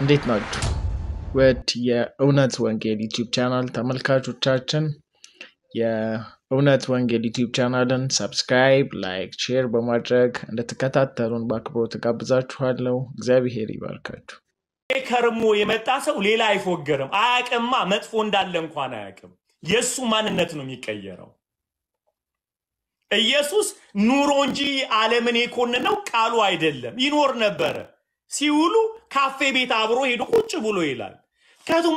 እንዴት ናችሁ? ውድ የእውነት ወንጌል YouTube channel ተመልካቾቻችን የእውነት ወንጌል YouTube channel ን subscribe፣ like፣ share በማድረግ እንድትከታተሉን በአክብሮት እጋብዛችኋለሁ። እግዚአብሔር ይባርካችሁ። ከርሞ የመጣ ሰው ሌላ አይፎገርም። አያቅማ መጥፎ እንዳለ እንኳን አያቅም። የእሱ ማንነት ነው የሚቀየረው። ኢየሱስ ኑሮ እንጂ ዓለምን የኮነነው ቃሉ አይደለም። ይኖር ነበረ። ሲውሉ ካፌ ቤት አብሮ ሄዶ ቁጭ ብሎ ይላል። ምክንያቱም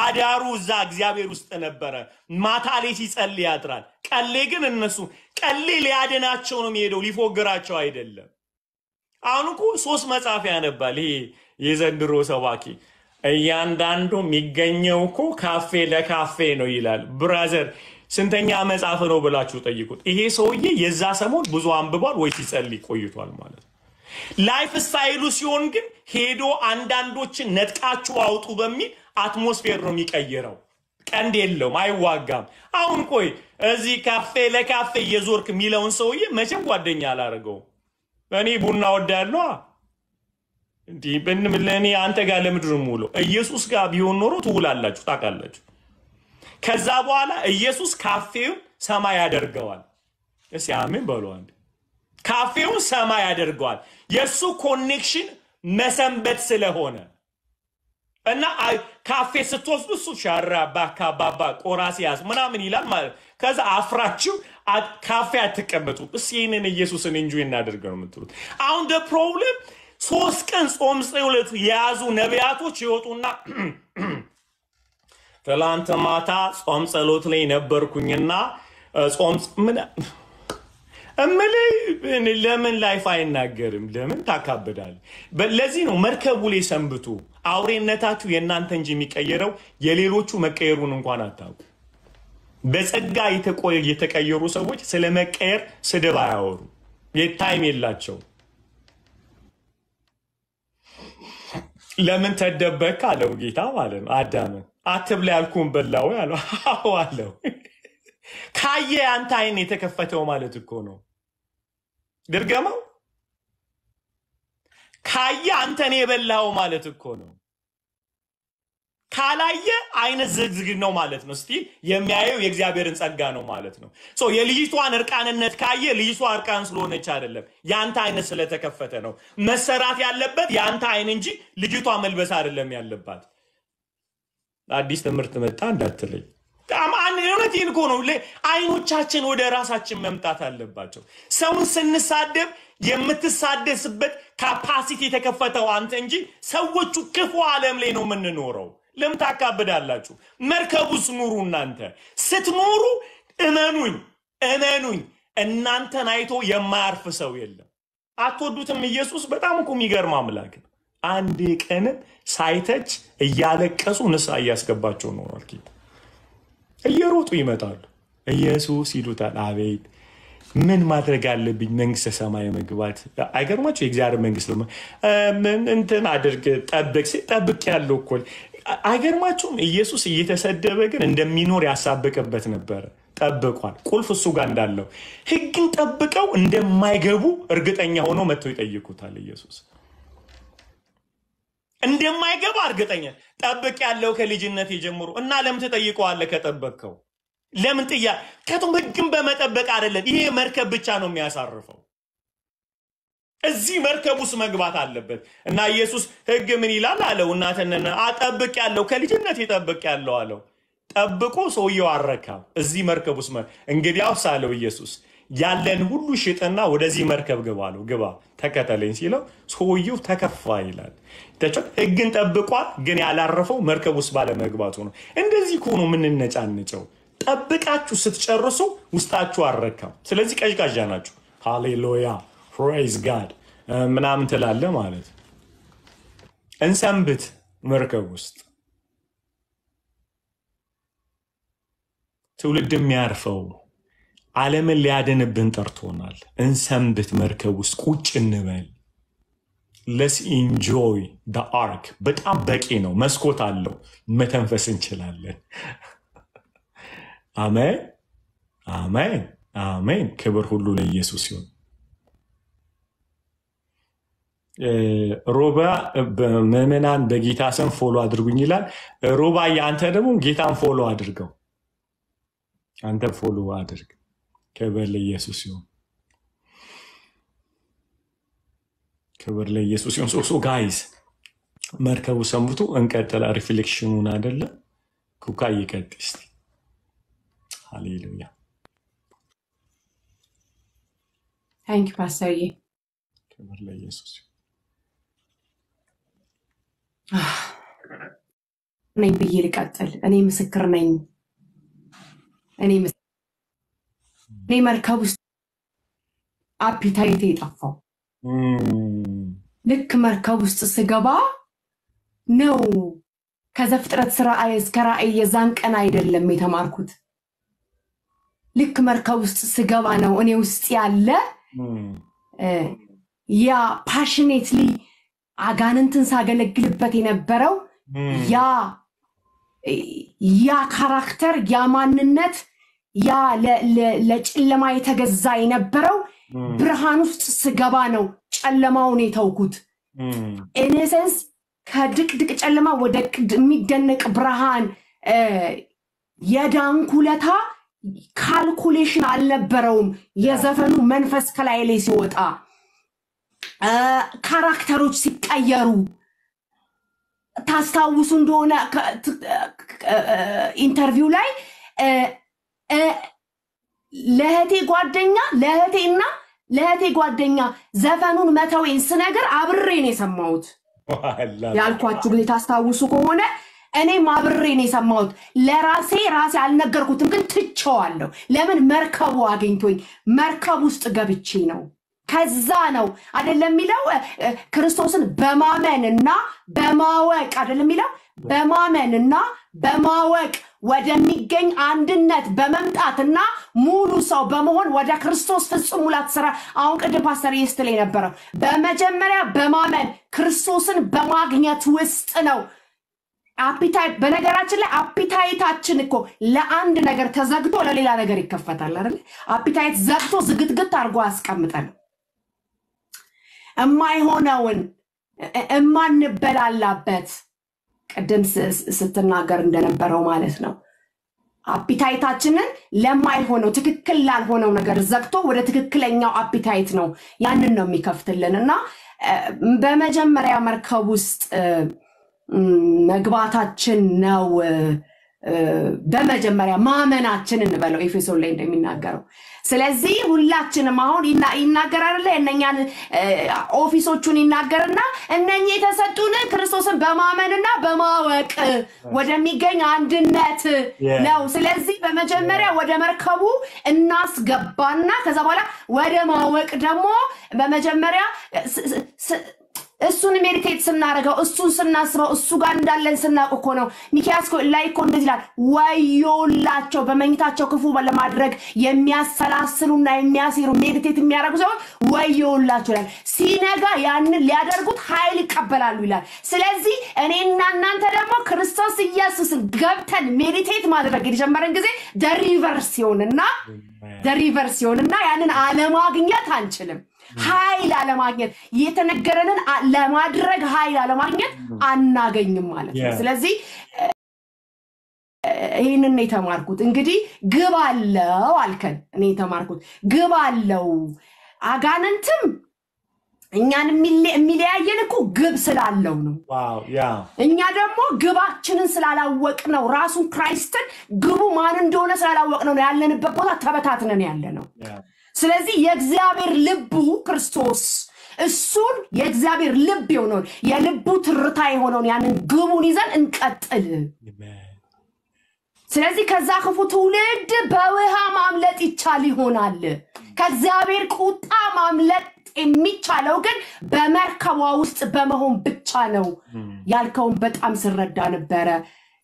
አዳሩ እዛ እግዚአብሔር ውስጥ ነበረ። ማታ ላይ ሲጸልይ ያድራል። ቀሌ ግን እነሱ ቀሌ ሊያድናቸው ነው የሚሄደው፣ ሊፎግራቸው አይደለም። አሁን እኮ ሶስት መጽሐፍ ያነባል ይሄ የዘንድሮ ሰባኪ። እያንዳንዱ የሚገኘው እኮ ካፌ ለካፌ ነው ይላል። brother ስንተኛ መጽሐፍ ነው ብላችሁ ጠይቁት። ይሄ ሰውዬ የዛ ሰሞን ብዙ አንብቧል ወይ ሲጸልይ ቆይቷል ማለት ነው። lifestyle ኡ ሲሆን ግን ሄዶ አንዳንዶችን ነጥቃችሁ አውጡ በሚል atmosphere ነው የሚቀይረው። ቀንድ የለውም፣ አይዋጋም። አሁን ቆይ እዚህ ካፌ ለካፌ እየዞርክ የሚለውን ሰውዬ መቼም ጓደኛ አላደርገውም። እኔ ቡና እንዲህ እኔ አንተ ጋር ለምድር ሙሉ ኢየሱስ ጋር ቢሆን ኖሮ ትውላላችሁ፣ ታውቃላችሁ። ከዛ በኋላ ኢየሱስ ካፌውን ሰማይ ያደርገዋል። እስኪ አሜን በሉ አንድ ካፌውን ሰማይ ያደርገዋል። የእሱ ኮኔክሽን መሰንበት ስለሆነ እና ካፌ ስትወስዱ እሱ ሻራ ባካ ባባ ቆራሲያስ ምናምን ይላል ማለት ከዛ አፍራችሁ ካፌ አትቀመጡ። እስ ይህንን ኢየሱስን እንጆ እናደርግ ነው የምትሉት። አሁን ደ ፕሮብለም ሶስት ቀን ጾም ጸሎት የያዙ ነቢያቶች ይወጡና ትላንት ማታ ጾም ጸሎት ላይ ነበርኩኝና ጾም ምን እምልህ ለምን life አይናገርም? ለምን ታካብዳል? ለዚህ ነው መርከቡ ላይ ሰንብቱ። አውሬነታችሁ የእናንተ እንጂ የሚቀየረው የሌሎቹ መቀየሩን እንኳን አታውቁ። በጸጋ የተቀየሩ ሰዎች ስለ መቀየር ስድብ አያወሩ። time የላቸው። ለምን ተደበክ አለው ጌታ ማለት ነው አዳምን። አትብላ ያልኩህን በላው አለው። አለው። ካየ አንተ አይን የተከፈተው ማለት እኮ ነው። ድርገመው ካየ አንተን የበላው ማለት እኮ ነው። ካላየ አይነት ዝግዝግ ነው ማለት ነው። still የሚያየው የእግዚአብሔርን ጸጋ ነው ማለት ነው። የልጅቷን እርቃንነት ካየ ልጅቷ እርቃን ስለሆነች አይደለም፣ የአንተ አይነት ስለተከፈተ ነው። መሰራት ያለበት የአንተ አይን እንጂ ልጅቷ መልበስ አይደለም ያለባት። አዲስ ትምህርት መጣ እንዳትለኝ። እውነቴን እኮ ነው። አይኖቻችን ወደ ራሳችን መምጣት አለባቸው። ሰውን ስንሳደብ የምትሳደስበት capacity የተከፈተው አንተ እንጂ ሰዎቹ ክፉ ዓለም ላይ ነው የምንኖረው። ለምን ታካብዳላችሁ? መርከቡስ ኑሩ። እናንተ ስትኖሩ እመኑኝ እመኑኝ፣ እናንተን አይቶ የማያርፍ ሰው የለም። አትወዱትም? ኢየሱስ በጣም እኮ የሚገርም አምላክ አንድ ቀንም ሳይተች እያለቀሱ ንስሐ እያስገባቸው ኖሯል። እየሮጡ ይመጣሉ። ኢየሱስ ይሉታል። አቤት ምን ማድረግ አለብኝ መንግስተ ሰማይ መግባት? አይገርማቸው? የእግዚአብሔር መንግስት እንትን አድርግ ጠብቅ ጠብቅ ያለው እኮ አይገርማቸውም? ኢየሱስ እየተሰደበ ግን እንደሚኖር ያሳብቅበት ነበረ። ጠብቋል። ቁልፍ እሱ ጋር እንዳለው ህግን ጠብቀው እንደማይገቡ እርግጠኛ ሆነው መጥተው ይጠይቁታል። ኢየሱስ እንደማይገባ እርግጠኛ ጠብቅ ያለው ከልጅነት ጀምሮ እና ለምን ትጠይቀዋለህ? ከጠበቅከው ለምን ጥያ ከቱም ህግን በመጠበቅ አይደለም። ይሄ መርከብ ብቻ ነው የሚያሳርፈው። እዚህ መርከብ ውስጥ መግባት አለበት እና ኢየሱስ ህግ ምን ይላል አለው። እናትንን አጠብቅ ያለው ከልጅነት ይጠብቅ ያለው አለው። ጠብቆ ሰውየው አረካም። እዚህ መርከብ ውስጥ እንግዲያውስ አለው ኢየሱስ ያለን ሁሉ ሽጥና ወደዚህ መርከብ ግባ አለው። ግባ ተከተለኝ ሲለው ሰውየው ተከፋ ይላል። ህግን ጠብቋል፣ ግን ያላረፈው መርከብ ውስጥ ባለመግባቱ ነው። እንደዚህ ከሆኑ የምንነጫንጨው ጠብቃችሁ ስትጨርሱ ውስጣችሁ አረካም። ስለዚህ ቀዥቃዣ ናችሁ። ሃሌሉያ praise God ምናምን ትላለ ማለት እንሰንብት መርከብ ውስጥ ትውልድ የሚያርፈው ዓለምን ሊያድንብን ጠርቶናል። እንሰንብት መርከብ ውስጥ ቁጭ እንበል። let's enjoy the ark በጣም በቂ ነው። መስኮት አለው፣ መተንፈስ እንችላለን። አሜን አሜን አሜን። ክብር ሁሉ ለኢየሱስ ይሁን። ሮባ ምዕመናን በጌታ ስም ፎሎ አድርጉኝ ይላል። ሮባ አንተ ደግሞ ጌታን ፎሎ አድርገው። አንተ ፎሎ አድርግ። ክብር ለኢየሱስ ይሁን። ክብር ለኢየሱስ ይሁን። ሶ ጋይዝ መርከቡ ሰምቶ እንቀጥላ። ሪፍሌክሽኑን አደለ ኩካ ይቀጥ እስቲ። ሃሌሉያ ታንክ ፓስተርዬ። ክብር ለኢየሱስ ይሁን። ነኝ ብዬ ልቀጥል። እኔ ምስክር ነኝ። እኔ ምስ- እኔ መርከብ ውስጥ አፒታይቴ የጠፋው ልክ መርከብ ውስጥ ስገባ ነው። ከዘፍጥረት ስራ እስከ ራእይ የዛን ቀን አይደለም የተማርኩት። ልክ መርከብ ውስጥ ስገባ ነው እኔ ውስጥ ያለ ያ passionately አጋንንትን ሳገለግልበት የነበረው ያ ያ character ያ ማንነት ያ ለ- ለ- ለጨለማ የተገዛ የነበረው ብርሃን ውስጥ ስገባ ነው ጨለማውን የተውኩት። in a sense ከድቅድቅ ጨለማ ወደ የሚደነቅ ብርሃን የዳንኩ ለታ calculation አልነበረውም። የዘፈኑ መንፈስ ከላይ ላይ ሲወጣ character ኦች ሲቀየሩ ታስታውሱ እንደሆነ interview ላይ ለእህቴ ጓደኛ ለእህቴና ለእህቴ ጓደኛ ዘፈኑን መተዌን ስነግር አብሬ ነው የሰማሁት ያልኳችሁ ጊዜ ታስታውሱ ከሆነ እኔም አብሬ ነው የሰማሁት። ለራሴ ራሴ አልነገርኩትም፣ ግን ትቼዋለሁ። ለምን መርከቡ አግኝቶኝ መርከብ ውስጥ ገብቼ ነው። ከዛ ነው አይደለም የሚለው ክርስቶስን በማመን እና በማወቅ አይደለም የሚለው በማመን እና በማወቅ ወደሚገኝ አንድነት በመምጣትና ሙሉ ሰው በመሆን ወደ ክርስቶስ ፍጹም ሙላት ስራ አሁን ቅድም ፓስተር ስትል የነበረው በመጀመሪያ በማመን ክርስቶስን በማግኘት ውስጥ ነው። appetite በነገራችን ላይ appetite ኣችን እኮ ለአንድ ነገር ተዘግቶ ለሌላ ነገር ይከፈታል አይደል? appetite ዘግቶ ዝግትግት አድርጎ ያስቀምጠን የማይሆነውን እ- እማንበላላበት ቅድም ስትናገር እንደነበረው ማለት ነው። appetite ኣችንን ለማይሆነው ትክክል ላልሆነው ነገር ዘግቶ ወደ ትክክለኛው አፒታይት ነው ያንን ነው የሚከፍትልን እና በመጀመሪያ መርከብ ውስጥ መግባታችን ነው በመጀመሪያ ማመናችን እንበለው ኤፌሶን ላይ እንደሚናገረው። ስለዚህ ሁላችንም አሁን ይና- ይናገራል አይደለ? እነኛን ኦፊሶቹን ይናገርና እነኚህ የተሰጡን ክርስቶስን በማመንና በማወቅ ወደሚገኝ አንድነት. ነው። ስለዚህ በመጀመሪያ ወደ መርከቡ እናስገባና ከዛ በኋላ ወደ ማወቅ ደግሞ በመጀመሪያ እሱን ሜዲቴት ስናደርገው እሱን ስናስበው እሱ ጋር እንዳለን ስናውቅ እኮ ነው። ሚኪያስ ላይ እኮ እንደዚህ ይላል፣ ወዮላቸው በመኝታቸው ክፉ ለማድረግ የሚያሰላስሉና የሚያሴሩ ሜዲቴት የሚያደርጉ ሰዎች ወዮላቸው ይላል። ሲነጋ ያንን ሊያደርጉት ኃይል ይቀበላሉ ይላል። ስለዚህ እኔና እናንተ ደግሞ ክርስቶስ ኢየሱስን ገብተን meditate ማድረግ የጀመረን ጊዜ the reverse ሲሆንና the reverse ሲሆንና ያንን አለማግኘት አንችልም። ኃይል አለማግኘት የተነገረንን ለማድረግ ኃይል አለማግኘት አናገኝም ማለት ነው።. ስለዚህ ይህንን የተማርኩት። እንግዲህ ግብ አለው አልከን። እኔ የተማርኩት ግብ አለው። አጋንንትም እኛን የሚለ- የሚለያየን እኮ ግብ ስላለው ነው። እኛ ደግሞ ግባችንን ስላላወቅ ነው ራሱን Christ ን ግቡ ማን እንደሆነ ስላላወቅ ነው ያለንበት ቦታ ተበታትነን ያለ ነው። ስለዚህ የእግዚአብሔር ልቡ ክርስቶስ እሱን የእግዚአብሔር ልብ የሆነውን የልቡ ትርታ የሆነውን ያንን ግቡን ይዘን እንቀጥል። ስለዚህ ከዛ ክፉ ትውልድ በውሃ ማምለጥ ይቻል ይሆናል። ከእግዚአብሔር ቁጣ ማምለጥ የሚቻለው ግን በመርከቧ ውስጥ በመሆን ብቻ ነው ያልከውን በጣም ስረዳ ነበረ።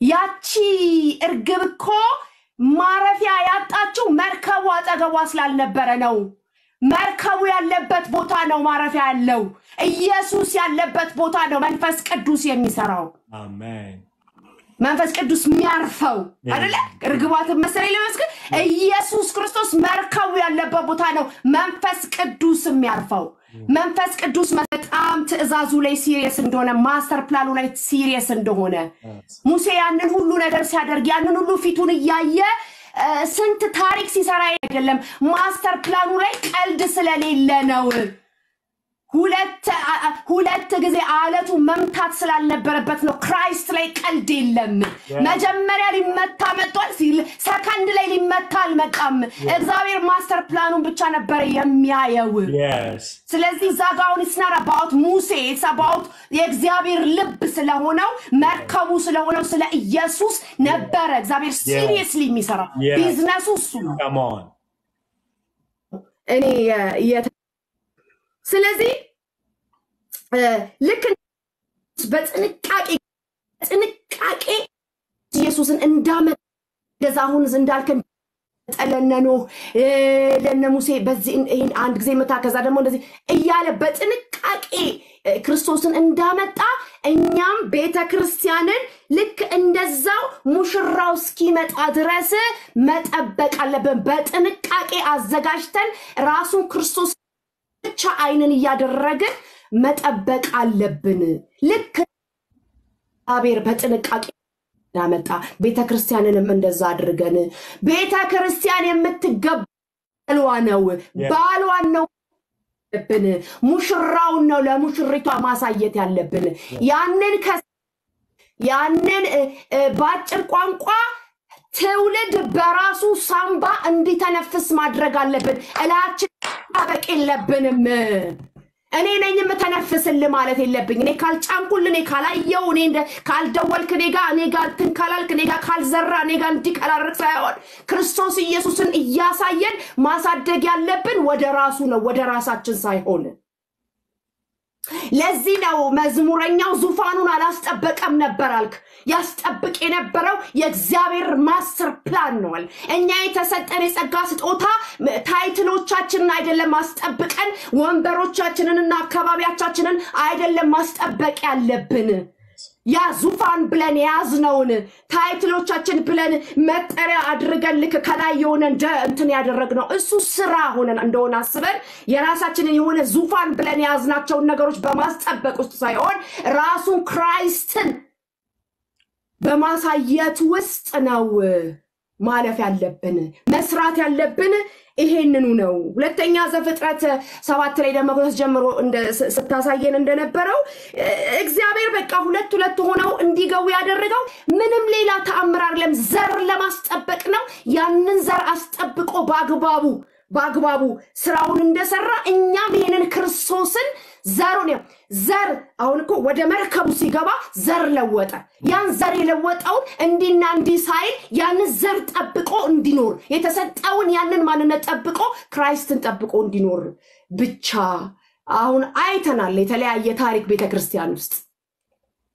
ያቺ እርግብ እኮ ማረፊያ ያጣችው መርከቡ አጠገቧ ስላልነበረ ነው። መርከቡ ያለበት ቦታ ነው ማረፊያ ያለው። ኢየሱስ ያለበት ቦታ ነው መንፈስ ቅዱስ የሚሰራው አሜን። መንፈስ ቅዱስ የሚያርፈው አይደለ? እርግቧትን መሰለኝ ለመስገን ኢየሱስ ክርስቶስ መርከቡ ያለበት ቦታ ነው መንፈስ ቅዱስ የሚያርፈው። መንፈስ ቅዱስ በጣም ትእዛዙ ላይ serious እንደሆነ master plan ኡ ላይ serious እንደሆነ ሙሴ ያንን ሁሉ ነገር ሲያደርግ ያንን ሁሉ ፊቱን እያየ ስንት ታሪክ ሲሰራ አይደለም። master plan ኡ ላይ ቀልድ ስለሌለ ነው። ሁለት ጊዜ አለቱ መምታት ስላልነበረበት ነው። Christ ላይ ቀልድ የለም። መጀመሪያ ሊመታ መጥቷል ሲል ሰከንድ ላይ ሊመታ አልመጣም። እግዚአብሔር master plan ኡን ብቻ ነበረ የሚያየው።. ስለዚህ እዛ ጋ አሁን ስናር about ሙሴ about የእግዚአብሔር ልብ ስለሆነው መርከቡ ስለሆነው ስለ ኢየሱስ ነበረ እግዚአብሔር seriously የሚሰራ. ቢዝነሱ እሱ ነው። Come on. እኔ የ- የተ- ስለዚህ ልክ በጥንቃቄ ጥንቃቄ ኢየሱስን እንዳመ እንደዛ አሁን እንዳልከን ለነ ኖህ እ፣ ለነ ሙሴ በዚህ ይህን አንድ ጊዜ መታ ከዛ ደግሞ እንደዚህ እያለ በጥንቃቄ ክርስቶስን እንዳመጣ እኛም ቤተ ክርስቲያንን ልክ እንደዛው ሙሽራው እስኪመጣ ድረስ መጠበቅ አለብን። በጥንቃቄ አዘጋጅተን ራሱን ክርስቶስ ብቻ አይንን እያደረግን መጠበቅ አለብን። ልክ እግዚአብሔር በጥንቃቄ እንዳመጣ ቤተ ክርስቲያንንም እንደዛ አድርገን ቤተ ክርስቲያን የምትገባ ባሏ ነው ባሏን ነው ያለብን ሙሽራውን ነው ለሙሽሪቷ ማሳየት ያለብን ያንን ያንን በአጭር ቋንቋ ትውልድ በራሱ ሳምባ እንዲተነፍስ ማድረግ አለብን። እላችን ማበቅ የለብንም። እኔ ነኝ የምተነፍስል ማለት የለብኝ። እኔ ካልጫንኩል፣ እኔ ካላየው፣ እኔ ካልደወልክ፣ እኔ ጋር እኔ ጋር እንትን ካላልክ፣ እኔ ጋር ካልዘራ፣ እኔ እንዲህ ካላደረግ ሳይሆን ክርስቶስ ኢየሱስን እያሳየን ማሳደግ ያለብን ወደ ራሱ ነው፣ ወደ ራሳችን ሳይሆን ለዚህ ነው መዝሙረኛው ዙፋኑን አላስጠበቀም ነበር አልክ። ያስጠብቅ የነበረው የእግዚአብሔር master plan ነዋል። እኛ የተሰጠን የጸጋ ስጦታ title ኦቻችንን አይደለም ማስጠብቀን፣ ወንበሮቻችንንና አካባቢያቻችንን አይደለም ማስጠበቅ ያለብን ያ ዙፋን ብለን የያዝነውን title ኦቻችን ብለን መጠሪያ አድርገን ልክ ከላይ የሆነ እንደ እንትን ያደረግነው እሱ ስራ ሆነን እንደሆነ አስበን የራሳችንን የሆነ ዙፋን ብለን የያዝናቸውን ነገሮች በማስጠበቅ ውስጥ ሳይሆን ራሱን Christ ን በማሳየት ውስጥ ነው ማለፍ ያለብን መስራት ያለብን ይሄንኑ ነው። ሁለተኛ ዘፍጥረት ሰባት ላይ ደግሞ ጀምሮ ስታሳየን እንደነበረው እግዚአብሔር በቃ ሁለት ሁለት ሆነው እንዲገቡ ያደረገው ምንም ሌላ ተአምር አይደለም፣ ዘር ለማስጠበቅ ነው። ያንን ዘር አስጠብቆ በአግባቡ በአግባቡ ስራውን እንደሰራ እኛም ይሄንን ክርስቶስን ዘሩን ዘር አሁን እኮ ወደ መርከቡ ሲገባ ዘር ለወጠ። ያን ዘር የለወጠውን እንዲና እንዲህ ሳይል ያንን ዘር ጠብቆ እንዲኖር የተሰጠውን ያንን ማንነት ጠብቆ Christ ን ጠብቆ እንዲኖር ብቻ አሁን አይተናል። የተለያየ ታሪክ ቤተ ክርስቲያን ውስጥ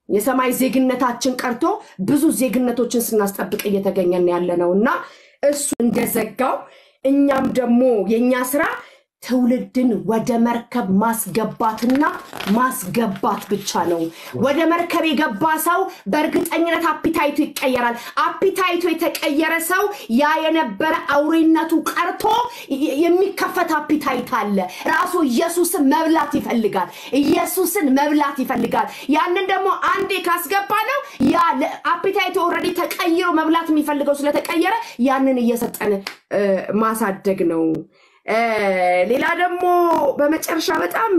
የሰማይ ዜግነታችን ቀርቶ ብዙ ዜግነቶችን ስናስጠብቅ እየተገኘን ያለ ነው እና እሱ እንደዘጋው እኛም ደግሞ የእኛ ስራ ትውልድን ወደ መርከብ ማስገባትና ማስገባት ብቻ ነው። ወደ መርከብ የገባ ሰው በእርግጠኝነት appetite ኡ ይቀየራል። appetite ኡ የተቀየረ ሰው ያ የነበረ አውሬነቱ ቀርቶ የሚከፈት appetite አለ። ራሱ ኢየሱስን መብላት ይፈልጋል። ኢየሱስን መብላት ይፈልጋል። ያንን ደግሞ አንዴ ካስገባ ነው ያ appetite ኡ already ተቀይሮ መብላት የሚፈልገው ስለተቀየረ ያንን እየሰጠን ማሳደግ ነው። ሌላ ደግሞ በመጨረሻ በጣም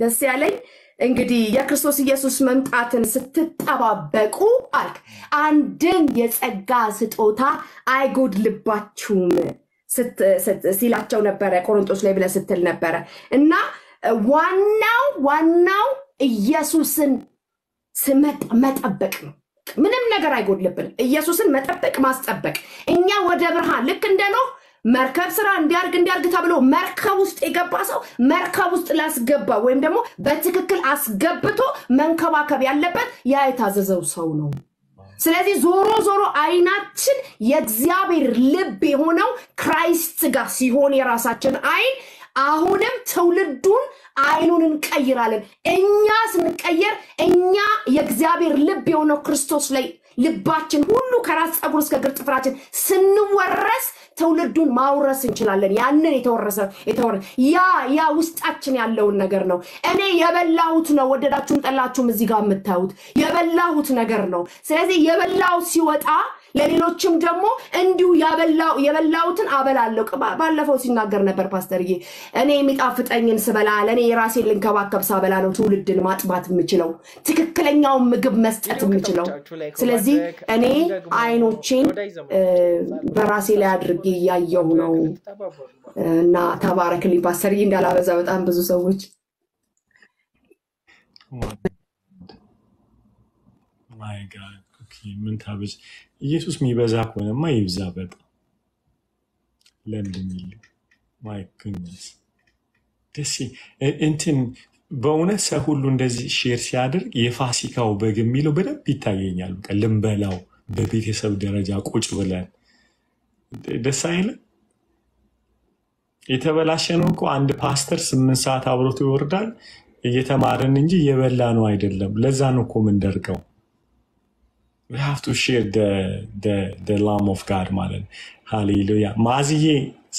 ደስ ያለኝ እንግዲህ የክርስቶስ ኢየሱስ መምጣትን ስትጠባበቁ አልክ አንድን የጸጋ ስጦታ አይጎድልባችሁም ሲላቸው ነበረ ቆሮንቶስ ላይ ብለህ ስትል ነበረ እና ዋናው ዋናው ኢየሱስን መጠበቅ ነው። ምንም ነገር አይጎድልብንም። ኢየሱስን መጠበቅ ማስጠበቅ። እኛ ወደ ብርሃን ልክ እንደ ኖህ መርከብ ስራ እንዲያርግ እንዲያርግ ተብሎ መርከብ ውስጥ የገባ ሰው መርከብ ውስጥ ላስገባ ወይም ደግሞ በትክክል አስገብቶ መንከባከብ ያለበት ያ የታዘዘው ሰው ነው። ስለዚህ ዞሮ ዞሮ አይናችን የእግዚአብሔር ልብ የሆነው Christ ጋር ሲሆን የራሳችን አይን አሁንም ትውልዱን አይኑን እንቀይራለን። እኛ ስንቀየር እኛ የእግዚአብሔር ልብ የሆነው ክርስቶስ ላይ ልባችን ሁሉ ከራስ ፀጉር እስከ እግር ጥፍራችን ስንወረስ ትውልዱን ማውረስ እንችላለን። ያንን የተወረሰ የተወረ ያ ያ ውስጣችን ያለውን ነገር ነው። እኔ የበላሁት ነው። ወደዳችሁም ጠላችሁም እዚህ ጋር የምታዩት የበላሁት ነገር ነው። ስለዚህ የበላሁት ሲወጣ ለሌሎችም ደግሞ እንዲሁ የበላሁትን አበላለሁ። ባለፈው ሲናገር ነበር ፓስተርዬ። እኔ የሚጣፍጠኝን ስበላ ለእኔ የራሴን ልንከባከብ ሳበላ ነው ትውልድን ማጥባት የምችለው ትክክለኛውን ምግብ መስጠት የምችለው። ስለዚህ እኔ አይኖቼን በራሴ ላይ አድርጌ እያየሁ ነው እና ተባረክልኝ ፓስተርዬ። እንዳላበዛ በጣም ብዙ ሰዎች God okay፣ ምን ታበዝ ኢየሱስ የሚበዛ ከሆነማ ይብዛ በጣም ለምንድን ይል my goodness ደስ እንትን በእውነት ሰው ሁሉ እንደዚህ share ሲያደርግ የፋሲካው በግ የሚለው በደንብ ይታየኛል። በቃ ልንበላው በቤተሰብ ደረጃ ቁጭ ብለን ደስ አይልም? የተበላሸ ነው እኮ አንድ ፓስተር ስምንት ሰዓት አብሮት ይወርዳል እየተማርን እንጂ እየበላ ነው አይደለም። ለዛ ነው እኮ የምንደርገው። we have to share the the the lamb of God ማለት ነው። ሃሌሉያ። ማዝዬ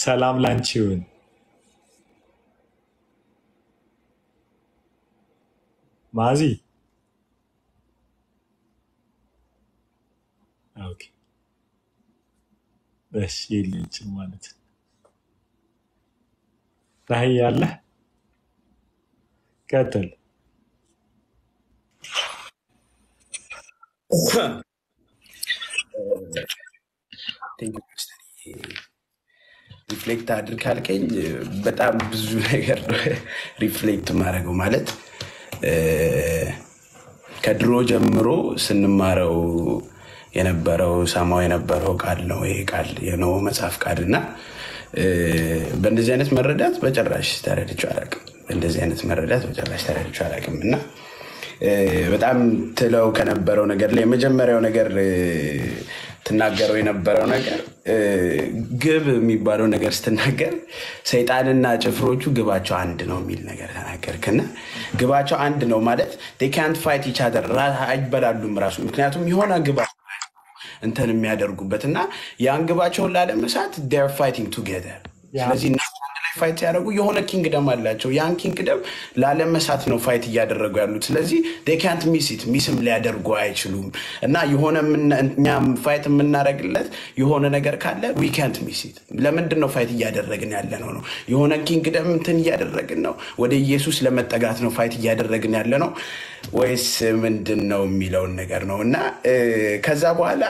ሰላም ላንቺ ይሁን። ማዚ okay፣ እሺ የለችም ማለት ነው። ራህይ ያለ ቀጥል። reflect አድርግ ካልከኝ በጣም ብዙ ነገር reflect ማድረገው ማለት ከድሮ ጀምሮ ስንማረው የነበረው ሰማው የነበረው ቃል ነው። ይሄ ቃል የኖህ መጽሐፍ ቃል እና በእንደዚህ አይነት መረዳት በጭራሽ ተረድቼው አላውቅም። በእንደዚህ አይነት መረዳት በጭራሽ ተረድቼው አላውቅም እና በጣም ትለው ከነበረው ነገር ላይ የመጀመሪያው ነገር ትናገረው የነበረው ነገር ግብ የሚባለው ነገር ስትናገር ሰይጣንና ጭፍሮቹ ግባቸው አንድ ነው የሚል ነገር ተናገርክና ግባቸው አንድ ነው ማለት ካንት ፋይት አደር አይበላሉም ራሱ ምክንያቱም የሆነ ግባ እንትን የሚያደርጉበት እና ያን ግባቸውን ላለመሳት fighting together ስለዚህ fight ሲያደርጉ የሆነ kingdom አላቸው። ያን kingdom ላለመሳት ነው fight እያደረጉ ያሉት። ስለዚህ ካንት ሚሲት ሚስም ሊያደርጉ አይችሉም እና የሆነ እኛም fight የምናደርግለት የሆነ ነገር ካለ ዊ ካንት ሚሲት። ለምንድን ነው fight እያደረግን ያለ ነው ነው የሆነ kingdom እንትን እያደረግን ነው፣ ወደ ኢየሱስ ለመጠጋት ነው fight እያደረግን ያለ ነው ወይስ ምንድን ነው የሚለውን ነገር ነው እና ከዛ በኋላ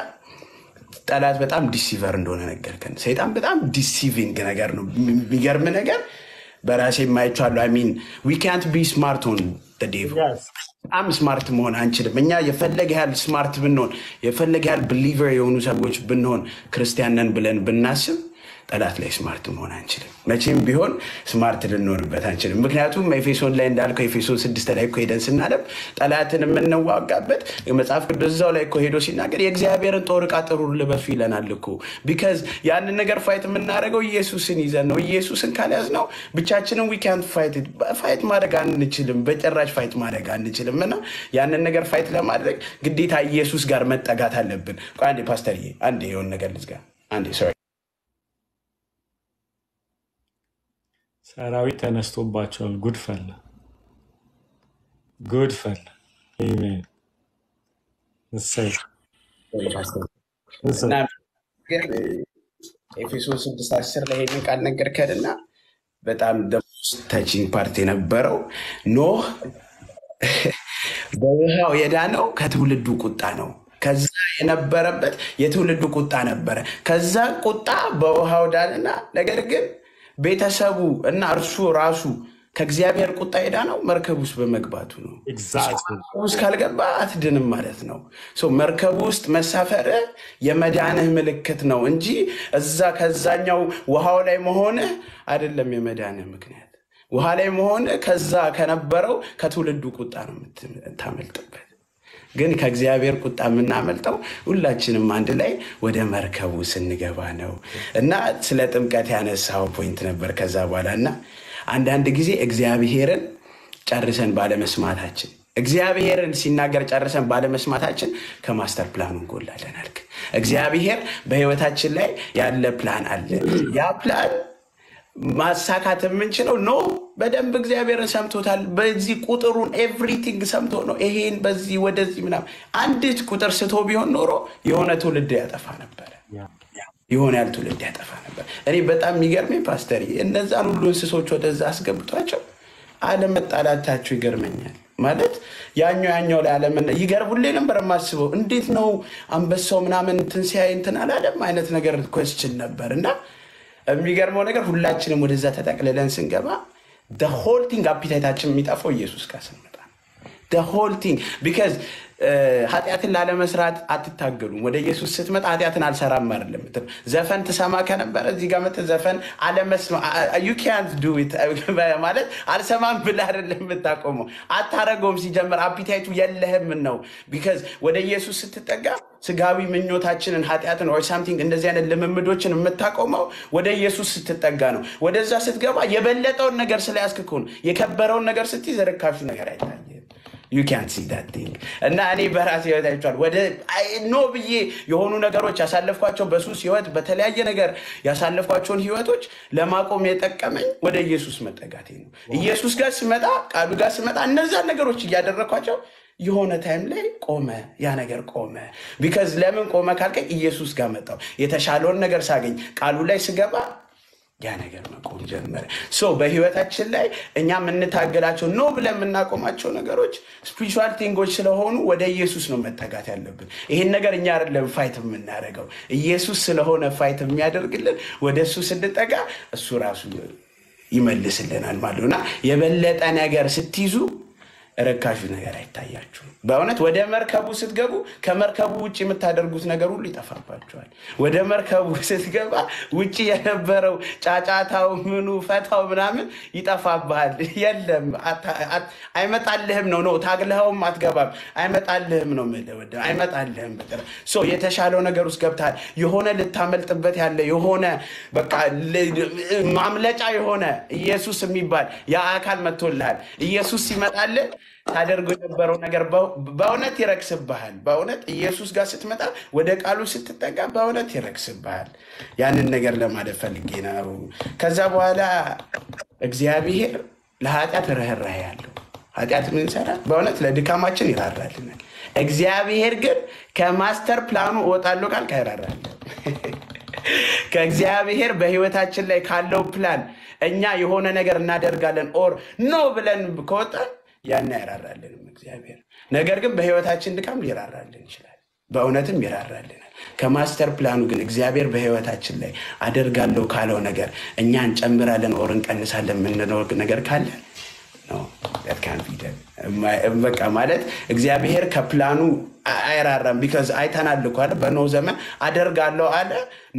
ጠላት በጣም deceiver እንደሆነ ነገርከን። ሰይጣን በጣም deceiving ነገር ነው። የሚገርም ነገር በራሴ የማይቻሉ ሚን ዊ ካንት ቢ ስማርት ዴቭ በጣም smart መሆን አንችልም። እኛ የፈለገ ያህል smart ብንሆን የፈለገ ያህል believer የሆኑ ሰዎች ብንሆን ክርስቲያን ነን ብለን ብናስብ ጠላት ላይ smart መሆን አንችልም። መቼም ቢሆን smart ልንሆንበት አንችልም። ምክንያቱም ኤፌሶን ላይ እንዳልከው ኤፌሶን ስድስት ላይ እኮ ሄደን ስናነብ ጠላትን የምንዋጋበት መጽሐፍ ቅዱስ እዛው ላይ እኮ ሄዶ ሲናገር የእግዚአብሔርን ጦር ዕቃ ሁሉ ልበሱ ይለናል እኮ because ያንን ነገር fight የምናደርገው ኢየሱስን ይዘን ነው። ኢየሱስን ካልያዝነው ብቻችንን ዊ ካንት ፋይት fight ማድረግ አንችልም። በጭራሽ ፋይት ማድረግ አንችልም። እና ያንን ነገር fight ለማድረግ ግዴታ ኢየሱስ ጋር መጠጋት አለብን። አንዴ ፓስተርዬ፣ አንዴ የሆነ ነገር ልዝጋ። አንዴ sorry ሰራዊት ተነስቶባቸዋል። ጉድ ፈላ፣ ጉድ ፈላ። አሜን። እሰይ ኤፌሶን ስድስት አስር ላይ ይሄንን ቃል ነገርከን እና በጣም touching part የነበረው ኖህ በውሃው የዳነው ከትውልዱ ቁጣ ነው። ከዛ የነበረበት የትውልዱ ቁጣ ነበረ። ከዛ ቁጣ በውሃው ዳነና ነገር ግን ቤተሰቡ እና እርሱ ራሱ ከእግዚአብሔር ቁጣ የዳነው መርከብ ውስጥ በመግባቱ ነው። ውስጥ ካልገባ አትድንም ማለት ነው። መርከብ ውስጥ መሳፈር የመዳንህ ምልክት ነው እንጂ እዛ ከዛኛው ውሃው ላይ መሆንህ አይደለም የመዳንህ ምክንያት። ውሃ ላይ መሆንህ ከዛ ከነበረው ከትውልዱ ቁጣ ነው የምታመልጥበት። ግን ከእግዚአብሔር ቁጣ የምናመልጠው ሁላችንም አንድ ላይ ወደ መርከቡ ስንገባ ነው እና ስለ ጥምቀት ያነሳው ፖይንት ነበር ከዛ በኋላ እና አንዳንድ ጊዜ እግዚአብሔርን ጨርሰን ባለመስማታችን እግዚአብሔርን ሲናገር ጨርሰን ባለመስማታችን ከ master plan ኑ እንጎላለን አልክ። እግዚአብሔር በህይወታችን ላይ ያለ ፕላን አለ። ያ ፕላን ማሳካት የምንችለው ኖህ በደንብ እግዚአብሔርን ሰምቶታል። በዚህ ቁጥሩን everything ሰምቶ ነው። ይሄን በዚህ ወደዚህ ምናምን አንዲት ቁጥር ስቶ ቢሆን ኖሮ የሆነ ትውልድ ያጠፋ ነበረ የሆነ ያህል ትውልድ ያጠፋ ነበር። እኔ በጣም የሚገርመኝ ፓስተር እነዛን ሁሉ እንስሶች ወደዛ አስገብቷቸው አለመጣላታቸው ይገርመኛል። ማለት ያኛው ያኛው ላይ አለመ ይገርቡሌ ነበር የማስበው እንዴት ነው አንበሳው ምናምን እንትን ሲያይ እንትን አላለም አይነት ነገር question ነበር እና የሚገርመው ነገር ሁላችንም ወደዛ ተጠቅልለን ስንገባ whole thing appetite ታችን የሚጠፋው ኢየሱስ ጋር whole thing because ኃጢአትን ላለመስራት አትታገሉም። ወደ ኢየሱስ ስትመጣ ኃጢአትን አልሰራም አይደለም ዘፈን ትሰማ ከነበረ እዚህ ጋር መተህ ዘፈን it ማለት አልሰማም ብለህ አይደለም የምታቆመው። አታረገውም። ሲጀምር appetite ቱ የለህም ነው። because ወደ ኢየሱስ ስትጠጋ ስጋዊ ምኞታችንን ኃጢአትን or something እንደዚህ አይነት ልምምዶችን የምታቆመው ወደ ኢየሱስ ስትጠጋ ነው። ወደዛ ስትገባ የበለጠውን ነገር ስለያዝክ እኮ ነው። የከበረውን ነገር ስትይዝ ርካሹ ነገር አይታየም። you can see that thing እና እኔ በራሴ ህይወት አይቼዋል። ወደ no ብዬ የሆኑ ነገሮች ያሳለፍኳቸው በሱስ ህይወት፣ በተለያየ ነገር ያሳለፍኳቸውን ህይወቶች ለማቆም የጠቀመኝ ወደ ኢየሱስ መጠጋቴ ነው። ኢየሱስ ጋር ስመጣ፣ ቃሉ ጋር ስመጣ እነዛን ነገሮች እያደረግኳቸው የሆነ time ላይ ቆመ፣ ያ ነገር ቆመ። because ለምን ቆመ ካልከኝ ኢየሱስ ጋር መጣው። የተሻለውን ነገር ሳገኝ ቃሉ ላይ ስገባ ያ ነገር መቆም ጀመረ። so በህይወታችን ላይ እኛ የምንታገላቸው no ብለን የምናቆማቸው ነገሮች spiritual thing ኦች ስለሆኑ ወደ ኢየሱስ ነው መጠጋት ያለብን። ይህን ነገር እኛ አይደለም fight የምናደርገው፣ ኢየሱስ ስለሆነ fight የሚያደርግልን ወደ እሱ ስንጠጋ እሱ ራሱ ይመልስልናል ማለት ነው እና የበለጠ ነገር ስትይዙ ርካሹ ነገር አይታያችሁም። በእውነት ወደ መርከቡ ስትገቡ ከመርከቡ ውጭ የምታደርጉት ነገር ሁሉ ይጠፋባችኋል። ወደ መርከቡ ስትገባ ውጭ የነበረው ጫጫታው፣ ምኑ፣ ፈታው ምናምን ይጠፋብሃል። የለም አይመጣልህም ነው ነው ታግለኸውም አትገባም። አይመጣልህም ነው የምልህ ወደ አይመጣልህም። የተሻለው ነገር ውስጥ ገብተሃል። የሆነ ልታመልጥበት ያለ የሆነ በቃ ማምለጫ የሆነ ኢየሱስ የሚባል ያ አካል መጥቶልሃል። ኢየሱስ ሲመጣልን ታደርገው የነበረው ነገር በእውነት ይረክስብሃል። በእውነት ኢየሱስ ጋር ስትመጣ ወደ ቃሉ ስትጠጋ በእውነት ይረክስብሃል። ያንን ነገር ለማለት ፈልጌ ነው። ከዛ በኋላ እግዚአብሔር ለኃጢአት ርኅራኄ ያለው ኃጢአት ምንሰራ በእውነት ለድካማችን ይራራልናል። እግዚአብሔር ግን ከ master plan ኡ እወጣለሁ ቃል ካይራራል ከእግዚአብሔር በህይወታችን ላይ ካለው ፕላን እኛ የሆነ ነገር እናደርጋለን or no ብለን ከወጣን ያን አይራራልንም እግዚአብሔር። ነገር ግን በህይወታችን ድካም ሊራራልን ይችላል። በእውነትም ይራራልናል። ከ master plan ኡ ግን እግዚአብሔር በህይወታችን ላይ አደርጋለሁ ካለው ነገር እኛ እንጨምራለን or እንቀንሳለን የምንለው ነገር ካለ በቃ ማለት እግዚአብሔር ከፕላኑ አይራራም። because አይተናል እኮ ዘመን አደርጋለሁ አለ።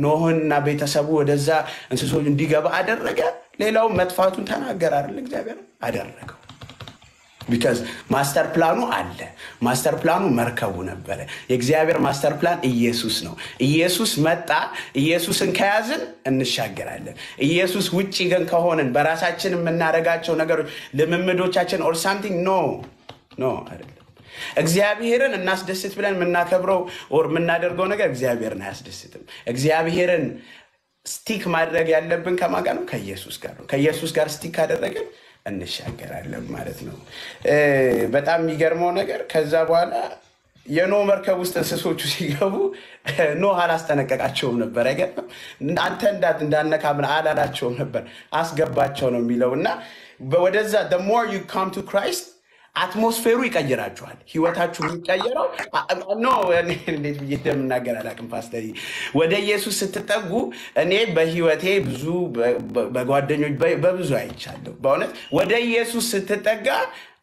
ኖህና ቤተሰቡ ወደዛ እንስሶች እንዲገባ አደረገ። ሌላው መጥፋቱን ተናገር አይደል? እግዚአብሔር አደረገው። because master plan ኡ አለ። master plan ኡ መርከቡ ነበረ። የእግዚአብሔር master plan ኢየሱስ ነው። ኢየሱስ መጣ። ኢየሱስን ከያዝን እንሻገራለን። ኢየሱስ ውጭ ግን ከሆንን በራሳችን የምናደርጋቸው ነገሮች ልምምዶቻችን or something no no አይደለም። እግዚአብሔርን እናስደስት ብለን የምናከብረው or የምናደርገው ነገር እግዚአብሔርን አያስደስትም። እግዚአብሔርን stick ማድረግ ያለብን ከማን ጋር ነው? ከኢየሱስ ጋር ነው። ከኢየሱስ ጋር stick ካደረግን እንሻገራለን ማለት ነው። በጣም የሚገርመው ነገር ከዛ በኋላ የኖህ መርከብ ውስጥ እንስሶቹ ሲገቡ ኖህ አላስጠነቀቃቸውም ነበር። አይገርምም? አንተ እንዳነካ ምን አላላቸውም ነበር፣ አስገባቸው ነው የሚለው እና ወደዛ more you come to Christ atmosphere ኡ ይቀይራችኋል። ህይወታችሁ የሚቀየረው no እንዴት ብዬ እንደምናገር አላውቅም። ፓስተር ወደ ኢየሱስ ስትጠጉ እኔ በህይወቴ ብዙ በጓደኞች በብዙ አይቻለሁ። በእውነት ወደ ኢየሱስ ስትጠጋ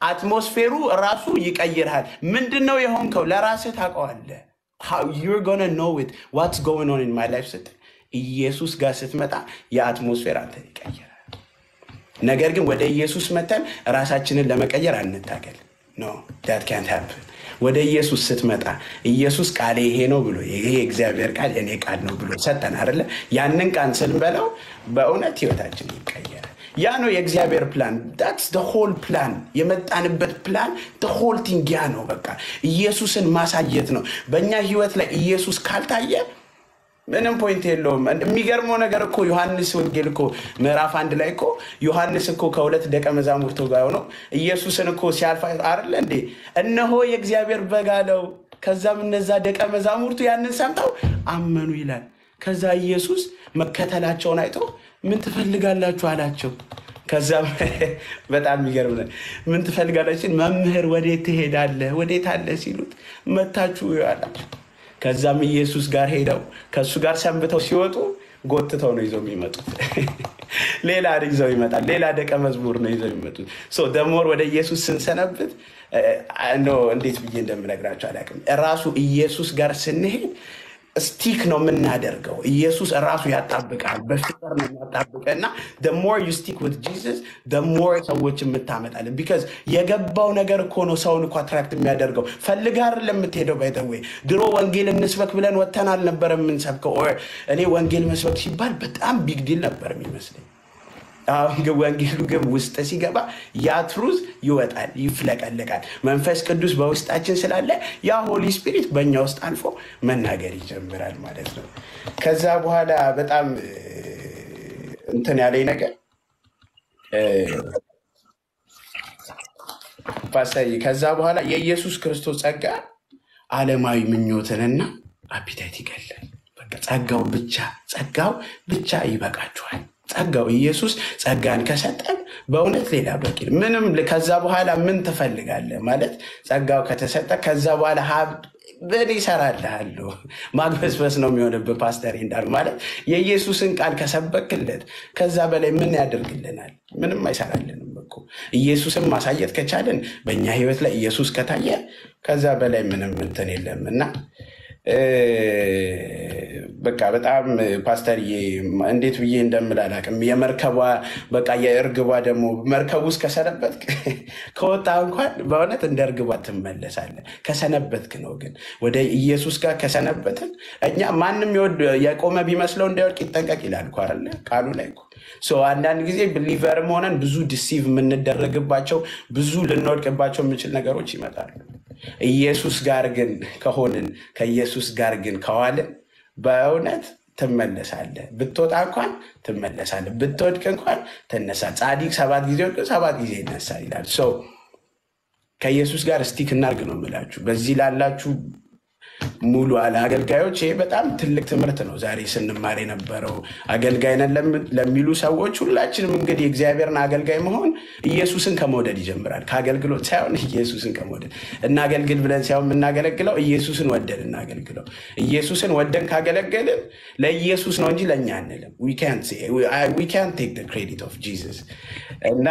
atmosphere ኡ ራሱ ይቀይርሃል። ምንድን ነው የሆንከው? ለራስህ ታውቀዋለህ። you're gonna know it what's going on in my life ስትል ኢየሱስ ጋር ስትመጣ የ atmosphere አንተ ይቀይራል። ነገር ግን ወደ ኢየሱስ መተን ራሳችንን ለመቀየር አንታገል። ኖ ዳት ካንት ሃፕን። ወደ ኢየሱስ ስትመጣ ኢየሱስ ቃሌ ይሄ ነው ብሎ ይሄ የእግዚአብሔር ቃል የኔ ቃል ነው ብሎ ሰጠን አይደለ? ያንን ቃል ስንበለው በእውነት ህይወታችን ይቀየራል። ያ ነው የእግዚአብሔር plan። that's whole plan። የመጣንበት plan whole thing ያ ነው። በቃ ኢየሱስን ማሳየት ነው። በእኛ ህይወት ላይ ኢየሱስ ካልታየ ምንም point የለውም። የሚገርመው ነገር እኮ ዮሐንስ ወንጌል እኮ ምዕራፍ አንድ ላይ እኮ ዮሐንስ እኮ ከሁለት ደቀ መዛሙርቱ ጋር ሆነው ኢየሱስን እኮ ሲያልፍ አይደለ እንዴ እነሆ የእግዚአብሔር በግ አለው። ከዛም እነዛ ደቀ መዛሙርቱ ያንን ሰምተው አመኑ ይላል። ከዛ ኢየሱስ መከተላቸውን አይቶ ምን ትፈልጋላችሁ አላቸው። ከዛም በጣም የሚገርም ምን ትፈልጋላችሁ? መምህር ወዴት ትሄዳለህ? ወዴት አለ ሲሉት መታችሁ አላቸው። ከዛም ኢየሱስ ጋር ሄደው ከእሱ ጋር ሰንብተው ሲወጡ ጎትተው ነው ይዘው የሚመጡት። ሌላ ይዘው ይመጣል። ሌላ ደቀ መዝሙር ነው ይዘው የሚመጡት። the more ወደ ኢየሱስ ስንሰነብት እንዴት ብዬ እንደምነግራቸው አላውቅም። ራሱ ኢየሱስ ጋር ስንሄድ stick ነው የምናደርገው። ኢየሱስ ራሱ ያጣብቃል፣ በፍቅር ነው ያጣብቀ እና more you stick with Jesus more ሰዎች የምታመጣለን። because የገባው ነገር እኮ ነው ሰውን እኮ attract የሚያደርገው። ፈልገህ አይደለም የምትሄደው። by the way ድሮ ወንጌል እንስበክ ብለን ወተን አልነበረ የምንሰብከው። እኔ ወንጌል መስበክ ሲባል በጣም big deal ነበር የሚመስለኝ። ወንጌሉ ውስጥ ሲገባ ያ truth ይወጣል፣ ይፍለቀለቃል። መንፈስ ቅዱስ በውስጣችን ስላለ ያ Holy Spirit በእኛ ውስጥ አልፎ መናገር ይጀምራል ማለት ነው። ከዛ በኋላ በጣም እንትን ያለኝ ነገር ፓስተር፣ ከዛ በኋላ የኢየሱስ ክርስቶስ ጸጋ ዓለማዊ ምኞትንና አፒታይት ይገላል። ጸጋው ብቻ ጸጋው ብቻ ይበቃችኋል። ጸጋው ኢየሱስ ጸጋን ከሰጠን በእውነት ሌላ በቂ ምንም ከዛ በኋላ ምን ትፈልጋለህ ማለት ጸጋው ከተሰጠ ከዛ በኋላ ሀብት ምን ይሰራልሃለሁ? ማግበስበስ ነው የሚሆንብህ። ፓስተር እንዳሉ ማለት የኢየሱስን ቃል ከሰበክለት ከዛ በላይ ምን ያደርግልናል? ምንም አይሰራልንም እኮ። ኢየሱስን ማሳየት ከቻልን በእኛ ህይወት ላይ ኢየሱስ ከታየ ከዛ በላይ ምንም እንትን የለም እና በቃ በጣም ፓስተርዬ እንዴት ብዬ እንደምል አላውቅም። የመርከቧ በቃ የእርግቧ ደግሞ መርከብ ውስጥ ከሰነበትክ ከወጣ እንኳን በእውነት እንደ እርግቧ ትመለሳለህ። ከሰነበትክ ነው። ግን ወደ ኢየሱስ ጋር ከሰነበትን እኛ ማንም የቆመ ቢመስለው እንዳይወድቅ ይጠንቀቅ ይላል አይደለ ቃሉ ላይ አንዳንድ ጊዜ believer ም ሆነን ብዙ deceive የምንደረግባቸው ብዙ ልንወድቅባቸው የምንችል ነገሮች ይመጣሉ። ኢየሱስ ጋር ግን ከሆንን ከኢየሱስ ጋር ግን ከዋልን በእውነት ትመለሳለህ። ብትወጣ እንኳን ትመለሳለህ፣ ብትወድቅ እንኳን ትነሳ። ጻዲቅ ሰባት ጊዜ ወድቆ ሰባት ጊዜ ይነሳል ይላል። ከኢየሱስ ጋር stick እናርግ ነው የምላችሁ። በዚህ ላላችሁ ሙሉ አለ አገልጋዮች ይሄ በጣም ትልቅ ትምህርት ነው ዛሬ ስንማር የነበረው። አገልጋይ ነን ለሚሉ ሰዎች ሁላችንም እንግዲህ እግዚአብሔርን አገልጋይ መሆን ኢየሱስን ከመውደድ ይጀምራል። ከአገልግሎት ሳይሆን ኢየሱስን ከመውደድ እናገልግል ብለን ሳይሆን የምናገለግለው ኢየሱስን ወደን እናገልግለው። ኢየሱስን ወደን ካገለገልን ለኢየሱስ ነው እንጂ ለእኛ አንልም። credit of Jesus እና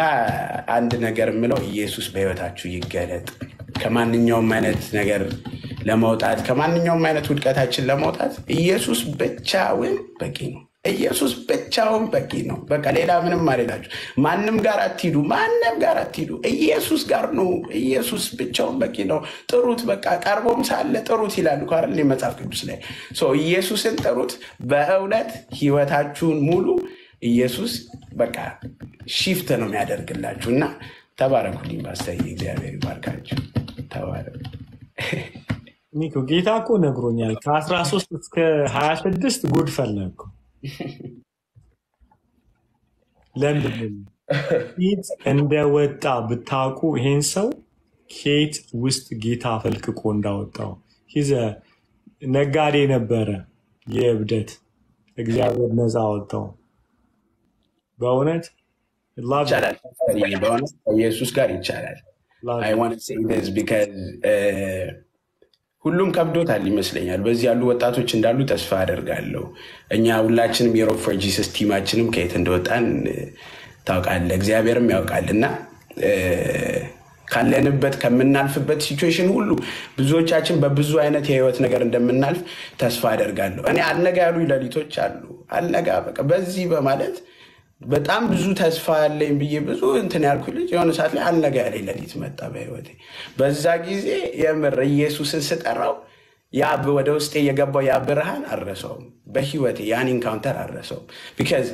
አንድ ነገር የምለው ኢየሱስ በህይወታችሁ ይገለጥ። ከማንኛውም አይነት ነገር ለመውጣት ከማንኛውም አይነት ውድቀታችን ለመውጣት ኢየሱስ ብቻውን በቂ ነው። ኢየሱስ ብቻውን በቂ ነው። በቃ ሌላ ምንም አሌላችሁ። ማንም ጋር አትሂዱ፣ ማንም ጋር አትሂዱ። ኢየሱስ ጋር ነው። ኢየሱስ ብቻውን በቂ ነው። ጥሩት፣ በቃ ቀርቦም ሳለ ጥሩት ይላሉ ካለ መጽሐፍ ቅዱስ ላይ ኢየሱስን ጥሩት። በእውነት ህይወታችሁን ሙሉ ኢየሱስ በቃ ሺፍት ነው የሚያደርግላችሁ እና ተባረኩልኝ። ባስተይ እግዚአብሔር ይባርካችሁ። ተባረኩ። ኒኮ ጌታ እኮ ነግሮኛል። ከአስራ ሶስት እስከ ሀያ ስድስት ጉድ ፈለግኩ። ለምንድን ፊት እንደወጣ ብታውቁ ይሄን ሰው ኬት ውስጥ ጌታ ፈልቅቆ እንዳወጣው ሂዘ ነጋዴ ነበረ። የእብደት እግዚአብሔር ነፃ አወጣው። በእውነት ይቻላል። በእውነት ከኢየሱስ ጋር ይቻላል። I want to say this because, uh, ሁሉም ከብዶታል ይመስለኛል። በዚህ ያሉ ወጣቶች እንዳሉ ተስፋ አደርጋለሁ። እኛ ሁላችንም የሮብ for Jesus team ኣችንም ከየት እንደወጣን ታውቃለህ፣ እግዚአብሔርም ያውቃል እና ካለንበት ከምናልፍበት situation ሁሉ ብዙዎቻችን በብዙ አይነት የህይወት ነገር እንደምናልፍ ተስፋ አደርጋለሁ። እኔ አልነጋ ያሉ ሌሊቶች አሉ። አልነጋ በቃ በዚህ በማለት በጣም ብዙ ተስፋ ያለኝ ብዬ ብዙ እንትን ያልኩ ልጅ የሆነ ሰዓት ላይ አልነጋ ያለ ሌሊት መጣ በህይወቴ። በዛ ጊዜ የምር ኢየሱስን ስጠራው ያ ብ- ወደ ውስጤ የገባው ያ ብርሃን አልረሳውም። በህይወቴ ያን encounter አልረሳውም። because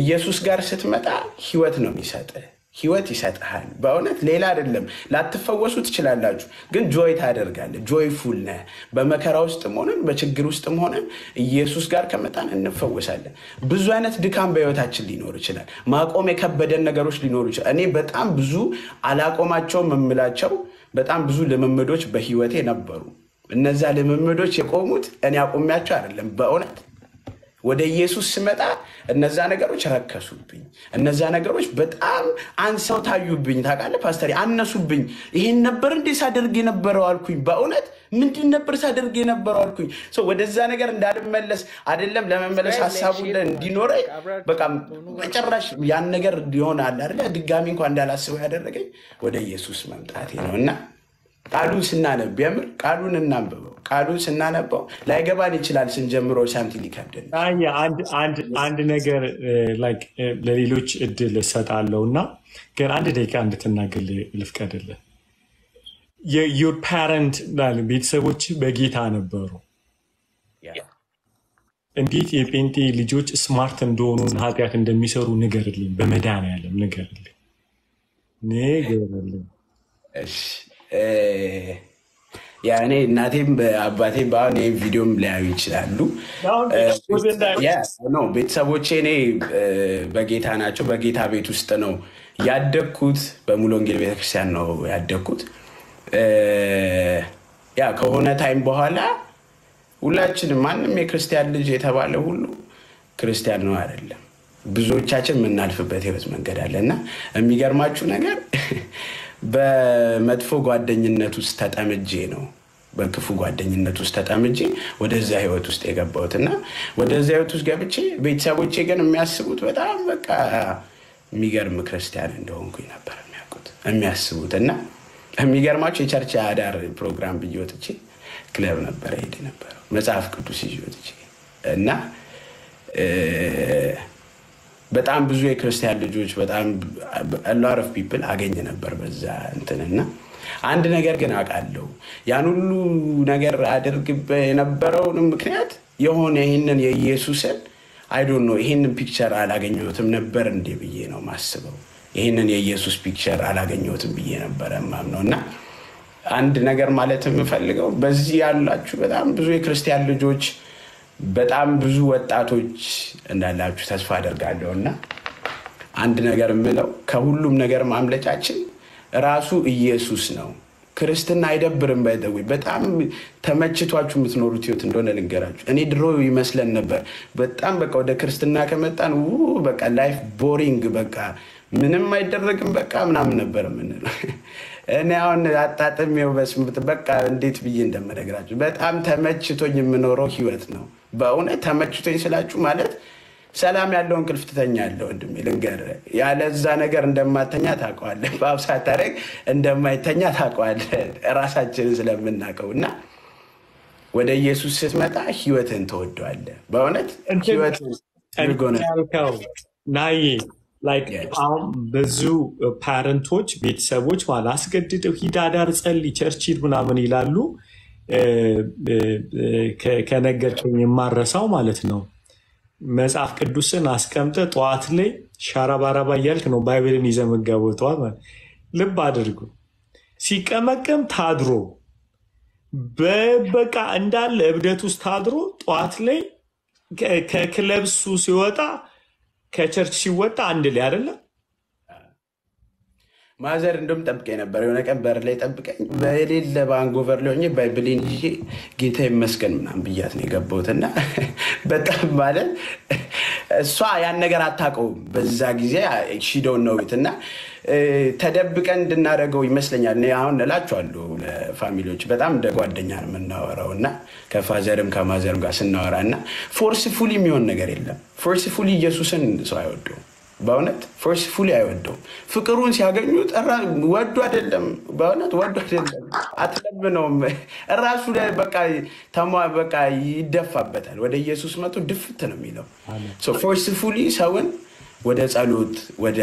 ኢየሱስ ጋር ስትመጣ ህይወት ነው የሚሰጥህ ህይወት ይሰጥሃል። በእውነት ሌላ አይደለም። ላትፈወሱ ትችላላችሁ፣ ግን joy ታደርጋለህ። joyful ነህ። በመከራ ውስጥም ሆነን በችግር ውስጥም ሆነን ኢየሱስ ጋር ከመጣን እንፈወሳለን። ብዙ አይነት ድካም በህይወታችን ሊኖር ይችላል። ማቆም የከበደን ነገሮች ሊኖሩ ይችላል። እኔ በጣም ብዙ አላቆማቸውም የምላቸው በጣም ብዙ ልምምዶች በህይወቴ ነበሩ። እነዛ ልምምዶች የቆሙት እኔ አቆሚያቸው አይደለም በእውነት ወደ ኢየሱስ ስመጣ እነዛ ነገሮች ረከሱብኝ። እነዛ ነገሮች በጣም አንሰው ታዩብኝ። ታውቃለህ ፓስተር፣ አነሱብኝ። ይሄን ነበር እንዴ ሳደርግ የነበረው አልኩኝ። በእውነት ምንድን ነበር ሳደርግ የነበረው አልኩኝ። ወደዛ ነገር እንዳልመለስ አይደለም ለመመለስ ሀሳቡ እንዲኖረኝ በቃ መጨረሻ ያን ነገር ይሆናል አይደለ ድጋሚ እንኳ እንዳላስበው ያደረገኝ ወደ ኢየሱስ መምጣቴ ነው እና ቃሉን ስናነብ የምር ቃሉን እናንብበው። ቃሉን ስናነበው ላይገባን ይችላል ስንጀምረው ሳንቲ ሊከብድን አንድ ነገር ለሌሎች እድል እሰጣለሁ እና ግን አንድ ደቂቃ እንድትናገር ልፍቀድልህ። የዩር ፓረንት ቤተሰቦች በጌታ ነበሩ። እንዴት የጴንጤ ልጆች ስማርት እንደሆኑ ኃጢአት እንደሚሰሩ ንገርልኝ። በመድኃኒዓለም ንገርልኝ፣ ንገርልኝ። እሺ እ፣ ያ እኔ እናቴም አባቴም በአሁን ይህን ቪዲዮም ሊያዩ ይችላሉ። ቤተሰቦቼ እኔ በጌታ ናቸው። በጌታ ቤት ውስጥ ነው ያደግኩት። በሙሉ ወንጌል ቤተክርስቲያን ነው ያደግኩት። ያ ከሆነ ታይም በኋላ ሁላችንም ማንም የክርስቲያን ልጅ የተባለ ሁሉ ክርስቲያን ነው አይደለም። ብዙዎቻችን የምናልፍበት ህይወት መንገድ አለ እና የሚገርማችሁ ነገር በመጥፎ ጓደኝነት ውስጥ ተጠምጄ ነው። በክፉ ጓደኝነት ውስጥ ተጠምጄ ወደዛ ህይወት ውስጥ የገባሁት እና ወደዛ ህይወት ውስጥ ገብቼ ቤተሰቦቼ ግን የሚያስቡት በጣም በቃ የሚገርም ክርስቲያን እንደሆንኩኝ ነበር የሚያውቁት የሚያስቡት እና የሚገርማቸው የ church አዳር ፕሮግራም ብዬ ወጥቼ ክለብ ነበረ ምሄድ ነበረው መጽሐፍ ቅዱስ ይዤ ወጥቼ እና በጣም ብዙ የክርስቲያን ልጆች በጣም lot of people አገኝ ነበር በዛ እንትንና አንድ ነገር ግን አውቃለሁ ያን ሁሉ ነገር ሳደርግ የነበረውንም ምክንያት የሆነ ይህንን የኢየሱስን አይዶን ነው ይህንን picture አላገኘሁትም ነበር እንዴ ብዬ ነው ማስበው። ይህንን የኢየሱስ picture አላገኘሁትም ብዬ ነበረ ማምነው እና አንድ ነገር ማለት የምፈልገው በዚህ ያላችሁ በጣም ብዙ የክርስቲያን ልጆች በጣም ብዙ ወጣቶች እንዳላችሁ ተስፋ አደርጋለሁ እና አንድ ነገር የምለው ከሁሉም ነገር ማምለጫችን ራሱ ኢየሱስ ነው። ክርስትና አይደብርም። by the way በጣም ተመችቷችሁ የምትኖሩት ህይወት እንደሆነ ልንገራችሁ። እኔ ድሮ ይመስለን ነበር በጣም በቃ ወደ ክርስትና ከመጣን ው በቃ life boring በቃ ምንም አይደረግም በቃ ምናምን ነበር የምንለው። እኔ አሁን አጣጥሜው በስምት በቃ እንዴት ብዬ እንደምነግራችሁ በጣም ተመችቶኝ የምኖረው ህይወት ነው። በእውነት ተመችቶኝ ስላችሁ ማለት ሰላም ያለው እንቅልፍ ትተኛለህ ወንድሜ፣ ልንገርህ። ያለዛ ነገር እንደማተኛ ታውቀዋለህ። በአብ ሳታደርግ እንደማይተኛ ታውቀዋለህ፣ ራሳችንን ስለምናውቀው እና ወደ ኢየሱስ ስትመጣ ህይወትን ትወደዋለህ። በእውነት እንትን ህይወትን ይጎነ ያልከው ናዬ ላይክ Yes. አሁን ብዙ ፓረንቶች ቤተሰቦች አስገድደው ሂድ አዳር ጸልይ ቸርች ሂድ ምናምን ይላሉ። ከነገርከኝ የማረሳው ማለት ነው። መጽሐፍ ቅዱስን አስቀምጠ ጠዋት ላይ ሻራባራባ እያልክ ነው ባይብልን ይዘህ ልብ አድርጉ። ሲቀመቀም ታድሮ በበቃ እንዳለ እብደት ውስጥ ታድሮ ጠዋት ላይ ከ- ከክለብ እሱ ሲወጣ ከቸርች ሲወጣ አንድ ላይ አይደለም ማዘር እንደውም ጠብቀኝ ነበር። የሆነ ቀን በር ላይ ጠብቀኝ በሌለ በአንጎቨር ላይ ሆኜ ባይብሌን ይዤ ጌታ ይመስገን ምናምን ብያት ነው የገባሁት እና በጣም ማለት እሷ ያን ነገር አታውቀውም በዛ ጊዜ ሺደውን ነው ቤት እና ተደብቀን እንድናደርገው ይመስለኛል። እኔ አሁን እላቸዋለሁ ለ family ዎች በጣም እንደ ጓደኛ ነው የምናወራው እና ከፋዘርም ከማዘርም ጋር ስናወራ እና forcefully የሚሆን ነገር የለም። forcefully ኢየሱስን ሰው አይወደውም። በእውነት forcefully አይወደውም። ፍቅሩን ሲያገኙት እራ- ወዱ አይደለም፣ በእውነት ወዱ አይደለም፣ አትለምነውም። እራሱ ላይ በቃ ተሟ- በቃ ይደፋበታል። ወደ ኢየሱስ መቶ ድፍት ነው የሚለው። forcefully ሰውን ወደ ጸሎት ወደ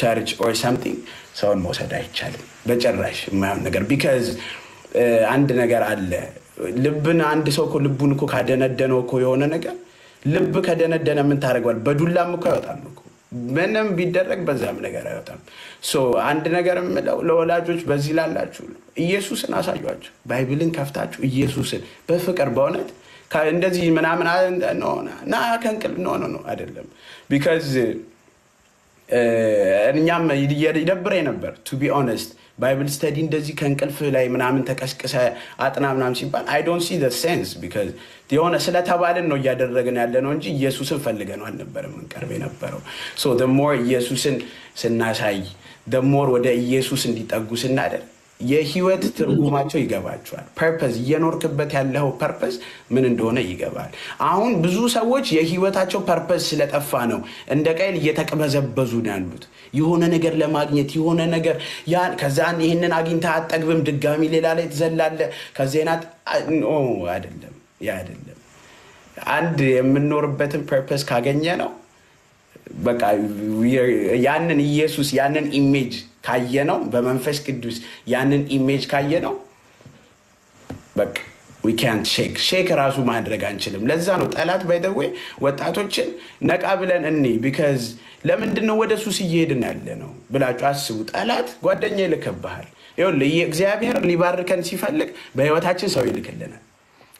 church or something ሰውን መውሰድ አይቻልም በጭራሽ የማይሆን ነገር because አንድ ነገር አለ ልብን አንድ ሰው እኮ ልቡን እኮ ካደነደነው እኮ የሆነ ነገር ልብ ከደነደነ ምን ታደርገዋል በዱላም እኮ አይወጣም እኮ ምንም ቢደረግ በዛም ነገር አይወጣም። አንድ ነገር የምለው ለወላጆች በዚህ ላላችሁ ኢየሱስን አሳዩቸው Bible ን ከፍታችሁ ኢየሱስን በፍቅር በእውነት እንደዚህ ምናምን ና ከእንቅልፍ no no አይደለም። because እኛም ይደብረኝ ነበር። to be honest Bible study እንደዚህ ከእንቅልፍ ላይ ምናምን ተቀስቅሰ አጥና ምናምን ሲባል I don't see sense because የሆነ ስለተባልን ነው እያደረግን ያለ ነው እንጂ ኢየሱስን ፈልገን አልነበረ የምንቀርብ የነበረው። more ኢየሱስን ስናሳይ more ወደ ኢየሱስ እንዲጠጉ ስናደርግ የህይወት ትርጉማቸው ይገባቸዋል። purpose እየኖርክበት ያለው purpose ምን እንደሆነ ይገባል። አሁን ብዙ ሰዎች የህይወታቸው purpose ስለጠፋ ነው እንደ ቃየል እየተቅበዘበዙ ያሉት። የሆነ ነገር ለማግኘት የሆነ ነገር ከዛን ይህንን አግኝተ አጠግብም ድጋሚ ሌላ ላይ ትዘላለህ ከዜና አይደለም ያ አይደለም። አንድ የምንኖርበትን purpose ካገኘ ነው በቃ ያንን ኢየሱስ ያንን image ካየ ነው በመንፈስ ቅዱስ ያንን ኢሜጅ ካየ ነው በቃ ዊ ካንት ሼክ ሼክ ራሱ ማድረግ አንችልም። ለዛ ነው ጠላት by the way ወጣቶችን ነቃ ብለን እኔ because ለምንድን ነው ወደ ሱስ እየሄድን ያለ ነው ብላችሁ አስቡ። ጠላት ጓደኛ ይልክብሃል ይኸውልህ እግዚአብሔር ሊባርከን ሲፈልግ በህይወታችን ሰው ይልክልናል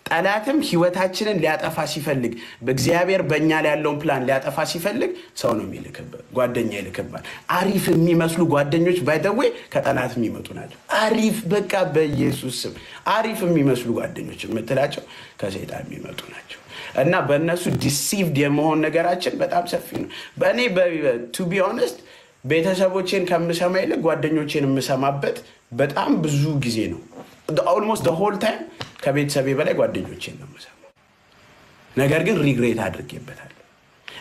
ጠላትም ህይወታችንን ሊያጠፋ ሲፈልግ በእግዚአብሔር በእኛ ላይ ያለውን ፕላን ሊያጠፋ ሲፈልግ ሰው ነው የሚልክብህ ጓደኛ ይልክባል አሪፍ የሚመስሉ ጓደኞች by the way ከጠላት የሚመጡ ናቸው አሪፍ በቃ በኢየሱስ ስም አሪፍ የሚመስሉ ጓደኞች የምትላቸው ከሰይጣን የሚመጡ ናቸው። እና በእነሱ deceived የመሆን ነገራችን በጣም ሰፊ ነው። በእኔ to be honest ቤተሰቦቼን ከምሰማ ይልቅ ጓደኞቼን የምሰማበት በጣም ብዙ ጊዜ ነው almost whole time ከቤተሰቤ በላይ ጓደኞቼን ነው የምሰማው። ነገር ግን regret አድርጌበታለሁ።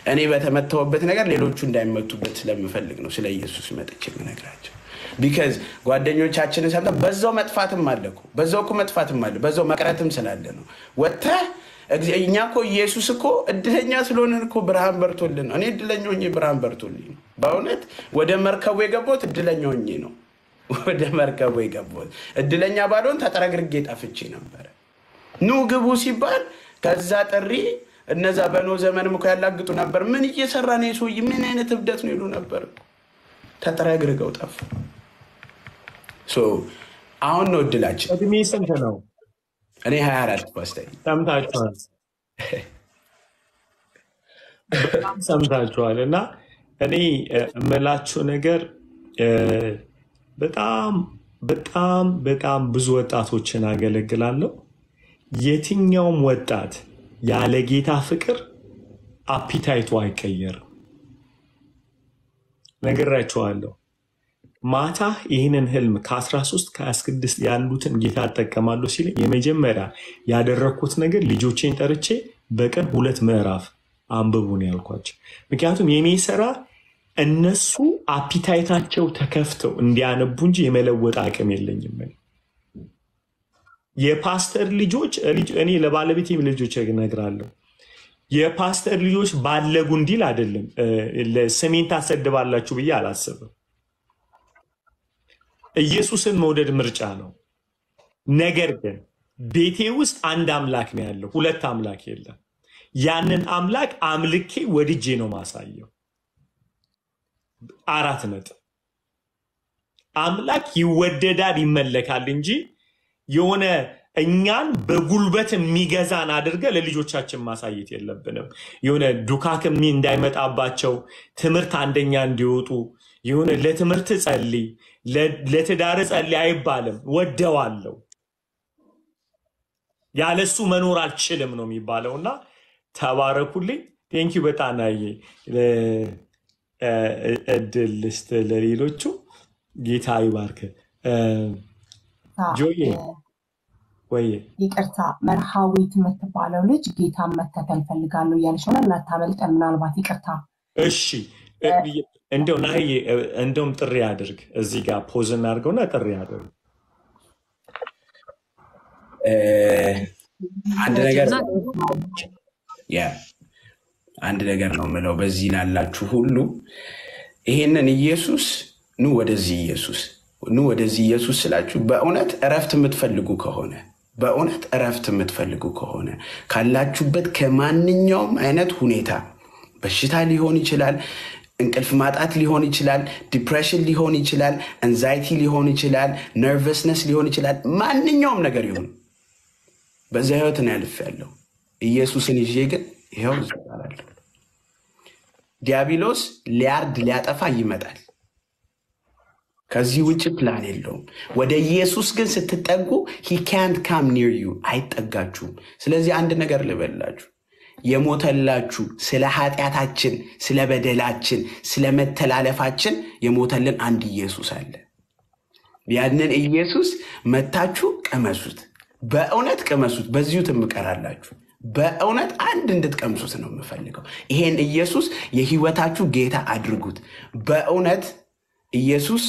እኔ በተመታሁበት ነገር ሌሎቹ እንዳይመቱበት ስለምፈልግ ነው ስለ ኢየሱስ መጥቼ የምነግራቸው። because ጓደኞቻችንን ሰምተን በዛው መጥፋትም አለ እኮ በዛው እኮ መጥፋትም አለ በዛው መቅረትም ስላለ ነው። ወጥተህ እኛ እኮ ኢየሱስ እኮ እድለኛ ስለሆንን እኮ ብርሃን በርቶልን ነው። እኔ እድለኛ ሆኜ ብርሃን በርቶልኝ ነው። በእውነት ወደ መርከቡ የገባሁት እድለኛ ሆኜ ነው ወደ መርከቡ የገባሁት እድለኛ ባልሆን ተጠረግርጌ ጠፍቼ ነበረ። ኑ ግቡ ሲባል ከዛ ጥሪ እነዛ በኖ ዘመንም እኮ ያላግጡ ነበር። ምን እየሰራ ነው የሰውዬ ምን አይነት እብደት ነው ይሉ ነበር ተጠረግርገው ጠፉ። አሁን ነው እድላችን። እድሜ ስንት ነው? እኔ 24 ፓስተር ሰምታችኋል በጣም ሰምታችኋል? እና እኔ የምላችሁ ነገር በጣም በጣም በጣም ብዙ ወጣቶችን አገለግላለሁ። የትኛውም ወጣት ያለ ጌታ ፍቅር አፒታይቱ አይቀየርም። ነግራችኋለሁ ማታ ይህንን ህልም ከ13 ከ26 ያሉትን ጌታ እጠቀማለሁ ሲል የመጀመሪያ ያደረግኩት ነገር ልጆቼን ጠርቼ በቀን ሁለት ምዕራፍ አንብቡን ያልኳቸው። ምክንያቱም የኔ ስራ እነሱ አፒታይታቸው ተከፍተው እንዲያነቡ እንጂ የመለወጥ አቅም የለኝም። የፓስተር ልጆች እኔ ለባለቤት ልጆች እነግራለሁ። የፓስተር ልጆች ባለጉ እንዲል አይደለም። ስሜን ታሰድባላችሁ ብዬ አላስብም። ኢየሱስን መውደድ ምርጫ ነው። ነገር ግን ቤቴ ውስጥ አንድ አምላክ ነው ያለው ሁለት አምላክ የለም። ያንን አምላክ አምልኬ ወድጄ ነው ማሳየው አራት ነጥብ። አምላክ ይወደዳል ይመለካል እንጂ የሆነ እኛን በጉልበት የሚገዛን አድርገ ለልጆቻችን ማሳየት የለብንም። የሆነ ዱካክሚ እንዳይመጣባቸው ትምህርት አንደኛ እንዲወጡ የሆነ ለትምህርት ጸልይ ለትዳር ጸልይ አይባልም። ወደዋለሁ ያለሱ መኖር አልችልም ነው የሚባለው። እና ተባረኩልኝ። thank you በጣም እድል ልስጥ ለሌሎቹ። ጌታ ይባርክ። ጆዬ ወይ ይቅርታ መርሃዊት የምትባለው ልጅ ጌታን መከተል ፈልጋለሁ እያለች ሆነ እናታመልጠን ምናልባት ይቅርታ። እሺ እንደው ናዬ እንደውም ጥሪ አድርግ እዚህ ጋር ፖዝ እናድርገውና ጥሪ አድርግ። አንድ ነገር አንድ ነገር ነው ምለው በዚህ ላላችሁ ሁሉ ይሄንን ኢየሱስ ኑ ወደዚህ ኢየሱስ ኑ ወደዚህ ኢየሱስ ስላችሁ በእውነት እረፍት የምትፈልጉ ከሆነ በእውነት እረፍት የምትፈልጉ ከሆነ ካላችሁበት ከማንኛውም አይነት ሁኔታ በሽታ ሊሆን ይችላል፣ እንቅልፍ ማጣት ሊሆን ይችላል፣ depression ሊሆን ይችላል፣ anxiety ሊሆን ይችላል፣ nervousness ሊሆን ይችላል። ማንኛውም ነገር ይሁን በዚያ ህይወት ያልፍ ያለው ኢየሱስን ይዤ ግን ይኸው እዘላለሁ። ዲያብሎስ ሊያርድ ሊያጠፋ ይመጣል። ከዚህ ውጭ ፕላን የለውም። ወደ ኢየሱስ ግን ስትጠጉ ሂ ካንት ካም ኒር ዩ አይጠጋችሁም። ስለዚህ አንድ ነገር ልበላችሁ፣ የሞተላችሁ ስለ ኃጢአታችን፣ ስለ በደላችን፣ ስለ መተላለፋችን የሞተልን አንድ ኢየሱስ አለ። ያንን ኢየሱስ መጥታችሁ ቅመሱት፣ በእውነት ቅመሱት። በዚሁ ትምቀራላችሁ። በእውነት አንድ እንድትቀምሱት ነው የምፈልገው። ይሄን ኢየሱስ የህይወታችሁ ጌታ አድርጉት። በእውነት ኢየሱስ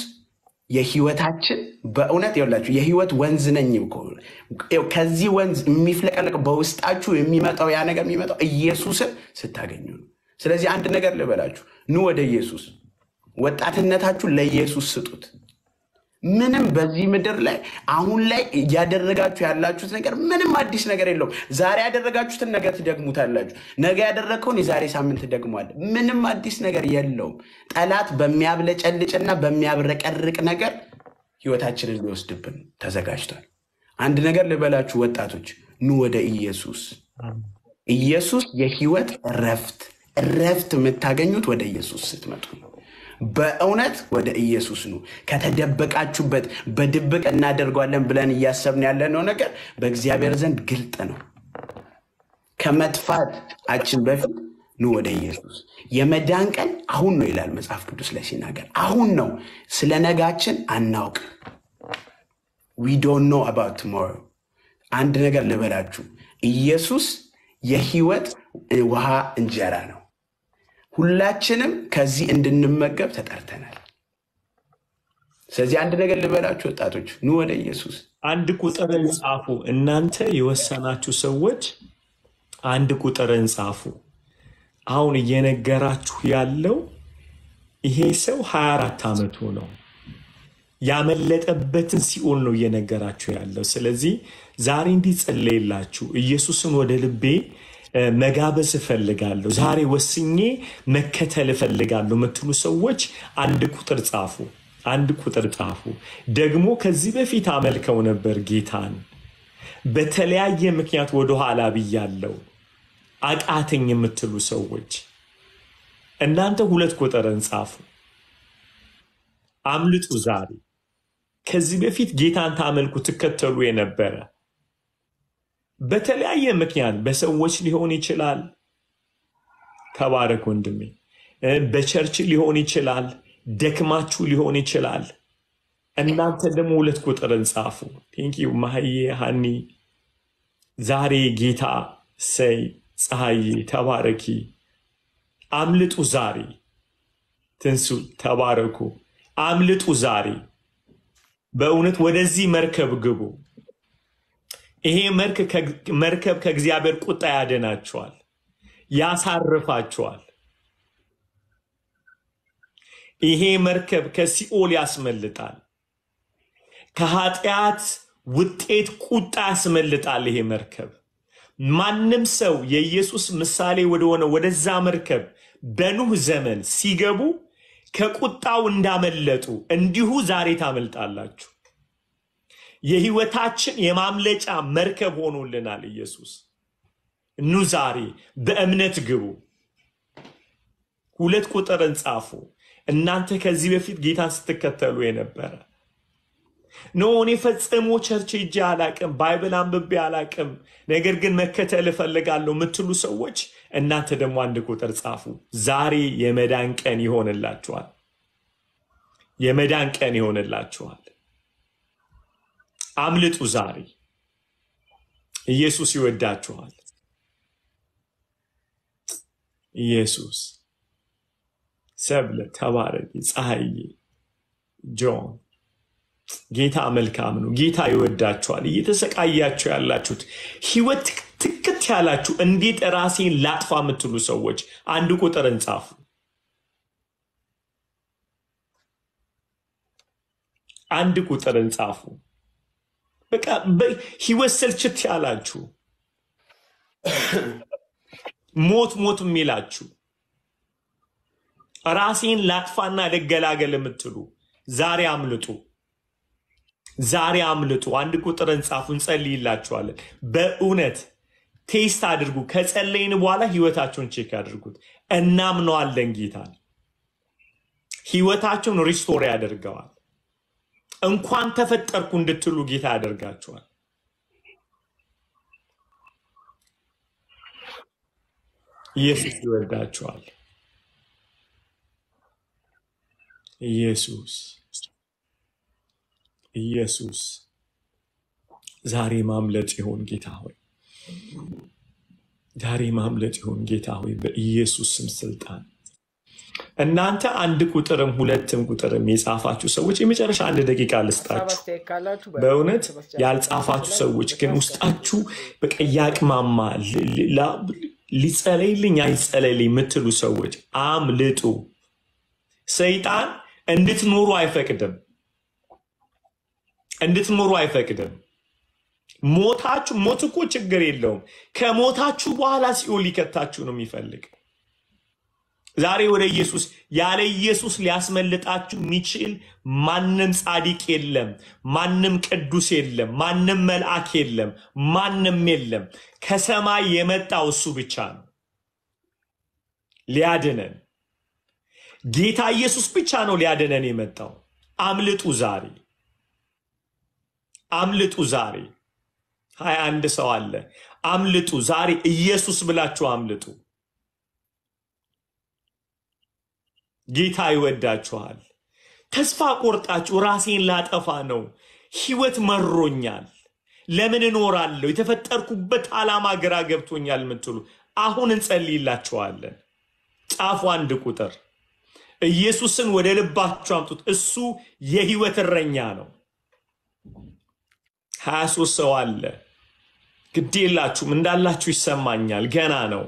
የህይወታችን በእውነት ይኸውላችሁ የህይወት ወንዝ ነኝ ከዚህ ወንዝ የሚፍለቀለቅ በውስጣችሁ የሚመጣው ያ ነገር የሚመጣው ኢየሱስን ስታገኙ ነው። ስለዚህ አንድ ነገር ልበላችሁ፣ ኑ ወደ ኢየሱስ። ወጣትነታችሁ ለኢየሱስ ስጡት። ምንም በዚህ ምድር ላይ አሁን ላይ እያደረጋችሁ ያላችሁት ነገር ምንም አዲስ ነገር የለውም። ዛሬ ያደረጋችሁትን ነገ ትደግሙታላችሁ። ነገ ያደረግከውን የዛሬ ሳምንት ትደግሟል። ምንም አዲስ ነገር የለውም። ጠላት በሚያብለጨልጭና በሚያብረቀርቅ ነገር ህይወታችንን ሊወስድብን ተዘጋጅቷል። አንድ ነገር ልበላችሁ ወጣቶች፣ ኑ ወደ ኢየሱስ። ኢየሱስ የህይወት እረፍት እረፍት የምታገኙት ወደ ኢየሱስ ስትመጡ በእውነት ወደ ኢየሱስ ኑ። ከተደበቃችሁበት በድብቅ እናደርገዋለን ብለን እያሰብን ያለነው ነገር በእግዚአብሔር ዘንድ ግልጥ ነው። ከመጥፋታችን በፊት ኑ ወደ ኢየሱስ። የመዳን ቀን አሁን ነው ይላል መጽሐፍ ቅዱስ ላይ ሲናገር፣ አሁን ነው። ስለ ነጋችን አናውቅ። we don't know about tomorrow። አንድ ነገር ልበላችሁ፣ ኢየሱስ የህይወት ውሃ እንጀራ ነው። ሁላችንም ከዚህ እንድንመገብ ተጠርተናል። ስለዚህ አንድ ነገር ልበላችሁ ወጣቶች፣ ኑ ወደ ኢየሱስ። አንድ ቁጥርን ጻፉ። እናንተ የወሰናችሁ ሰዎች አንድ ቁጥርን ጻፉ። አሁን እየነገራችሁ ያለው ይሄ ሰው 24 ዓመቱ ነው። ያመለጠበትን ሲኦል ነው እየነገራችሁ ያለው። ስለዚህ ዛሬ እንዲጸለይላችሁ ኢየሱስን ወደ ልቤ መጋበዝ እፈልጋለሁ፣ ዛሬ ወስኜ መከተል እፈልጋለሁ የምትሉ ሰዎች አንድ ቁጥር ጻፉ። አንድ ቁጥር ጻፉ። ደግሞ ከዚህ በፊት አመልከው ነበር ጌታን በተለያየ ምክንያት ወደኋላ ብያለው አቃተኝ የምትሉ ሰዎች እናንተ ሁለት ቁጥርን ጻፉ። አምልጡ ዛሬ። ከዚህ በፊት ጌታን ታመልኩ ትከተሉ የነበረ በተለያየ ምክንያት በሰዎች ሊሆን ይችላል። ተባረክ ወንድሜ። በ church ሊሆን ይችላል። ደክማችሁ ሊሆን ይችላል። እናንተ ደግሞ ሁለት ቁጥርን ጻፉ። thank you ማህዬ honey ዛሬ ጌታ ሰይ ፀሐዬ ተባረኪ። አምልጡ ዛሬ። ትንሱ ተባረኩ። አምልጡ ዛሬ። በእውነት ወደዚህ መርከብ ግቡ። ይሄ መርከብ ከእግዚአብሔር ቁጣ ያድናችኋል፣ ያሳርፋችኋል። ይሄ መርከብ ከሲኦል ያስመልጣል፣ ከኃጢአት ውጤት ቁጣ ያስመልጣል። ይሄ መርከብ ማንም ሰው የኢየሱስ ምሳሌ ወደሆነ ወደዛ መርከብ በኑህ ዘመን ሲገቡ ከቁጣው እንዳመለጡ እንዲሁ ዛሬ ታመልጣላችሁ። የህይወታችን የማምለጫ መርከብ ሆኖልናል ኢየሱስ። ኑ ዛሬ በእምነት ግቡ። ሁለት ቁጥርን ጻፉ። እናንተ ከዚህ በፊት ጌታን ስትከተሉ የነበረ no እኔ ፈጽሞ church ሄጄ አላቅም፣ Bible አንብቤ አላቅም፣ ነገር ግን መከተል እፈልጋለሁ የምትሉ ሰዎች እናንተ ደግሞ አንድ ቁጥር ጻፉ። ዛሬ የመዳን ቀን ይሆንላችኋል። የመዳን ቀን ይሆንላችኋል። አምልጡ ዛሬ። ኢየሱስ ይወዳችኋል። ኢየሱስ ሰብለ ተባረኪ፣ ፀሐዬ፣ ጆን ጌታ መልካም ነው። ጌታ ይወዳችኋል። እየተሰቃያችሁ ያላችሁት ህይወት ትክት ያላችሁ እንዴት ራሴን ላጥፋ የምትሉ ሰዎች አንድ ቁጥር እንጻፉ። አንድ ቁጥር እንጻፉ። በቃ በህይወት ስልችት ያላችሁ ሞት ሞት የሚላችሁ ራሴን ላጥፋና ልገላገል የምትሉ ዛሬ አምልጡ። ዛሬ አምልጡ። አንድ ቁጥር እንጻፉ፣ እንጸልይላችኋለን። በእውነት taste አድርጉ። ከጸለይን በኋላ ህይወታቸውን check አድርጉት። እናምነዋለን። ጌታን ህይወታቸውን restore ያደርገዋል። እንኳን ተፈጠርኩ እንድትሉ ጌታ ያደርጋችኋል። ኢየሱስ ይወዳችኋል። ኢየሱስ ኢየሱስ ዛሬ ማምለጥ ይሆን ጌታ ሆይ፣ ዛሬ ማምለጥ ይሆን ጌታ ሆይ፣ በኢየሱስ ስም ስልጣን እናንተ አንድ ቁጥርም ሁለትም ቁጥርም የጻፋችሁ ሰዎች የመጨረሻ አንድ ደቂቃ ልስጣችሁ። በእውነት ያልጻፋችሁ ሰዎች ግን ውስጣችሁ በቃ ያቅማማ ሊጸለይልኝ አይጸለይልኝ የምትሉ ሰዎች አምልጡ። ሰይጣን እንድትኖሩ አይፈቅድም፣ እንድትኖሩ አይፈቅድም። ሞታችሁ ሞት እኮ ችግር የለውም። ከሞታችሁ በኋላ ሲኦል ሊከታችሁ ነው የሚፈልግ ዛሬ ወደ ኢየሱስ ያለ ኢየሱስ ሊያስመልጣችሁ የሚችል ማንም ጻድቅ የለም፣ ማንም ቅዱስ የለም፣ ማንም መልአክ የለም፣ ማንም የለም። ከሰማይ የመጣው እሱ ብቻ ነው ሊያድነን። ጌታ ኢየሱስ ብቻ ነው ሊያድነን የመጣው። አምልጡ ዛሬ፣ አምልጡ ዛሬ። ሀያ አንድ ሰው አለ። አምልጡ ዛሬ፣ ኢየሱስ ብላችሁ አምልጡ። ጌታ ይወዳችኋል። ተስፋ ቆርጣችሁ ራሴን ላጠፋ ነው፣ ህይወት መሮኛል፣ ለምን እኖራለሁ፣ የተፈጠርኩበት ዓላማ ግራ ገብቶኛል የምትሉ አሁን እንጸልይላችኋለን። ጻፉ አንድ ቁጥር ኢየሱስን ወደ ልባችሁ አምጡት። እሱ የህይወት እረኛ ነው። ሀያ ሶስት ሰው አለ። ግድ የላችሁም እንዳላችሁ ይሰማኛል። ገና ነው።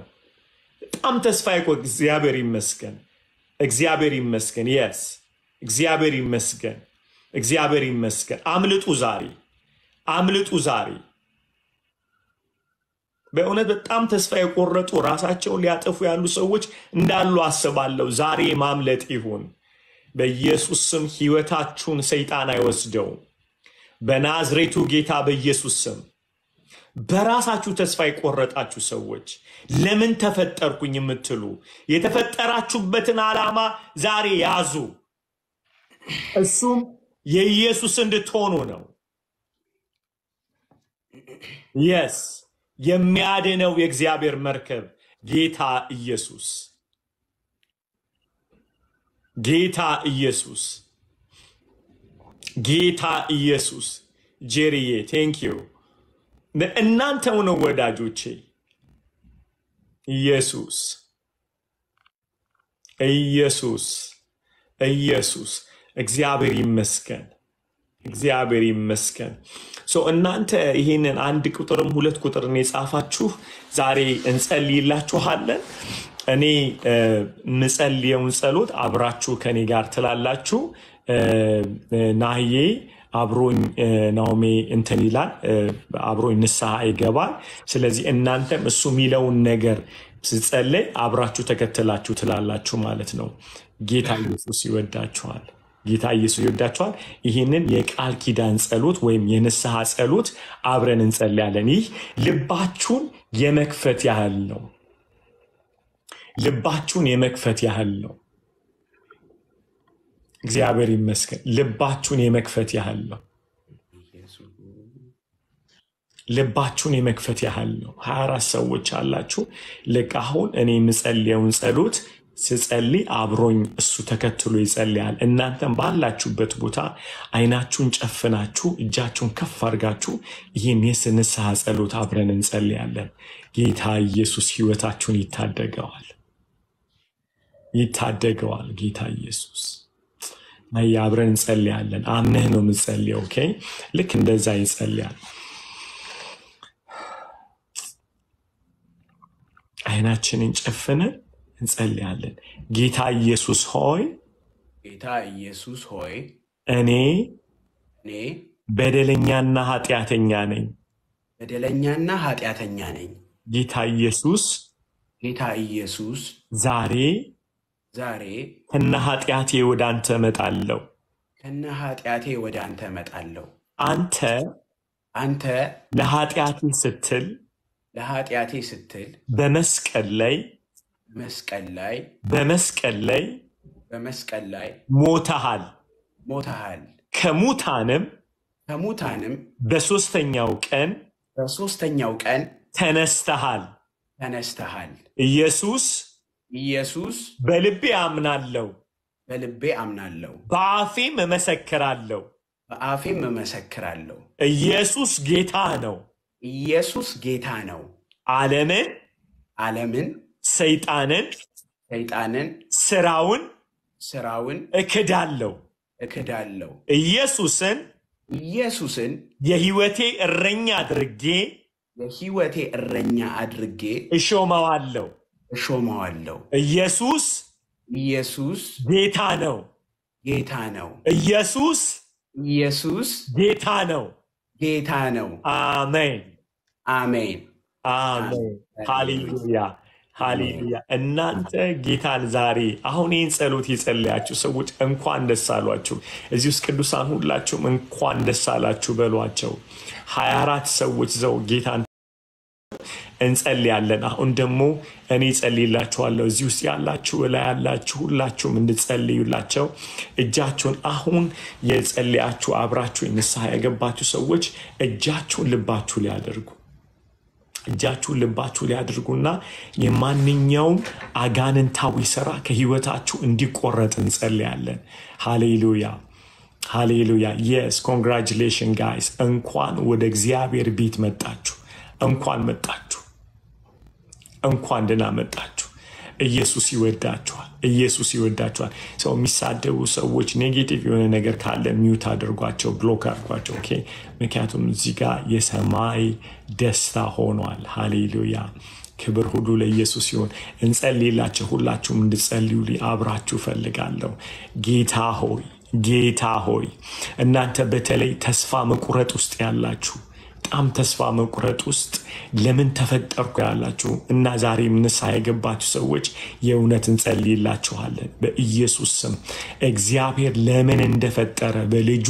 በጣም ተስፋ ይቆ እግዚአብሔር ይመስገን እግዚአብሔር ይመስገን። የስ እግዚአብሔር ይመስገን። እግዚአብሔር ይመስገን። አምልጡ ዛሬ፣ አምልጡ ዛሬ። በእውነት በጣም ተስፋ የቆረጡ ራሳቸውን ሊያጠፉ ያሉ ሰዎች እንዳሉ አስባለሁ። ዛሬ ማምለጥ ይሁን በኢየሱስ ስም። ህይወታችሁን ሰይጣን አይወስደውም። በናዝሬቱ ጌታ በኢየሱስ ስም በራሳችሁ ተስፋ የቆረጣችሁ ሰዎች ለምን ተፈጠርኩኝ የምትሉ የተፈጠራችሁበትን ዓላማ ዛሬ ያዙ። እሱም የኢየሱስ እንድትሆኑ ነው። የስ የሚያድነው የእግዚአብሔር መርከብ ጌታ ኢየሱስ ጌታ ኢየሱስ ጌታ ኢየሱስ ጄሪዬ ቴንኪዩ እናንተው ነው ወዳጆቼ። ኢየሱስ ኢየሱስ ኢየሱስ እግዚአብሔር ይመስገን፣ እግዚአብሔር ይመስገን። እናንተ ይህንን አንድ ቁጥርም ሁለት ቁጥርን የጻፋችሁ ዛሬ እንጸልይላችኋለን። እኔ ምጸልየውን ጸሎት አብራችሁ ከኔ ጋር ትላላችሁ። ናህዬ አብሮኝ ናኦሜ እንትን ይላል፣ አብሮኝ ንስሐ ይገባል። ስለዚህ እናንተም እሱ የሚለውን ነገር ስጸለይ አብራችሁ ተከትላችሁ ትላላችሁ ማለት ነው። ጌታ ኢየሱስ ይወዳችኋል። ጌታ ኢየሱስ ይወዳችኋል። ይህንን የቃል ኪዳን ጸሎት ወይም የንስሐ ጸሎት አብረን እንጸልያለን። ይህ ልባችሁን የመክፈት ያህል ነው። ልባችሁን የመክፈት ያህል ነው። እግዚአብሔር ይመስገን። ልባችሁን የመክፈት ያህል ነው። ልባችሁን የመክፈት ያህል ነው። ሀያ አራት ሰዎች አላችሁ። ልክ አሁን እኔ የምጸልየውን ጸሎት ስጸልይ አብሮኝ እሱ ተከትሎ ይጸልያል። እናንተም ባላችሁበት ቦታ አይናችሁን ጨፍናችሁ እጃችሁን ከፍ አድርጋችሁ ይህን የንስሐ ጸሎት አብረን እንጸልያለን። ጌታ ኢየሱስ ሕይወታችሁን ይታደገዋል፣ ይታደገዋል። ጌታ ኢየሱስ አብረን እንጸልያለን። አምነህ ነው የምጸልየው። okay ልክ እንደዛ ይጸልያል። አይናችንን ጨፍነን እንጸልያለን። ጌታ ኢየሱስ ሆይ ጌታ ኢየሱስ ሆይ እኔ እኔ በደለኛና ኃጢአተኛ ነኝ። በደለኛና ኃጢአተኛ ነኝ። ጌታ ኢየሱስ ጌታ ኢየሱስ ዛሬ ዛሬ ከነ ኃጢአቴ ወደ አንተ እመጣለሁ። ከነ ኃጢአቴ ወደ አንተ እመጣለሁ። አንተ አንተ ለኃጢአቴ ስትል ለኃጢአቴ ስትል በመስቀል ላይ መስቀል ላይ በመስቀል ላይ በመስቀል ላይ ሞተሃል። ሞተሃል። ከሙታንም ከሙታንም በሦስተኛው ቀን በሦስተኛው ቀን ተነስተሃል። ተነስተሃል። ኢየሱስ ኢየሱስ በልቤ አምናለሁ፣ በልቤ አምናለሁ፣ በአፌም እመሰክራለሁ። በአፌም እመሰክራለሁ። ኢየሱስ ጌታ ነው። ኢየሱስ ጌታ ነው። ዓለምን፣ ዓለምን፣ ሰይጣንን፣ ሰይጣንን፣ ስራውን ስራውን እክዳለሁ። እክዳለሁ። ኢየሱስን ኢየሱስን የሕይወቴ እረኛ አድርጌ የሕይወቴ እረኛ አድርጌ እሾመዋለሁ። እሾመዋለሁ። ኢየሱስ ኢየሱስ ጌታ ነው። ጌታ ነው። ኢየሱስ ኢየሱስ ጌታ ነው። ጌታ ነው። አሜን አሜን። አሜን። ሃሌሉያ ሃሌሉያ። እናንተ ጌታን ዛሬ አሁን ይህን ጸሎት የጸለያችሁ ሰዎች እንኳን ደስ አሏችሁ። እዚህ ውስጥ ቅዱሳን ሁላችሁም እንኳን ደስ አላችሁ በሏቸው። ሀያ አራት ሰዎች ዘው ጌታን እንጸልያለን። አሁን ደግሞ እኔ ጸልይላችኋለሁ። እዚህ ውስጥ ያላችሁ እላይ ያላችሁ ሁላችሁም እንድጸልዩላቸው እጃችሁን አሁን የጸለያችሁ አብራችሁ ንስሐ የገባችሁ ሰዎች እጃችሁን ልባችሁ ሊያደርጉ እጃችሁን ልባችሁ ሊያድርጉና የማንኛውም አጋንንታዊ ስራ ከህይወታችሁ እንዲቆረጥ እንጸልያለን። ሃሌሉያ ሃሌሉያ። Yes congratulation guys፣ እንኳን ወደ እግዚአብሔር ቤት መጣችሁ። እንኳን መጣችሁ። እንኳን ደህና መጣችሁ። ኢየሱስ ይወዳችኋል። ኢየሱስ ይወዳችኋል። ሰው የሚሳደቡ ሰዎች negative የሆነ ነገር ካለ mute አድርጓቸው፣ block አድርጓቸው። Okay። ምክንያቱም እዚህ ጋር የሰማይ ደስታ ሆኗል። ሃሌሉያ። ክብር ሁሉ ለኢየሱስ ሲሆን እንጸልይላቸው። ሁላችሁም እንድጸልዩ አብራችሁ ፈልጋለሁ። ጌታ ሆይ ጌታ ሆይ እናንተ በተለይ ተስፋ መቁረጥ ውስጥ ያላችሁ በጣም ተስፋ መቁረጥ ውስጥ ለምን ተፈጠርኩ ያላችሁ እና ዛሬም ንስሐ የገባችሁ ሰዎች የእውነት እንጸልይላችኋለን። በኢየሱስ ስም እግዚአብሔር ለምን እንደፈጠረ በልጁ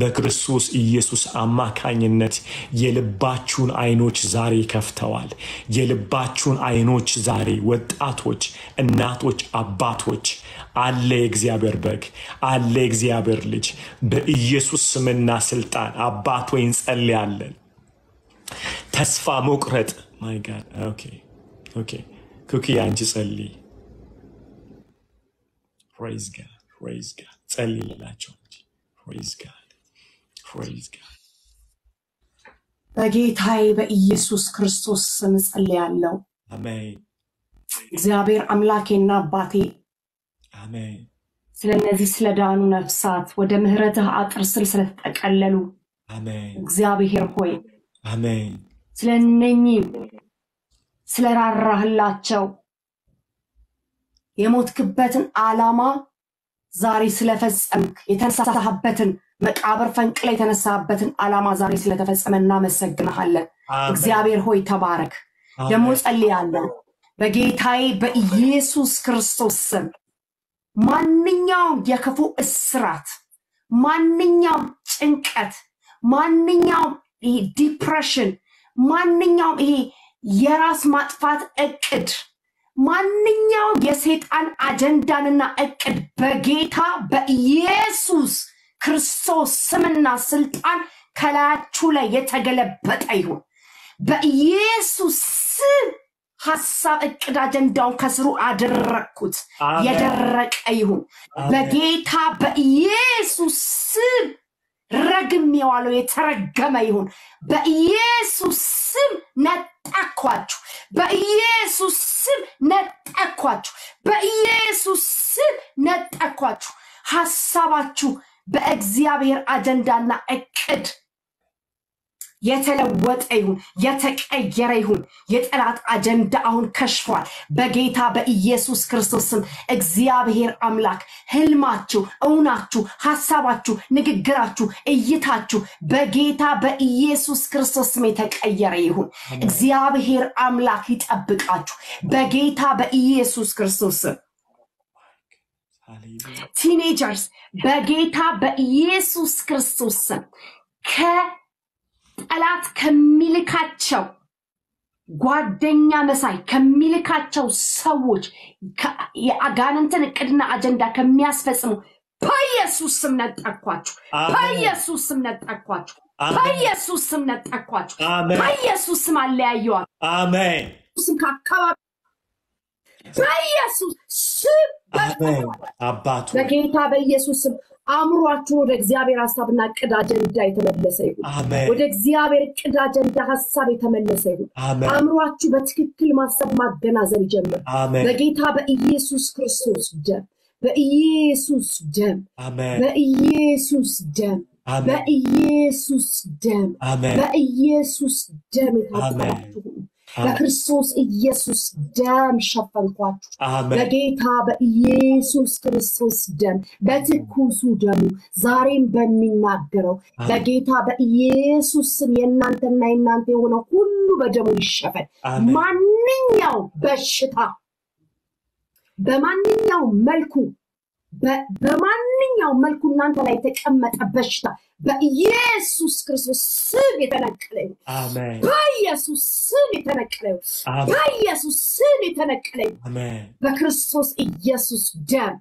በክርስቶስ ኢየሱስ አማካኝነት የልባችሁን አይኖች ዛሬ ከፍተዋል። የልባችሁን አይኖች ዛሬ ወጣቶች፣ እናቶች፣ አባቶች አለ የእግዚአብሔር በግ አለ የእግዚአብሔር ልጅ በኢየሱስ ስምና ስልጣን አባት ሆይ እንጸልያለን። ተስፋ መቁረጥ። My God okay okay ኩኪ አንቺ ጸልይ። Praise God praise God ጸልይላቸው እንጂ። Praise God praise God በጌታዬ በኢየሱስ ክርስቶስ ስም ጸልያለሁ። አሜን እግዚአብሔር አምላኬና አባቴ አሜን ስለ እነዚህ ስለ ዳኑ ነፍሳት ወደ ምሕረትህ አጥር ስር ስለተጠቀለሉ እግዚአብሔር ሆይ አሜን ስለ እነኚህ ስለራራህላቸው የሞትክበትን ዓላማ ዛሬ ስለፈጸምክ የተነሳህበትን መቃብር ፈንቅለ የተነሳህበትን ዓላማ ዛሬ ስለተፈጸመ እናመሰግንሃለን። እግዚአብሔር ሆይ ተባረክ። ደግሞ ጸልያለሁ በጌታዬ በኢየሱስ ክርስቶስ ስም ማንኛውም የክፉ እስራት፣ ማንኛውም ጭንቀት፣ ማንኛውም ይሄ ዲፕሬሽን፣ ማንኛውም ይሄ የራስ ማጥፋት እቅድ፣ ማንኛውም የሰይጣን አጀንዳንና እቅድ በጌታ በኢየሱስ ክርስቶስ ስምና ስልጣን ከላያችሁ ላይ የተገለበጠ ይሁን። በኢየሱስ ስም ሀሳብ፣ እቅድ፣ አጀንዳውን ከስሩ አደረግኩት። የደረቀ ይሁን በጌታ በኢየሱስ ስም ረግም የዋለው የተረገመ ይሁን። በኢየሱስ ስም ነጠኳችሁ። በኢየሱስ ስም ነጠኳችሁ። በኢየሱስ ስም ነጠኳችሁ። ሀሳባችሁ በእግዚአብሔር አጀንዳና እቅድ የተለወጠ ይሁን፣ የተቀየረ ይሁን። የጠላት አጀንዳ አሁን ከሽፏል። በጌታ በኢየሱስ ክርስቶስ ስም እግዚአብሔር አምላክ ህልማችሁ፣ እውናችሁ፣ ሀሳባችሁ፣ ንግግራችሁ፣ እይታችሁ በጌታ በኢየሱስ ክርስቶስ ስም የተቀየረ ይሁን። እግዚአብሔር አምላክ ይጠብቃችሁ በጌታ በኢየሱስ ክርስቶስ ስም። ቲኔጀርስ በጌታ በኢየሱስ ክርስቶስ ስም ከጠላት ከሚልካቸው ጓደኛ መሳይ ከሚልካቸው ሰዎች የአጋንንትን እቅድና አጀንዳ ከሚያስፈጽሙ በኢየሱስ ስም ነጠቅኳችሁ። አሜን በኢየሱስ ስም ነጠቅኳችሁ። አሜን በኢየሱስ ስም ነጠቅኳችሁ። አሜን በኢየሱስ ስም አለያየዋል። አሜን ስም ከአካባቢ በኢየሱስ ስም አባቱ በጌታ በኢየሱስ ስም አእምሯችሁ ወደ እግዚአብሔር ሀሳብና እቅድ አጀንዳ የተመለሰ ይሁን። ወደ እግዚአብሔር እቅድ አጀንዳ ሀሳብ የተመለሰ ይሁን። አእምሯችሁ በትክክል ማሰብ ማገናዘብ ይጀምር። በጌታ በኢየሱስ ክርስቶስ ደም፣ በኢየሱስ ደም፣ በኢየሱስ ደም፣ በኢየሱስ ደም፣ በኢየሱስ ደም የታጠባችሁ በክርስቶስ ኢየሱስ ደም ሸፈንኳችሁ። በጌታ በኢየሱስ ክርስቶስ ደም በትኩሱ ደሙ ዛሬም በሚናገረው በጌታ በኢየሱስ ስም የእናንተና የእናንተ የሆነው ሁሉ በደሙ ይሸፈን። አሜን ማንኛውም በሽታ በማንኛውም መልኩ በማንኛውም መልኩ እናንተ ላይ የተቀመጠ በሽታ በኢየሱስ ክርስቶስ ስም የተነቀለ ይሁን። በኢየሱስ ስም የተነቀለ ይሁን። በኢየሱስ ስም የተነቀለ ይሁን። በክርስቶስ ኢየሱስ ደም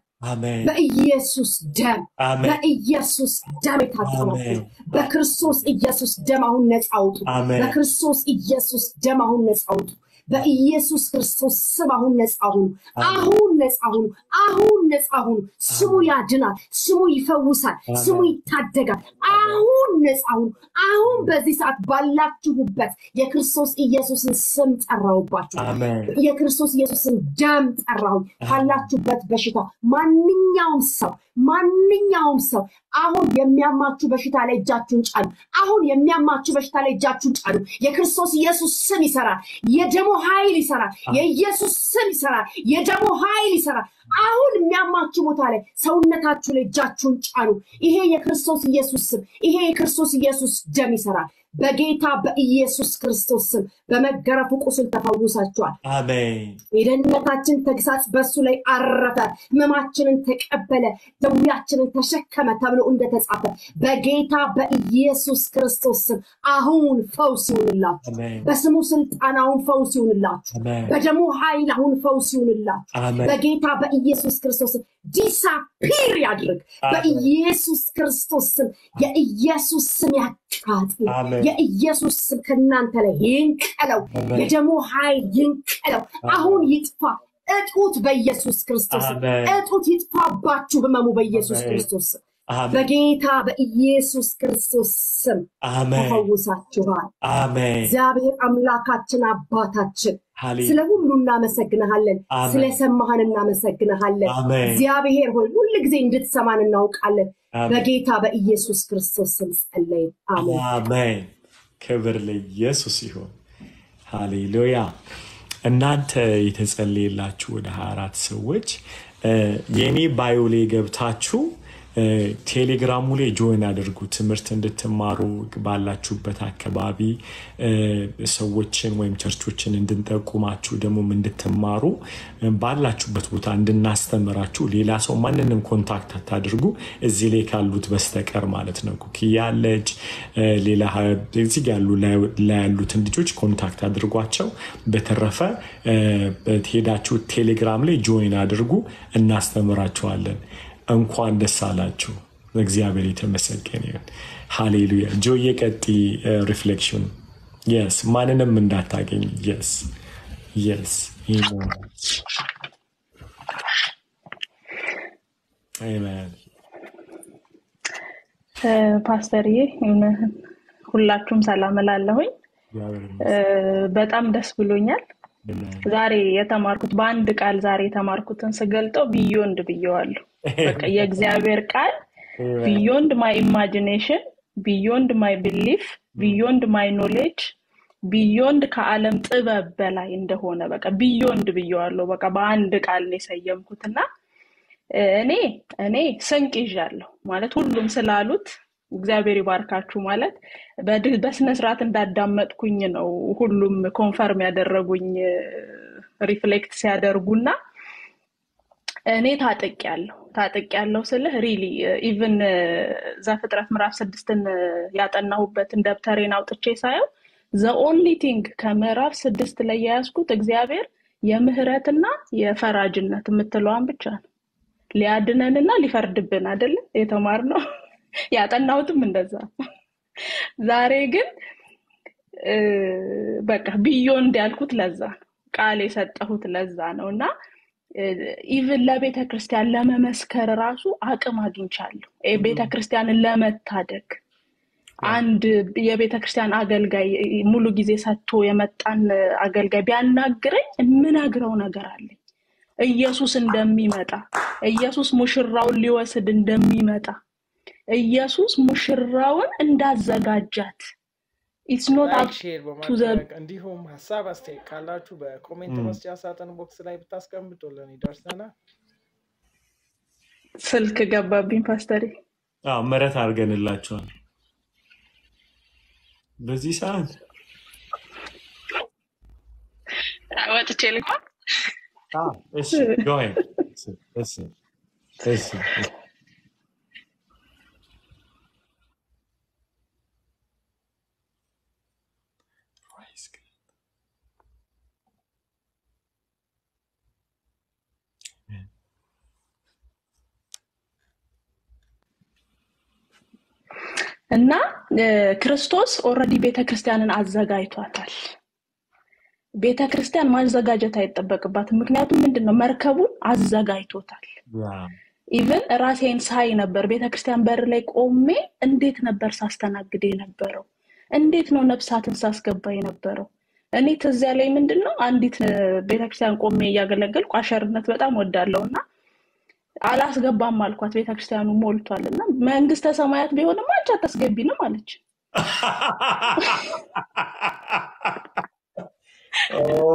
በኢየሱስ ደም በኢየሱስ ደም አሜን በክርስቶስ ኢየሱስ ደም አሁን ነፃ አውጡ። በክርስቶስ ኢየሱስ ደም አሁን ነፃ አውጡ። በኢየሱስ ክርስቶስ ስም አሁን ነፃ ሁኑ። አሁን ነፃ ሁኑ። አሁን ነፃ ሁኑ። ስሙ ያድናል። ስሙ ይፈውሳል። ስሙ ይታደጋል። አሁን ነፃ ሁኑ። አሁን በዚህ ሰዓት ባላችሁበት የክርስቶስ ኢየሱስን ስም ጠራውባችሁ። የክርስቶስ ኢየሱስን ደም ጠራሁኝ። ካላችሁበት በሽታ ማንኛውም ሰው ማንኛውም ሰው አሁን የሚያማችሁ በሽታ ላይ እጃችሁን ጫኑ። አሁን የሚያማችሁ በሽታ ላይ እጃችሁን ጫኑ። የክርስቶስ ኢየሱስ ስም ይሰራል። የደሞ ኃይል ይሰራል። የኢየሱስ ስም ይሰራል። የደሞ ኃይል ይሰራል። አሁን የሚያማችሁ ቦታ ላይ ሰውነታችሁ ላይ እጃችሁን ጫኑ። ይሄ የክርስቶስ ኢየሱስ ስም፣ ይሄ የክርስቶስ ኢየሱስ ደም ይሰራል። በጌታ በኢየሱስ ክርስቶስ ስም በመገረፉ ቁስል ተፈውሳችኋል። አሜን የደህንነታችን ተግሳጽ በእሱ ላይ አረፈ፣ ሕመማችንን ተቀበለ፣ ደዌያችንን ተሸከመ ተብሎ እንደተጻፈ በጌታ በኢየሱስ ክርስቶስ ስም አሁን ፈውስ ይሁንላችሁ። በስሙ ስልጣን አሁን ፈውስ ይሁንላችሁ። በደሙ ኃይል አሁን ፈውስ ይሁንላችሁ። በጌታ በኢየሱስ ክርስቶስ ስም ዲሳፒር ያድርግ። በኢየሱስ ክርስቶስ ስም የኢየሱስ ስም ያቃጥል። የኢየሱስ ስም ከእናንተ ላይ ይንቀለው። የደሙ ኃይል ይንቀለው። አሁን ይጥፋ። እጡት በኢየሱስ ክርስቶስ እጡት ይጥፋባችሁ። ህመሙ በኢየሱስ ክርስቶስ ስም በጌታ በኢየሱስ ክርስቶስ ስም ተፈውሳችኋል። እግዚአብሔር አምላካችን አባታችን ስለ ሁሉ እናመሰግንሃለን። ስለሰማህን እናመሰግንሃለን። እግዚአብሔር ሆይ ሁል ጊዜ እንድትሰማን እናውቃለን። በጌታ በኢየሱስ ክርስቶስ ስም ጸለይን። አሜን። ክብር ለኢየሱስ ይሁን። ሃሌሉያ። እናንተ የተጸለየላችሁ ወደ 24 ሰዎች የእኔ bio ላይ ገብታችሁ ቴሌግራሙ ላይ join አድርጉ። ትምህርት እንድትማሩ ባላችሁበት አካባቢ ሰዎችን ወይም church ኦችን እንድንጠቁማችሁ ደግሞም እንድትማሩ ባላችሁበት ቦታ እንድናስተምራችሁ ሌላ ሰው ማንንም contact አታድርጉ እዚህ ላይ ካሉት በስተቀር ማለት ነው። ኩኪያ ያለች እ፣ ሌላ እዚህ ያሉ ያሉትን ልጆች contact አድርጓቸው። በተረፈ ሄዳችሁ ቴሌግራም ላይ join አድርጉ፣ እናስተምራችኋለን። እንኳን ደስ አላችሁ። እግዚአብሔር የተመሰገነ ይሁን። ሃሌሉያ። ጆ የቀጢ reflection yes ማንንም እንዳታገኝ የስ የስ አሜን ፓስተርዬ ሁላችሁም ሰላም እላለሁኝ። በጣም ደስ ብሎኛል። ዛሬ የተማርኩት በአንድ ቃል ዛሬ የተማርኩትን ስገልጠው beyond ብየዋለሁ። የእግዚአብሔር ቃል beyond my imagination beyond my belief beyond my knowledge beyond ከዓለም ጥበብ በላይ እንደሆነ በቃ beyond ብየዋለሁ። በቃ በአንድ ቃል የሰየምኩት እና እኔ እኔ ስንቅ ይዣለሁ ማለት ሁሉም ስላሉት እግዚአብሔር ይባርካችሁ ማለት በድ- በስነ ስርዓት እንዳዳመጥኩኝ ነው ሁሉም confirm ያደረጉኝ reflect ሲያደርጉና እኔ ታጥቅ ያለው ታጥቅ ያለው ስልህ really even ዘፍጥረት ምዕራፍ ስድስትን ያጠናሁበትን ደብተሬን አውጥቼ ሳየው the only thing ከምዕራፍ ስድስት ላይ የያዝኩት እግዚአብሔር የምህረትና የፈራጅነት የምትለዋን ብቻ ነው። ሊያድነንና ሊፈርድብን አይደለም የተማርነው። ያጠናሁትም እንደዛ ዛሬ ግን በቃ beyond ያልኩት ለዛ ነው። ቃል የሰጠሁት ለዛ ነው እና even ለቤተ ክርስቲያን ለመመስከር ራሱ አቅም አግኝቻለሁ። ቤተ ክርስቲያንን ለመታደግ አንድ የቤተ ክርስቲያን አገልጋይ ሙሉ ጊዜ ሰጥቶ የመጣን አገልጋይ ቢያናግረኝ የምነግረው ነገር አለኝ። ኢየሱስ እንደሚመጣ፣ ኢየሱስ ሙሽራውን ሊወስድ እንደሚመጣ፣ ኢየሱስ ሙሽራውን እንዳዘጋጃት it's not like up share to the በማድረግ እንዲሁም ሀሳብ አስተያየት ካላችሁ በ comment መስጫ ሳጥን box ላይ ብታስቀምጡልን ይደርሰናል። ስልክ ገባብኝ ፓስተሬ። አዎ ምሕረት አድርገንላቸዋል። በዚህ ሰዓት ወጥቼ ልኳ እሺ go ahead። እሺ እሺ እሺ እሺ። Praise God. እና ክርስቶስ already ቤተ ክርስቲያንን አዘጋጅቷታል። ቤተ ክርስቲያን ማዘጋጀት አይጠበቅባትም። ምክንያቱም ምንድን ነው መርከቡን አዘጋጅቶታል።. even ራሴን ሳይ ነበር ቤተ ክርስቲያን በር ላይ ቆሜ እንዴት ነበር ሳስተናግድ የነበረው? እንዴት ነው ነፍሳትን ሳስገባ የነበረው? እኔ ትዝ ያለኝ ምንድን ነው አንዲት ቤተክርስቲያን ቆሜ እያገለገልኩ usher ነት በጣም ወዳለው እና አላስገባም አልኳት። ቤተክርስቲያኑ ሞልቷል እና መንግስተ ሰማያት ቢሆንማ አንቺ አታስገቢንም አለች። Oh.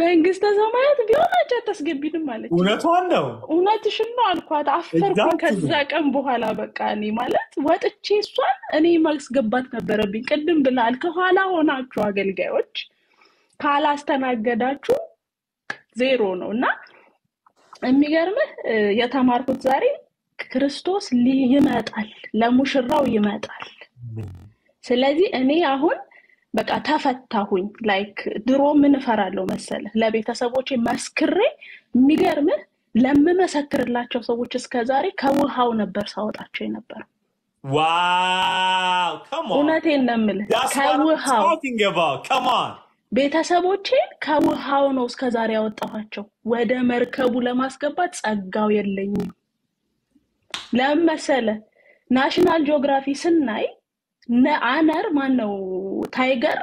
መንግስተ ሰማያት ቢሆን አንቺ አታስገቢንም አለች። እውነቷን ነው። እውነትሽን ነው አልኳት። አፈርኩኝ።. ከዛ ቀን በኋላ በቃ እኔ ማለት ወጥቼ እሷን እኔ ማስገባት ነበረብኝ። ቅድም ብላል፣ ከኋላ ሆናችሁ አገልጋዮች ካላስተናገዳችሁ ዜሮ ነው እና የሚገርምህ የተማርኩት ዛሬ ክርስቶስ ይመጣል፣ ለሙሽራው ይመጣል። ስለዚህ እኔ አሁን በቃ ተፈታሁኝ። Like ድሮ ምን እፈራለሁ መሰለህ? ለቤተሰቦቼ መስክሬ የሚገርምህ ለምመሰክርላቸው ሰዎች እስከ ዛሬ ከውሃው ነበር ሳወጣቸው የነበረው። on. እውነቴን ነው የምልህ፣ ከውሃው ቤተሰቦቼን ከውሃው ነው እስከ ዛሬ ያወጣኋቸው። ወደ መርከቡ ለማስገባት ጸጋው የለኝም። ለምን መሰለህ? National Geography ስናይ አነር ማን ነው tiger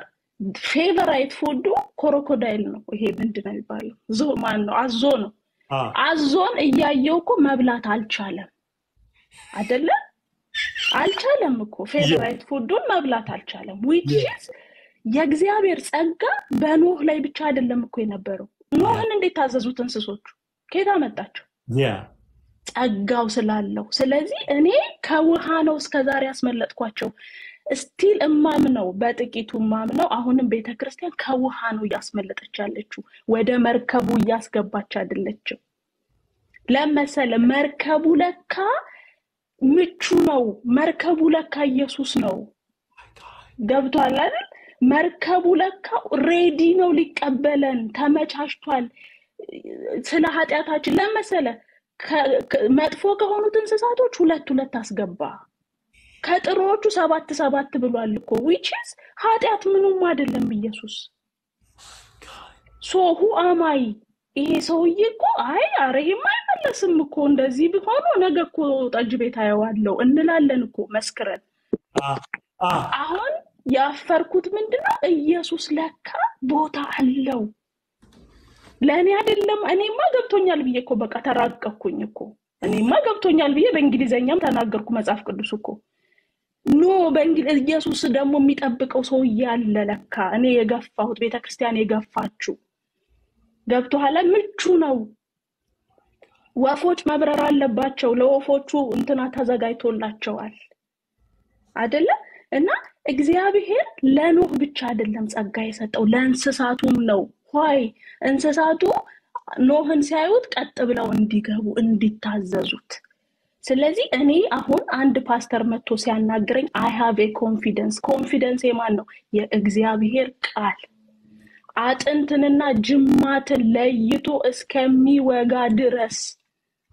favorite food ኡ crocodile ነው። ይሄ ምንድን ነው የሚባለው? አዞ ማን ነው? አዞ ነው።. አዞን እያየው እኮ መብላት አልቻለም አይደለ? አልቻለም እኮ favorite food ኡን መብላት አልቻለም። Which Yeah. is የእግዚአብሔር ጸጋ በኖህ ላይ ብቻ አይደለም እኮ የነበረው። ኖህን እንዴት ታዘዙት እንስሶቹ? ከየት አመጣቸው? ጸጋው ስላለው። ስለዚህ እኔ ከውሃ ነው እስከዛሬ ያስመለጥኳቸው። Still እማምነው በጥቂቱ እማምነው አሁንም ቤተ ክርስቲያን ከውሃ ነው እያስመለጠች ያለችው፣ ወደ መርከቡ እያስገባች አይደለችም። ለመሰለ መርከቡ ለካ ምቹ ነው። መርከቡ ለካ ኢየሱስ ነው። ገብቷል አይደል? መርከቡ ለካ ready ነው ሊቀበለን፣ ተመቻችቷል። ስለ ኃጢአታችን ለመሰለ መጥፎ ከሆኑት እንስሳቶች ሁለት ሁለት አስገባ። ከጥሩዎቹ ሰባት ሰባት ብሏል እኮ which is ኃጢአት ምኑም አይደለም ኢየሱስ So who am I ይሄ ሰውዬ እኮ አይ አረ ይሄማ አይመለስም እኮ እንደዚህ ቢሆኑ ነገ እኮ ጠጅ ቤት አየዋለሁ እንላለን እኮ መስክረን. አሁን ያፈርኩት ምንድነው ኢየሱስ ለካ ቦታ አለው ለእኔ አይደለም። እኔማ ገብቶኛል ብዬ እኮ በቃ ተራቀኩኝ እኮ እኔማ ገብቶኛል ብዬ በእንግሊዘኛም ተናገርኩ። መጽሐፍ ቅዱስ እኮ no ኢየሱስ ደግሞ የሚጠብቀው ሰውዬ አለ ለካ። እኔ የገፋሁት ቤተክርስቲያን የገፋችሁ ገብቶሃል? ምቹ ነው። ወፎች መብረር አለባቸው። ለወፎቹ እንትና ተዘጋጅቶላቸዋል አይደለ? እና እግዚአብሔር ለኖህ ብቻ አይደለም ጸጋ የሰጠው ለእንስሳቱም ነው። ሆይ እንስሳቱ ኖህን ሲያዩት ቀጥ ብለው እንዲገቡ እንዲታዘዙት። ስለዚህ እኔ አሁን አንድ ፓስተር መጥቶ ሲያናግረኝ I have a confidence። confidence የማን ነው? የእግዚአብሔር ቃል አጥንትንና ጅማትን ለይቶ እስከሚወጋ ድረስ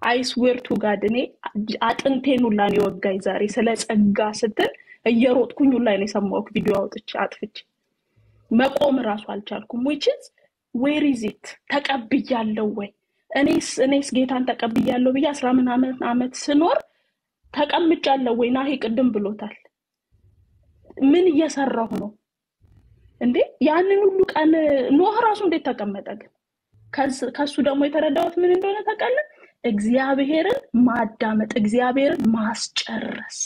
I swear to God እኔ አጥንቴን ሁላ የወጋኝ ዛሬ ስለ ጸጋ ስትል እየሮጥኩኝ ነው የሰማሁት ቪዲዮ አውጥቼ አጥፍቼ። መቆም እራሱ አልቻልኩም። which is where is it ተቀብያለሁ ወይ? እኔስ እኔስ ጌታን ተቀብያለሁ ብዬ አስራ ምናምን ዓመት ስኖር ተቀምጫለሁ ወይ? ናሄ ቅድም ብሎታል። ምን እየሰራሁ ነው? እንዴ ያንን ሁሉ ቀን ኖህ ራሱ እንዴት ተቀመጠ ግን? ከሱ ደግሞ የተረዳሁት ምን እንደሆነ ታውቃለህ? እግዚአብሔርን ማዳመጥ እግዚአብሔርን ማስጨረስ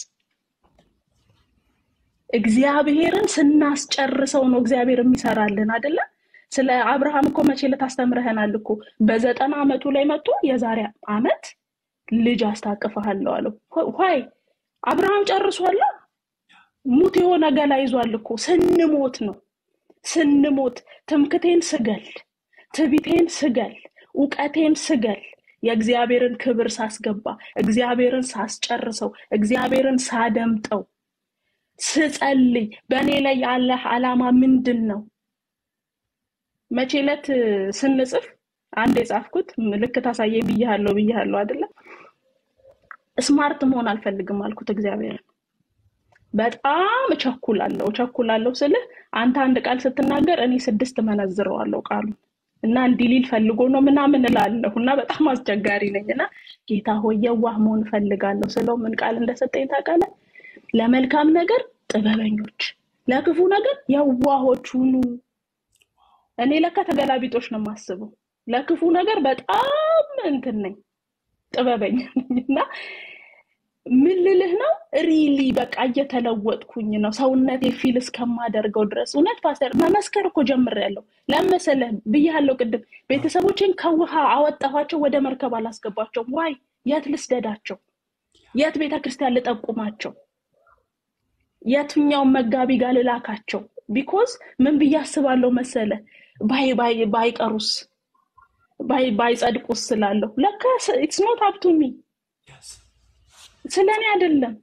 እግዚአብሔርን ስናስጨርሰው ነው እግዚአብሔር የሚሰራልን አይደለ? ስለ አብርሃም እኮ መቼ ዕለት አስተምረህናል እኮ? በዘጠና ዓመቱ ላይ መጥቶ የዛሬ ዓመት ልጅ አስታቅፍሃለሁ አለው። ሆይ አብርሃም ጨርሷላ ሙት የሆነ ገላ ይዟል እኮ። ስንሞት ነው። ስንሞት ትምክቴን ስገል ትቢቴን ስገል እውቀቴን ስገል። የእግዚአብሔርን ክብር ሳስገባ እግዚአብሔርን ሳስጨርሰው እግዚአብሔርን ሳደምጠው ስጸልይ በእኔ ላይ ያለህ ዓላማ ምንድን ነው መቼ ዕለት ስንጽፍ አንድ የጻፍኩት ምልክት አሳየኝ ብያለሁ ብያለሁ አይደለ? ስማርት መሆን አልፈልግም አልኩት እግዚአብሔርን። በጣም እቸኩላለሁ እቸኩላለሁ ስልህ አንተ አንድ ቃል ስትናገር እኔ ስድስት መነዝረዋለሁ ቃሉ እና እንዲህ ሊል ፈልጎ ነው ምናምን እላለሁ እና በጣም አስቸጋሪ ነኝ እና ጌታ ሆይ የዋህ መሆን እፈልጋለሁ ስለው ምን ቃል እንደሰጠኝ ታውቃለህ ለመልካም ነገር ጥበበኞች ለክፉ ነገር የዋሆች ሁኑ። እኔ ለካ ተገላቢጦች ነው የማስበው። ለክፉ ነገር በጣም እንትን ነኝ ጥበበኛ ነኝ። እና ምን ልልህ ነው? really በቃ እየተለወጥኩኝ ነው። ሰውነቴ feel እስከማደርገው ድረስ እውነት ፓስተር መመስከር እኮ ጀምሬያለሁ። ለመሰለህ ብያለሁ ቅድም። ቤተሰቦቼን ከውሃ አወጣኋቸው ወደ መርከብ አላስገባቸውም። ዋይ! የት ልስደዳቸው? የት ቤተ ክርስቲያን ልጠቁማቸው የትኛውን መጋቢ ጋር ልላካቸው? because ምን ብዬ አስባለሁ መሰለ ባይ ባይ ባይቀሩስ? ባይ ባይጸድቁስ ስላለሁ? ለካ it's not up to me ስለ እኔ አይደለም።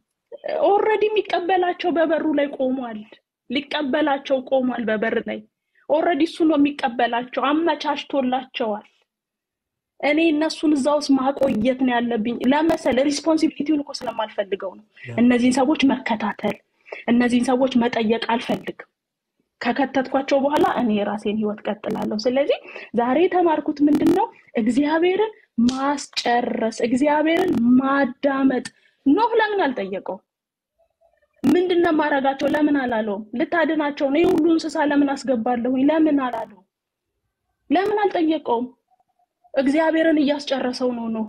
already የሚቀበላቸው በበሩ ላይ ቆሟል። ሊቀበላቸው ቆሟል በበር ላይ። already እሱ ነው የሚቀበላቸው። አመቻችቶላቸዋል። እኔ እነሱን እዛ ውስጥ ማቆየት ነው ያለብኝ። ለመሰል responsibility ውን እኮ ስለማልፈልገው ነው። እነዚህን ሰዎች መከታተል እነዚህን ሰዎች መጠየቅ አልፈልግም። ከከተትኳቸው በኋላ እኔ የራሴን ህይወት ቀጥላለሁ። ስለዚህ ዛሬ የተማርኩት ምንድን ነው እግዚአብሔርን ማስጨረስ እግዚአብሔርን ማዳመጥ። ኖህ ለምን አልጠየቀው ምንድን ነው ማረጋቸው ለምን አላለውም? ልታድናቸው ነው? የሁሉ እንስሳ ለምን አስገባለሁኝ? ለምን አላለው? ለምን አልጠየቀውም? እግዚአብሔርን እያስጨረሰው ነው ነው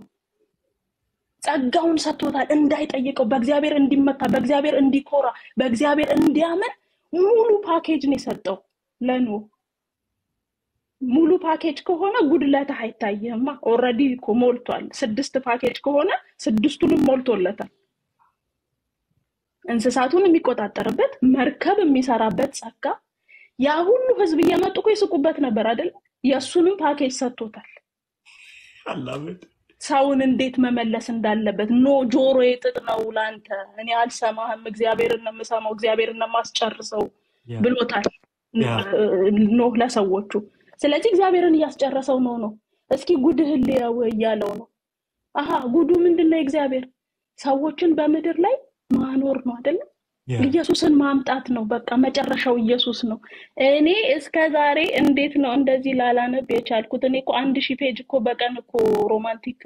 ጸጋውን ሰጥቶታል። እንዳይጠይቀው በእግዚአብሔር እንዲመካ በእግዚአብሔር እንዲኮራ በእግዚአብሔር እንዲያምን ሙሉ ፓኬጅ ነው የሰጠው ለኖህ። ሙሉ ፓኬጅ ከሆነ ጉድለትህ አይታይህማ። already ሞልቷል። ስድስት ፓኬጅ ከሆነ ስድስቱንም ሞልቶለታል። እንስሳቱን የሚቆጣጠርበት መርከብ የሚሰራበት ጸጋ። ያ ሁሉ ህዝብ እየመጡ እኮ ይስቁበት ነበር አይደል? የእሱንም ፓኬጅ ሰጥቶታል ሰውን እንዴት መመለስ እንዳለበት? no ጆሮ ጥጥ ነው ለአንተ እኔ አልሰማህም እግዚአብሔርን ነው የምሰማው እግዚአብሔርን ነው የማስጨርሰው ብሎታል ኖህ ለሰዎቹ። ስለዚህ እግዚአብሔርን እያስጨረሰው ነው ነው። እስኪ ጉድህን ልየው እያለው ነው። አሀ ጉዱ ምንድን ነው እግዚአብሔር ሰዎችን በምድር ላይ ማኖር ነው አይደለም ኢየሱስን ማምጣት ነው። በቃ መጨረሻው ኢየሱስ ነው። እኔ እስከ ዛሬ እንዴት ነው እንደዚህ ላላነብ የቻልኩት? እኔ እኮ አንድ ሺህ page እኮ በቀን እኮ romantic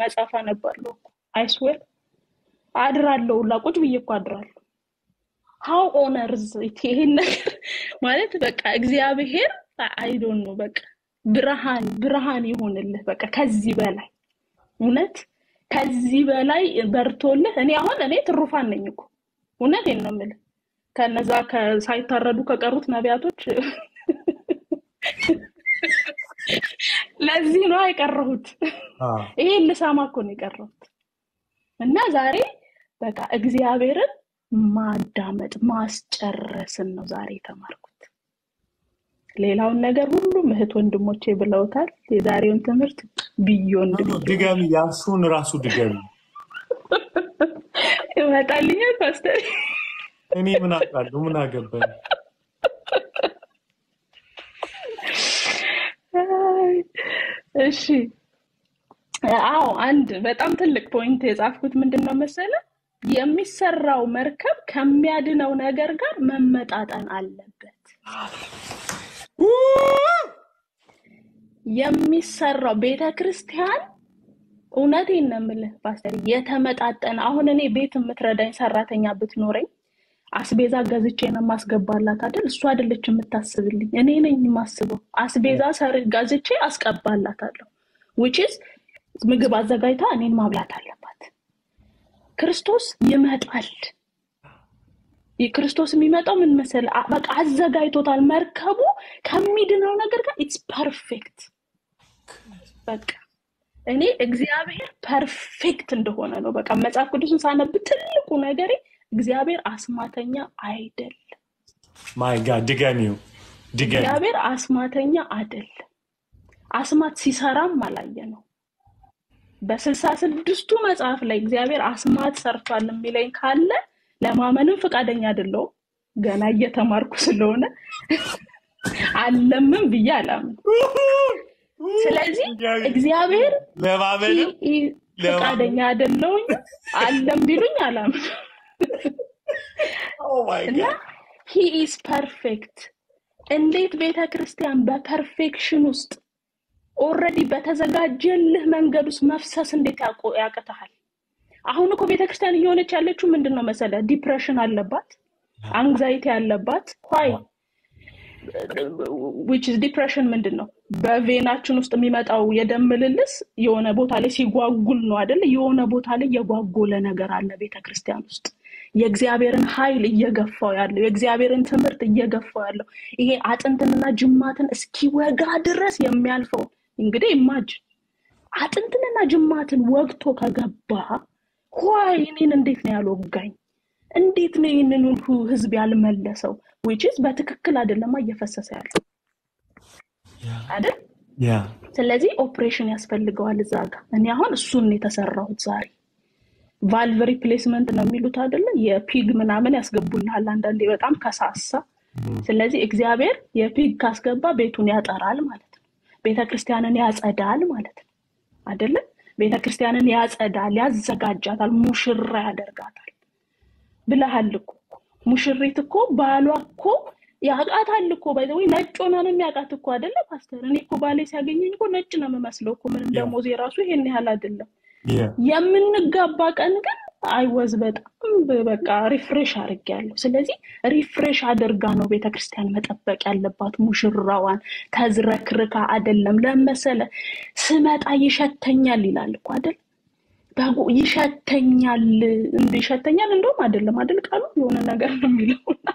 መጽሐፍ አነባለሁ I swear አድራለሁ ሁላ። ቁጭ ብዬ እኮ አድራለሁ። how on earth ይሄን ነገር ማለት በቃ እግዚአብሔር I don't know በቃ ብርሃን ብርሃን ይሁንልህ። በቃ ከዚህ በላይ። እውነት? ከዚህ በላይ በርቶልህ። እኔ አሁን እኔ ትሩፋን ነኝ እኮ እውነቴን ነው የምልህ ከነዛ ሳይታረዱ ከቀሩት ነቢያቶች ለዚህ ነው የቀረሁት። ይሄን ልሰማ እኮ ነው የቀረሁት። እና ዛሬ በቃ እግዚአብሔርን ማዳመጥ ማስጨረስን ነው ዛሬ የተማርኩት። ሌላውን ነገር ሁሉም እህት ወንድሞቼ ብለውታል። የዛሬውን ትምህርት ብዬዋል። ድገሚ፣ ያልሽውን ራሱ ድገሚ። ይመጣልኛል ፓስተር። እኔ ምን አውቃለሁ? ምን አገባኝ? እሺ አዎ አንድ በጣም ትልቅ ፖይንት የጻፍኩት ምንድን ነው መሰለ የሚሰራው መርከብ ከሚያድነው ነገር ጋር መመጣጠን አለበት የሚሰራው ቤተ ክርስቲያን እውነቴን ነው የምልህ ፓስተር የተመጣጠነ አሁን እኔ ቤት የምትረዳኝ ሰራተኛ ብትኖረኝ አስቤዛ ገዝቼ ነው የማስገባላት አይደል እሱ አይደለች የምታስብልኝ እኔ ነኝ የማስበው አስቤዛ ሰር- ገዝቼ አስቀባላታለሁ which is ምግብ አዘጋጅታ እኔን ማብላት አለባት ክርስቶስ ይመጣል ክርስቶስ የሚመጣው ምን መሰለህ? በቃ አዘጋጅቶታል። መርከቡ ከሚድነው ነገር ጋር it's perfect። በቃ እኔ እግዚአብሔር perfect እንደሆነ ነው። በቃ መጽሐፍ ቅዱስን ሳነብ ትልቁ ነገሬ እግዚአብሔር አስማተኛ አይደለም። my God ድገሚው፣ ድገሚ። እግዚአብሔር አስማተኛ አይደለም። አስማት ሲሰራም አላየ ነው። በስልሳ ስድስቱ መጽሐፍ ላይ እግዚአብሔር አስማት ሰርቷል የሚለኝ ካለ ለማመንም ፈቃደኛ አይደለሁም። ገና እየተማርኩ ስለሆነ አለምም ብዬ አላምን። ስለዚህ እግዚአብሔር ለማመንም ፈቃደኛ አይደለሁኝ አለም ቢሉኝ አላምን my እና he is perfect። እንዴት ቤተ ክርስቲያን በ perfection ውስጥ already በተዘጋጀልህ መንገድ ውስጥ መፍሰስ እንዴት ያቅትሃል? አሁን እኮ ቤተክርስቲያን እየሆነች ያለችው ምንድን ነው መሰለ? depression አለባት፣ anxiety አለባት። why which depression ምንድን ነው? በ vein አችን ውስጥ የሚመጣው የደም ምልልስ የሆነ ቦታ ላይ ሲጓጉል ነው አይደለ? የሆነ ቦታ ላይ የጓጎለ ነገር አለ ቤተክርስቲያን ውስጥ የእግዚአብሔርን ኃይል እየገፋው ያለው የእግዚአብሔርን ትምህርት እየገፋው ያለው ይሄ አጥንትንና ጅማትን እስኪወጋ ድረስ የሚያልፈው እንግዲህ imagine አጥንትንና ጅማትን ወግቶ ከገባ ኋይ እኔን እንዴት ነው ያልወጋኝ? እንዴት ነው ይህንን ሁሉ ህዝብ ያልመለሰው? which is በትክክል አይደለማ እየፈሰሰ ያለው አይደል? ስለዚህ ኦፕሬሽን ያስፈልገዋል እዛ ጋር። እኔ አሁን እሱን የተሰራሁት ዛሬ። valve replacement ነው የሚሉት አይደለ? የ pig ምናምን ያስገቡልሃል አንዳንዴ በጣም ከሳሳ። ስለዚህ እግዚአብሔር የ pig ካስገባ ቤቱን ያጠራል ማለት ነው። ቤተ ክርስቲያንን ያጸዳል ማለት ነው አይደለ? ቤተ ክርስቲያንን ያጸዳል፣ ያዘጋጃታል፣ ሙሽራ ያደርጋታል ብለሃል እኮ። ሙሽሪት እኮ ባሏ እኮ ያውቃታል እኮ by the way ነጭ ሆና ነው የሚያውቃት እኮ አይደለ ፓስተር? እኔ እኮ ባሌ ሲያገኘኝ እኮ ነጭ ነው የምመስለው እኮ ምንም ደሞዜ ራሱ ይሄን ያህል አይደለም። የምንጋባ ቀን ግን I was በጣም በቃ refresh አድርጌያለሁ። ስለዚህ refresh አድርጋ ነው ቤተክርስቲያን መጠበቅ ያለባት ሙሽራዋን። ተዝረክርካ አይደለም። ለመሰለ ስመጣ ይሸተኛል ይላል እኮ አይደል? ይሸተኛል እንደ ይሸተኛል እንደውም አይደለም አይደል ቃሉ የሆነ ነገር ነው የሚለውና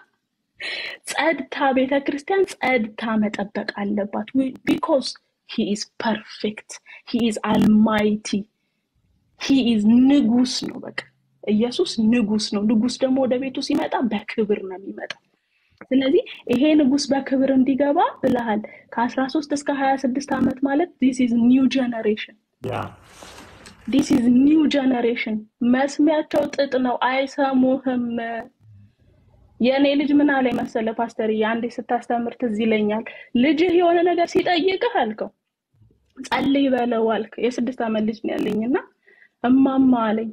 ጸድታ ቤተክርስቲያን ጸድታ መጠበቅ አለባት። because He is perfect He is almighty He is ንጉስ ነው። በቃ ኢየሱስ ንጉስ ነው። ንጉስ ደግሞ ወደ ቤቱ ሲመጣ በክብር ነው የሚመጣው። ስለዚህ ይሄ ንጉስ በክብር እንዲገባ ብለሃል። ከአስራ ሶስት እስከ ሀያ ስድስት ዓመት ማለት is new generation this is new generation። መስሚያቸው ጥጥ ነው፣ አይሰሙህም። የእኔ ልጅ ምን አለ መሰለ ፓስተር፣ አንዴ ስታስተምር ትዝ ይለኛል። ልጅህ የሆነ ነገር ሲጠይቅህ አልከው ጸልይ በለው አልክ። የስድስት ዓመት ልጅ ነው ያለኝ እና እማማ አለኝ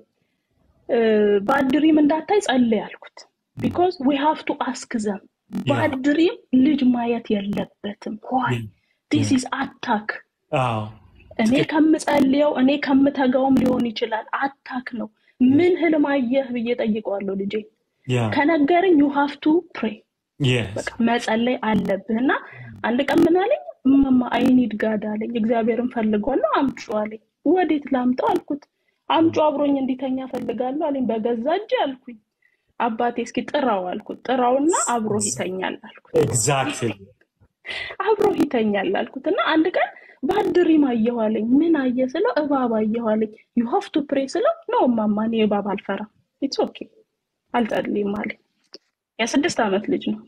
bad dream እንዳታይ ጸልይ አልኩት። because we have to ask them bad dream ልጅ ማየት የለበትም። why this is attack እኔ ከምጸልየው እኔ ከምተጋውም ሊሆን ይችላል። attack ነው። ምን ህልም አየህ ብዬ ጠይቀዋለሁ። ልጄ ያ ከነገረኝ you have to pray መጸለይ አለብህ። እና አንድ ቀን ምን አለኝ እማማ I need God አለኝ። እግዚአብሔርን ፈልገዋለሁ አምጩ አለኝ። ወዴት ላምጣው አልኩት። አምጩ አብሮኝ እንዲተኛ ፈልጋለሁ አለኝ። በገዛ እጅ አልኩኝ። አባቴ እስኪ ጥራው አልኩት። ጥራውና አብሮ ይተኛል አልኩት። አብሮ ይተኛል አልኩት እና አንድ ቀን bad dream አየሁ አለኝ። ምን አየ ስለው እባብ አየሁ አለኝ። you have to pray ስለው ነው እማማ እኔ እባብ አልፈራም፣ it's okay አልጸልይም አለኝ። የስድስት ዓመት ልጅ ነው።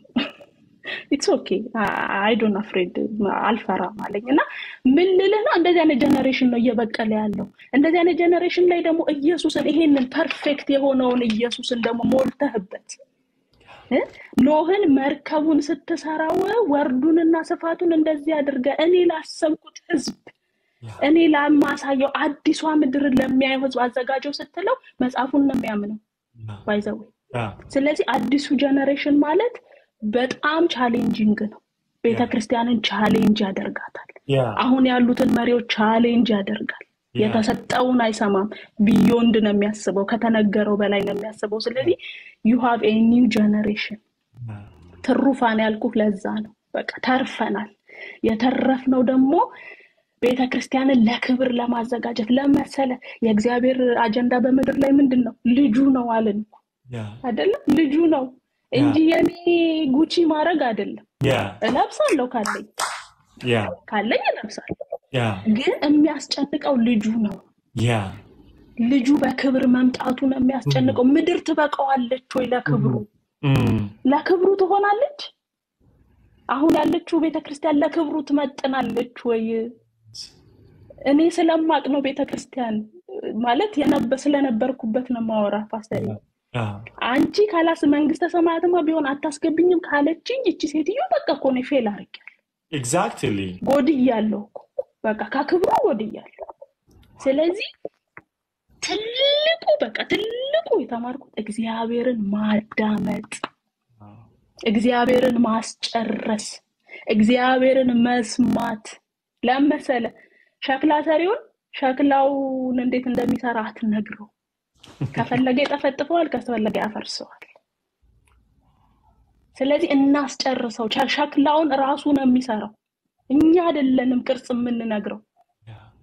it's okay I don't afraid አልፈራም አለኝ እና ምን ልልህ ነው እንደዚህ አይነት generation ነው እየበቀለ ያለው። እንደዚህ አይነት generation ላይ ደግሞ ኢየሱስን ይሄንን perfect የሆነውን ኢየሱስን ደግሞ ሞልተህበት? ኖህን መርከቡን ስትሰራው ወርዱንና ስፋቱን እንደዚህ አድርገ እኔ ላሰብኩት ህዝብ እኔ ለማሳየው አዲሷ ምድርን ለሚያየው ህዝብ አዘጋጀው ስትለው መጽሐፉን ነው የሚያምነው by the way ስለዚህ አዲሱ generation ማለት በጣም challenging ነው። ቤተ ክርስቲያንን challenge ያደርጋታል። አሁን ያሉትን መሪዎች challenge ያደርጋል። የተሰጠውን አይሰማም። beyond ነው የሚያስበው፣ ከተነገረው በላይ ነው የሚያስበው። ስለዚህ you have a new generation ትሩፋን ያልኩህ ለዛ ነው። በቃ ተርፈናል። የተረፍነው ደግሞ ቤተ ክርስቲያንን ለክብር ለማዘጋጀት ለመሰለ የእግዚአብሔር አጀንዳ በምድር ላይ ምንድን ነው? ልጁ ነው ያ አይደለም? ልጁ ነው እንጂ የኔ ጉቺ ማድረግ አይደለም። እለብሳለሁ ካለኝ ካለኝ እለብሳለሁ፣ ግን የሚያስጨንቀው ልጁ ነው። ልጁ በክብር መምጣቱ ነው የሚያስጨንቀው። ምድር ትበቃዋለች ወይ ለክብሩ? ለክብሩ ትሆናለች? አሁን ያለችው ቤተክርስቲያን ለክብሩ ትመጥናለች ወይ? እኔ ስለማቅ ነው ቤተክርስቲያን ማለት ስለነበርኩበት ነው ማወራ ፓስተር አንቺ ካላስ መንግስተ ሰማያትማ ቢሆን አታስገብኝም ካለችኝ እቺ ሴትዮ በቃ እኮ ነው fail አድርጊያለሁ፣ exactly ጎድያለሁ በቃ ከክብሩ ጎድያለሁ። ስለዚህ ትልቁ በቃ ትልቁ የተማርኩት እግዚአብሔርን ማዳመጥ፣ እግዚአብሔርን ማስጨረስ፣ እግዚአብሔርን መስማት። ለምን መሰለ ሸክላ ሰሪውን ሸክላውን እንዴት እንደሚሰራ አትነግረው። ከፈለገ ይጠፈጥፈዋል፣ ከፈለገ ያፈርሰዋል። ስለዚህ እናስጨርሰው። ሸክላውን ራሱ ነው የሚሰራው፣ እኛ አይደለንም ቅርጽ የምንነግረው።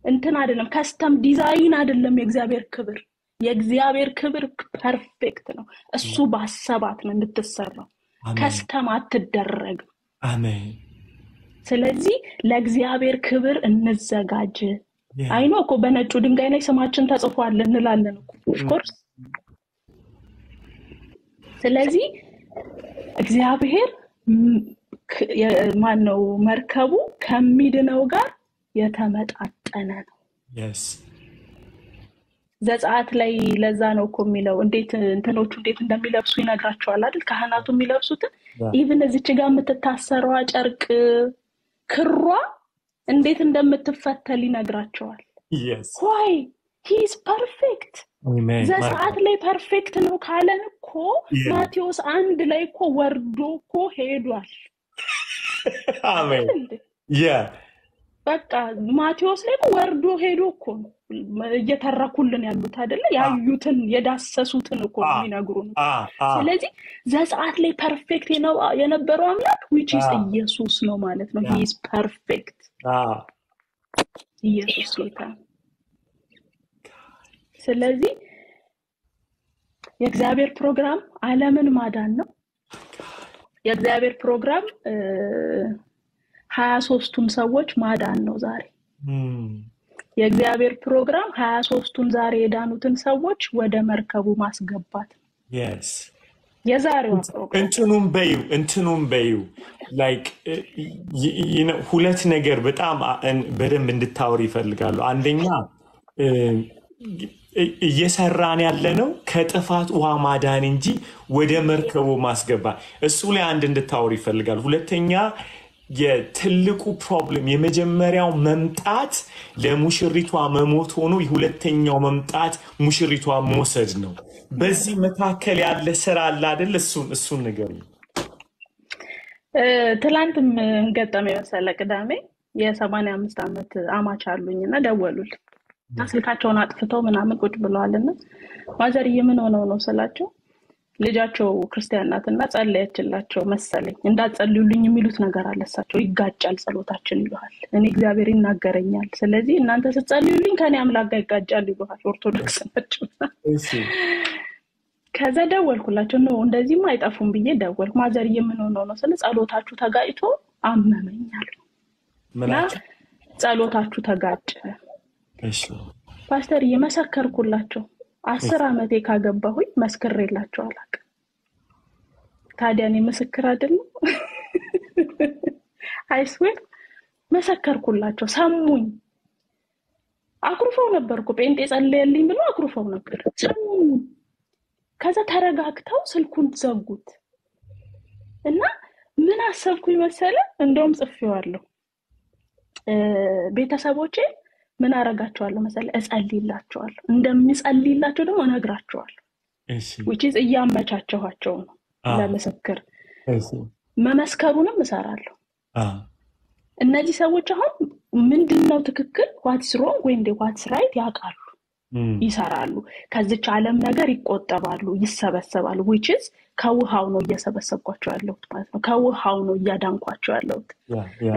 እንትን አይደለም፣ custom design አይደለም። የእግዚአብሔር ክብር የእግዚአብሔር ክብር perfect ነው። እሱ ባሰባት ነው የምትሰራው፣ custom አትደረግም። አሜን ስለዚህ ለእግዚአብሔር ክብር እንዘጋጅ። I know እኮ በነጩ ድንጋይ ላይ ስማችን ተጽፏል እንላለን እኮ of course። ስለዚህ እግዚአብሔር ማን ነው መርከቡ ከሚድነው ጋር የተመጣጠነ ነው። ዘጸአት ላይ ለዛ ነው እኮ የሚለው እንዴት እንትኖቹ እንዴት እንደሚለብሱ ይነግራቸዋል አይደል? ካህናቱ የሚለብሱትን even እዚች ጋር የምትታሰረዋ ጨርቅ ክሯ እንዴት እንደምትፈተል ይነግራቸዋል። why he's perfect ዘጸአት ላይ perfect ነው ካለን እኮ. ማቴዎስ አንድ ላይ እኮ ወርዶ እኮ ሄዷል። በቃ ማቴዎስ ላይ ወርዶ ሄዶ እኮ እየተረኩልን ያሉት አይደለ? ያዩትን የዳሰሱትን እኮ ነው. የሚነግሩን። ስለዚህ ዘጸአት ላይ perfect የነ- የነበረው አምላክ which is. ኢየሱስ ነው ማለት ነው።. he's perfect ኢየሱስ ጌታ ስለዚህ የእግዚአብሔር ፕሮግራም ዓለምን ማዳን ነው። የእግዚአብሔር ፕሮግራም ሀያ ሶስቱን ሰዎች ማዳን ነው ዛሬ የእግዚአብሔር ፕሮግራም ሀያ ሶስቱን ዛሬ የዳኑትን ሰዎች ወደ መርከቡ ማስገባት ነው። ፕሮግራም እንትኑም በዩ እንትኑም በዩ like ሁለት ነገር በጣም በደንብ እንድታወር ይፈልጋሉ። አንደኛ እየሰራን ያለ ነው ከጥፋት ውሃ ማዳን እንጂ ወደ መርከቡ ማስገባት። እሱ ላይ አንድ እንድታወር ይፈልጋሉ። ሁለተኛ የትልቁ ፕሮብለም የመጀመሪያው መምጣት ለሙሽሪቷ መሞት ሆኖ የሁለተኛው መምጣት ሙሽሪቷ መውሰድ ነው። በዚህ መካከል ያለ ስራ አለ አይደል? እሱን እሱን ነገር ትላንትም ገጠመ የመሰለ ቅዳሜ የሰማንያ አምስት ዓመት አማች አሉኝ እና ደወሉልኝ እና ስልካቸውን አጥፍተው ምናምን ቁጭ ብለዋል እና ማዘርዬ ምን ሆነው ነው ስላቸው ልጃቸው ክርስቲያን ናትና ጸለየችላቸው መሰለኝ። እንዳትጸልዩልኝ የሚሉት ነገር አለ። እሳቸው ይጋጫል ጸሎታችን ይሉሃል። እኔ እግዚአብሔር ይናገረኛል፣ ስለዚህ እናንተ ስትጸልዩልኝ ከኔ አምላክ ጋር ይጋጫል ይሉሃል። ኦርቶዶክስ ናቸው። ከዛ ደወልኩላቸው። ነው እንደዚህም አይጠፉም ብዬ ደወልኩ። ማዘርዬ ምን ሆነው ነው ስለ ጸሎታችሁ ተጋጭቶ ምናቸው? ጸሎታችሁ ተጋጨ። ፓስተር እየመሰከርኩላቸው አስር ዓመቴ ካገባሁኝ መስክሬላቸው አላውቅም። ታዲያ እኔ ምስክር አይደለም? አይስዌር መሰከርኩላቸው፣ ሰሙኝ። አኩርፈው ነበርኩ ጴንጤ ጸለየልኝ ብሎ አኩርፈው ነበር፣ ሰሙኝ። ከዛ ተረጋግተው ስልኩን ዘጉት እና ምን አሰብኩኝ መሰለ? እንደውም ጽፌዋለሁ ቤተሰቦቼ ምን አረጋቸዋለሁ መሰለ? እጸልይላቸዋለሁ። እንደሚጸልይላቸው ደግሞ እነግራቸዋለሁ። እሺ which is እያመቻቸኋቸው ነው ለምስክር። መመስከሩንም እሰራለሁ። እነዚህ ሰዎች አሁን ምንድን ነው ትክክል what's wrong ወይ what's right ያውቃሉ፣ ይሰራሉ። ከዚች ዓለም ነገር ይቆጠባሉ፣ ይሰበሰባሉ። which is ከውሃው ነው እየሰበሰብኳቸው ያለሁት ማለት ነው። ከውሃው ነው እያዳንኳቸው ያለሁት።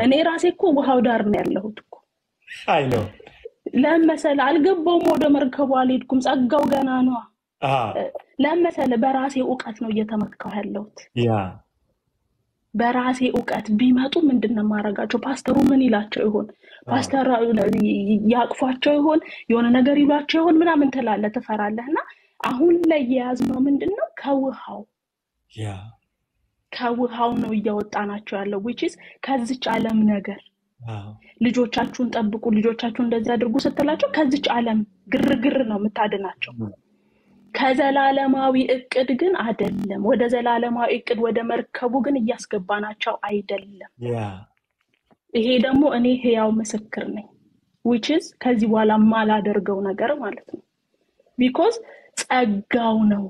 እኔ ራሴ እኮ ውሃው ዳር ነው ያለሁት እኮ ለመሰለ አልገባውም፣ ወደ መርከቡ አልሄድኩም። ጸጋው ገና ነዋ። ለመሰለ በራሴ እውቀት ነው እየተመካሁ ያለሁት። በራሴ እውቀት ቢመጡ ምንድን ነው የማደርጋቸው? ፓስተሩ ምን ይላቸው ይሆን? ፓስተር ያቅፏቸው ይሆን? የሆነ ነገር ይሏቸው ይሆን? ምናምን ትላለህ፣ ትፈራለህ። እና አሁን ላይ የያዝነው ምንድን ነው? ከውሃው ከውሃው ነው እያወጣናቸው ያለው which is ከዚች ዓለም ነገር ልጆቻችሁን ጠብቁ፣ ልጆቻችሁን እንደዚህ አድርጉ ስትላቸው ከዚች ዓለም ግርግር ነው የምታድናቸው። ከዘላለማዊ እቅድ ግን አይደለም። ወደ ዘላለማዊ እቅድ ወደ መርከቡ ግን እያስገባናቸው አይደለም። ይሄ ደግሞ እኔ ህያው ምስክር ነኝ። which is ከዚህ በኋላ ማላደርገው ነገር ማለት ነው። because ጸጋው ነው፣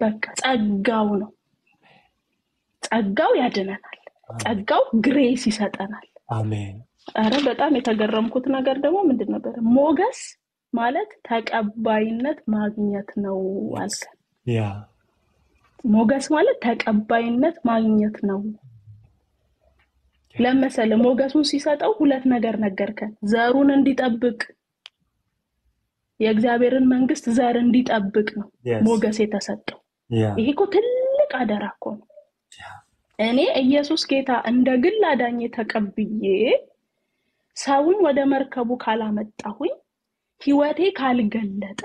በቃ ጸጋው ነው። ጸጋው ያድነናል። ጸጋው ግሬስ ይሰጠናል። አሜን አረ በጣም የተገረምኩት ነገር ደግሞ ምንድን ነበር? ሞገስ ማለት ተቀባይነት ማግኘት ነው አልከን። ያ ሞገስ ማለት ተቀባይነት ማግኘት ነው። ለመሰለ ሞገሱን ሲሰጠው ሁለት ነገር ነገርከን። ዘሩን እንዲጠብቅ የእግዚአብሔርን መንግስት ዘር እንዲጠብቅ ነው. ሞገስ የተሰጠው። ይሄ እኮ ትልቅ አደራ እኮ ነው። እኔ ኢየሱስ ጌታ እንደ ግል አዳኜ ተቀብዬ ሰውን ወደ መርከቡ ካላመጣሁኝ ህይወቴ ካልገለጠ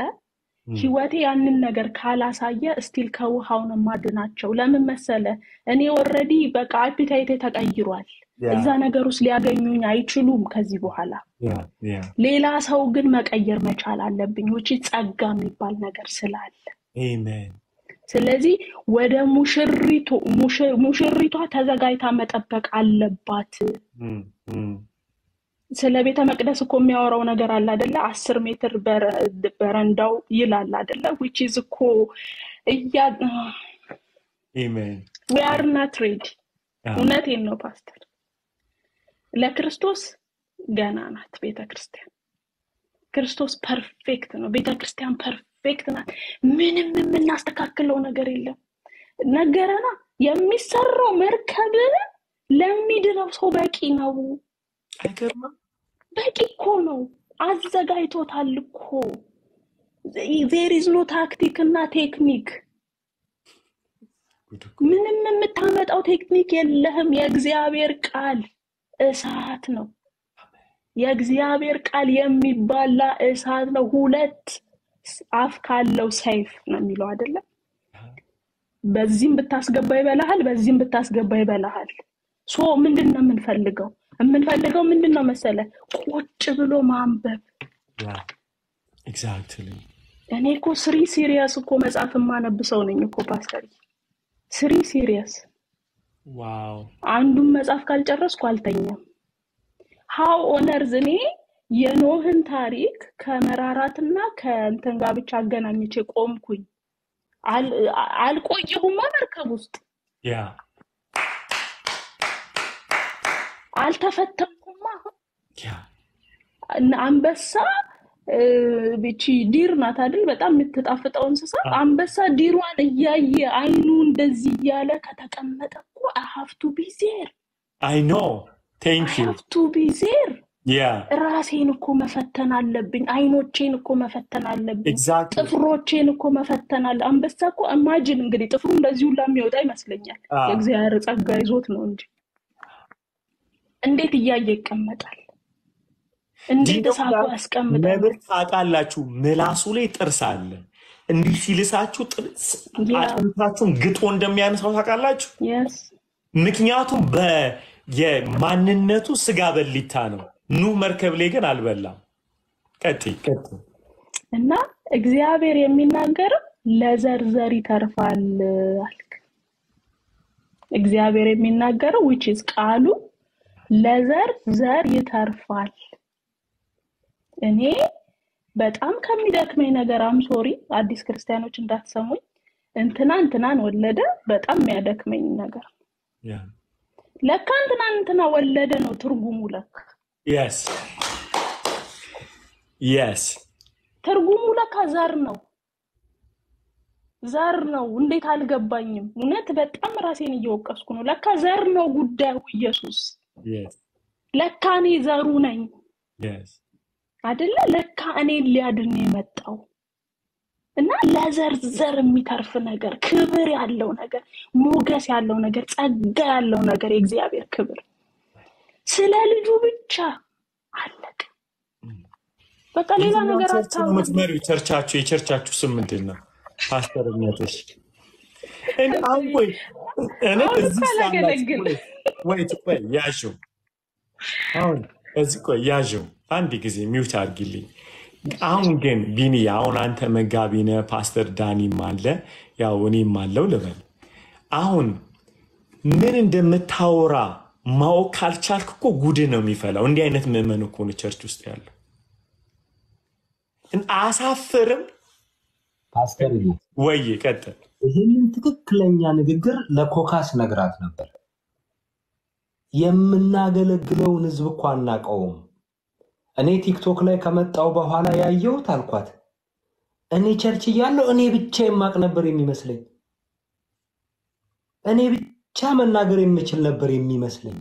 ህይወቴ ያንን ነገር ካላሳየ still ከውሃው ነው ማድናቸው። ለምን መሰለ? እኔ already በቃ appetite ኤ ተቀይሯል። እዛ ነገር ውስጥ ሊያገኙኝ አይችሉም ከዚህ በኋላ። ሌላ ሰው ግን መቀየር መቻል አለብኝ፣ which ጸጋ የሚባል ነገር ስላለ ስለዚህ ወደ ሙሽሪቷ ተዘጋጅታ መጠበቅ አለባት። ስለ ቤተ መቅደስ እኮ የሚያወራው ነገር አለ አደለ? አስር ሜትር በረ- በረንዳው ይላል አደለ? which is እኮ yeah we are not ready። እውነቴን ነው ፓስተር። ለክርስቶስ ገና ናት ቤተ ክርስቲያን። ክርስቶስ perfect ነው። ቤተ ክርስቲያን perfect ናት። ምንም የምናስተካክለው ነገር የለም። ነገረና የሚሰራው መርከብ ለሚድነው ሰው በቂ ነው። በቂ እኮ ነው። አዘጋጅቶታል እኮ። there is no tactic እና ቴክኒክ። ምንም የምታመጣው ቴክኒክ የለህም። የእግዚአብሔር ቃል እሳት ነው። የእግዚአብሔር ቃል የሚባላ እሳት ነው። ሁለት አፍ ካለው ሰይፍ ነው የሚለው አይደለም። በዚህም ብታስገባ ይበላሃል፣ በዚህም ብታስገባ ይበላሃል። so ምንድን ነው የምንፈልገው? የምንፈልገው ምንድን ነው መሰለ? ቁጭ ብሎ ማንበብ። እኔ እኮ three series እኮ መጽሐፍ የማነብ ሰው ነኝ እኮ ፓስተር። three series አንዱን መጽሐፍ ካልጨረስኩ አልተኛም። how on earth እኔ የኖህን ታሪክ ከመራራትና ከእንትን ጋር ብቻ አገናኝቼ ቆምኩኝ። አል- አልቆየሁማ መርከብ ውስጥ አልተፈተንኩማ። አንበሳ ይቺ deer ናት አይደል? በጣም የምትጣፍጠው እንስሳ። አንበሳ deer ሯን እያየ አይኑ እንደዚህ እያለ ከተቀመጠ እኮ I have to be there I don't think you have to be there። yeah ራሴን እኮ መፈተን አለብኝ። አይኖቼን እኮ መፈተን አለብኝ። ጥፍሮቼን እኮ መፈተን አለ። አንበሳ እኮ imagine እንግዲህ ጥፍሩ እንደዚህ ሁላ የሚወጣ ይመስለኛል። የእግዚአብሔር ጸጋ ይዞት ነው እንጂ እንዴት እያየ ይቀመጣል? እንዴት እሳቱ ያስቀምጣል? ነብር ታውቃላችሁ፣ ምላሱ ላይ ጥርስ አለ። እንዲህ ሲልሳችሁ ጥርስ አጥንታችሁን ግጦ እንደሚያነሳው ታውቃላችሁ። ምክንያቱም በየማንነቱ ስጋ በሊታ ነው። ኑህ መርከብ ላይ ግን አልበላም። ቀጥይ እና እግዚአብሔር የሚናገረው ለዘር ዘር ይተርፋል አልክ። እግዚአብሔር የሚናገረው is ቃሉ ለዘር ዘር ይተርፋል። እኔ በጣም ከሚደክመኝ ነገር አም ሶሪ አዲስ ክርስቲያኖች እንዳትሰሙኝ፣ እንትና እንትናን ወለደ በጣም የሚያደክመኝ ነገር ለካ እንትናን እንትና ወለደ ነው ትርጉሙ። ለካ ትርጉሙ ለካ ዘር ነው ዘር ነው። እንዴት አልገባኝም? እውነት በጣም ራሴን እየወቀስኩ ነው። ለካ ዘር ነው ጉዳዩ ኢየሱስ። ለካ እኔ ዘሩ ነኝ አደለ? ለካ እኔን ሊያድን የመጣው እና ለዘር ዘር የሚተርፍ ነገር፣ ክብር ያለው ነገር፣ ሞገስ ያለው ነገር፣ ጸጋ ያለው ነገር፣ የእግዚአብሔር ክብር ስለ ልጁ ብቻ አለቅ። በቃ ሌላ ነገር የምትመሪው? ቸርቻችሁ የቸርቻችሁ ስም ምንድን ነው? ፓስተርነትሽ ያዥው አሁን እዚህ ቆይ ያዥው አንድ ጊዜ mute አድርጊልኝ። አሁን ግን ቢኒ አሁን አንተ መጋቢ ነህ፣ ፓስተር ዳኒም አለ ያው እኔም አለው ልበል። አሁን ምን እንደምታወራ ማወቅ ካልቻልክ እኮ ጉድ ነው የሚፈላው። እንዲህ አይነት ምዕመን እኮ ነው church ውስጥ ያለው። አያሳፍርም ፓስተር ወይ? ቀጥል። ይህንን ትክክለኛ ንግግር ለኮካስ ነግራት ነበር። የምናገለግለውን ህዝብ እኮ አናቀውም። እኔ ቲክቶክ ላይ ከመጣው በኋላ ያየሁት አልኳት። እኔ church እያለሁ እኔ ብቻ የማቅ ነበር የሚመስለኝ። እኔ ብቻ መናገር የምችል ነበር የሚመስለኝ።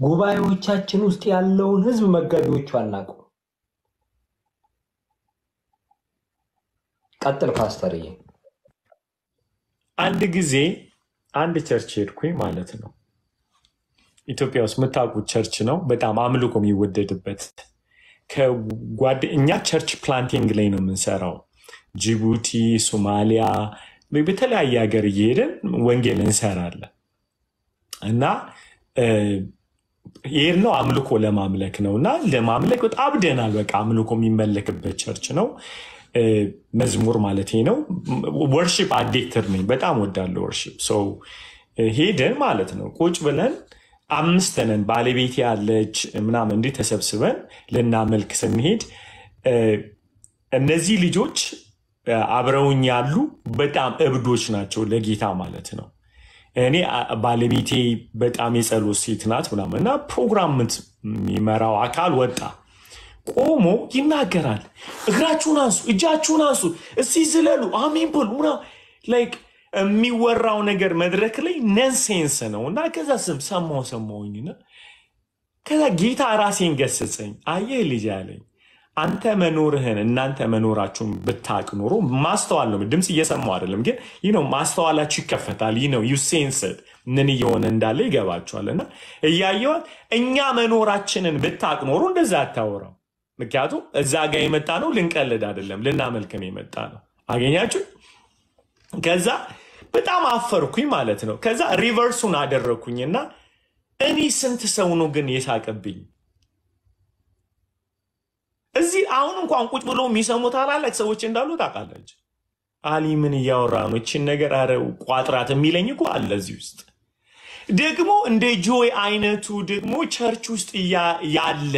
ጉባኤዎቻችን ውስጥ ያለውን ህዝብ መጋቢዎቹ አናውቀው። ቀጥል ፓስተርዬ። አንድ ጊዜ አንድ church ሄድኩኝ ማለት ነው። ኢትዮጵያ ውስጥ የምታውቁት church ነው። በጣም አምልኮ የሚወደድበት እኛ church planting ላይ ነው የምንሰራው። ጅቡቲ፣ ሶማሊያ፣ በተለያየ ሀገር እየሄድን ወንጌል እንሰራለን እና የሄድነው አምልኮ ለማምለክ ነው እና ለማምለክ በጣም አብደናል። በቃ አምልኮ የሚመለክበት church ነው። መዝሙር ማለት ነው። worship addicted ነኝ። በጣም ወዳለሁ worship። ሰው ሄደን ማለት ነው ቁጭ ብለን አምስት ነን፣ ባለቤቴ ያለች ምናምን እንዲህ ተሰብስበን ልናመልክ ስንሄድ እነዚህ ልጆች አብረውኝ ያሉ በጣም እብዶች ናቸው ለጌታ ማለት ነው። እኔ ባለቤቴ በጣም የጸሎት ሴት ናት ምናምን እና ፕሮግራም የሚመራው አካል ወጣ ቆሞ ይናገራል። እግራችሁን አንሱ፣ እጃችሁን አንሱ፣ እስቲ ዝለሉ፣ አሜን በሉ ምናምን like የሚወራው ነገር መድረክ ላይ nonsense ነው እና ከዛ ስም ሰማው ሰማውኝና ከዛ ጌታ ራሴን ገሰጸኝ። አየህ ልጅ አለኝ አንተ መኖርህን እናንተ መኖራችሁን ብታቅ ኖሮ ማስተዋል ነው። ድምፅ እየሰማው አይደለም ግን ይህ ነው ማስተዋላችሁ ይከፈታል። ይህ ነው you sensed ምን እየሆነ እንዳለ ይገባችኋል። እና እያየዋል እኛ መኖራችንን ብታቅ ኖሮ እንደዛ አታወራው። ምክንያቱም እዛ ጋር የመጣ ነው ልንቀልድ አይደለም ልናመልክን የመጣ ነው። አገኛችሁ? ከዛ በጣም አፈርኩኝ ማለት ነው። ከዛ reverse ኡን አደረግኩኝና እኔ ስንት ሰው ነው ግን የሳቀብኝ እዚህ አሁን እንኳን ቁጭ ብሎ የሚሰሙ ታላላቅ ሰዎች እንዳሉ ታውቃለች። አሊ ምን እያወራ ነው? ይችን ነገር አረ ቋጥራት የሚለኝ እኮ አለ እዚህ ውስጥ። ደግሞ እንደ ጆይ አይነቱ ደግሞ ቸርች ውስጥ ያለ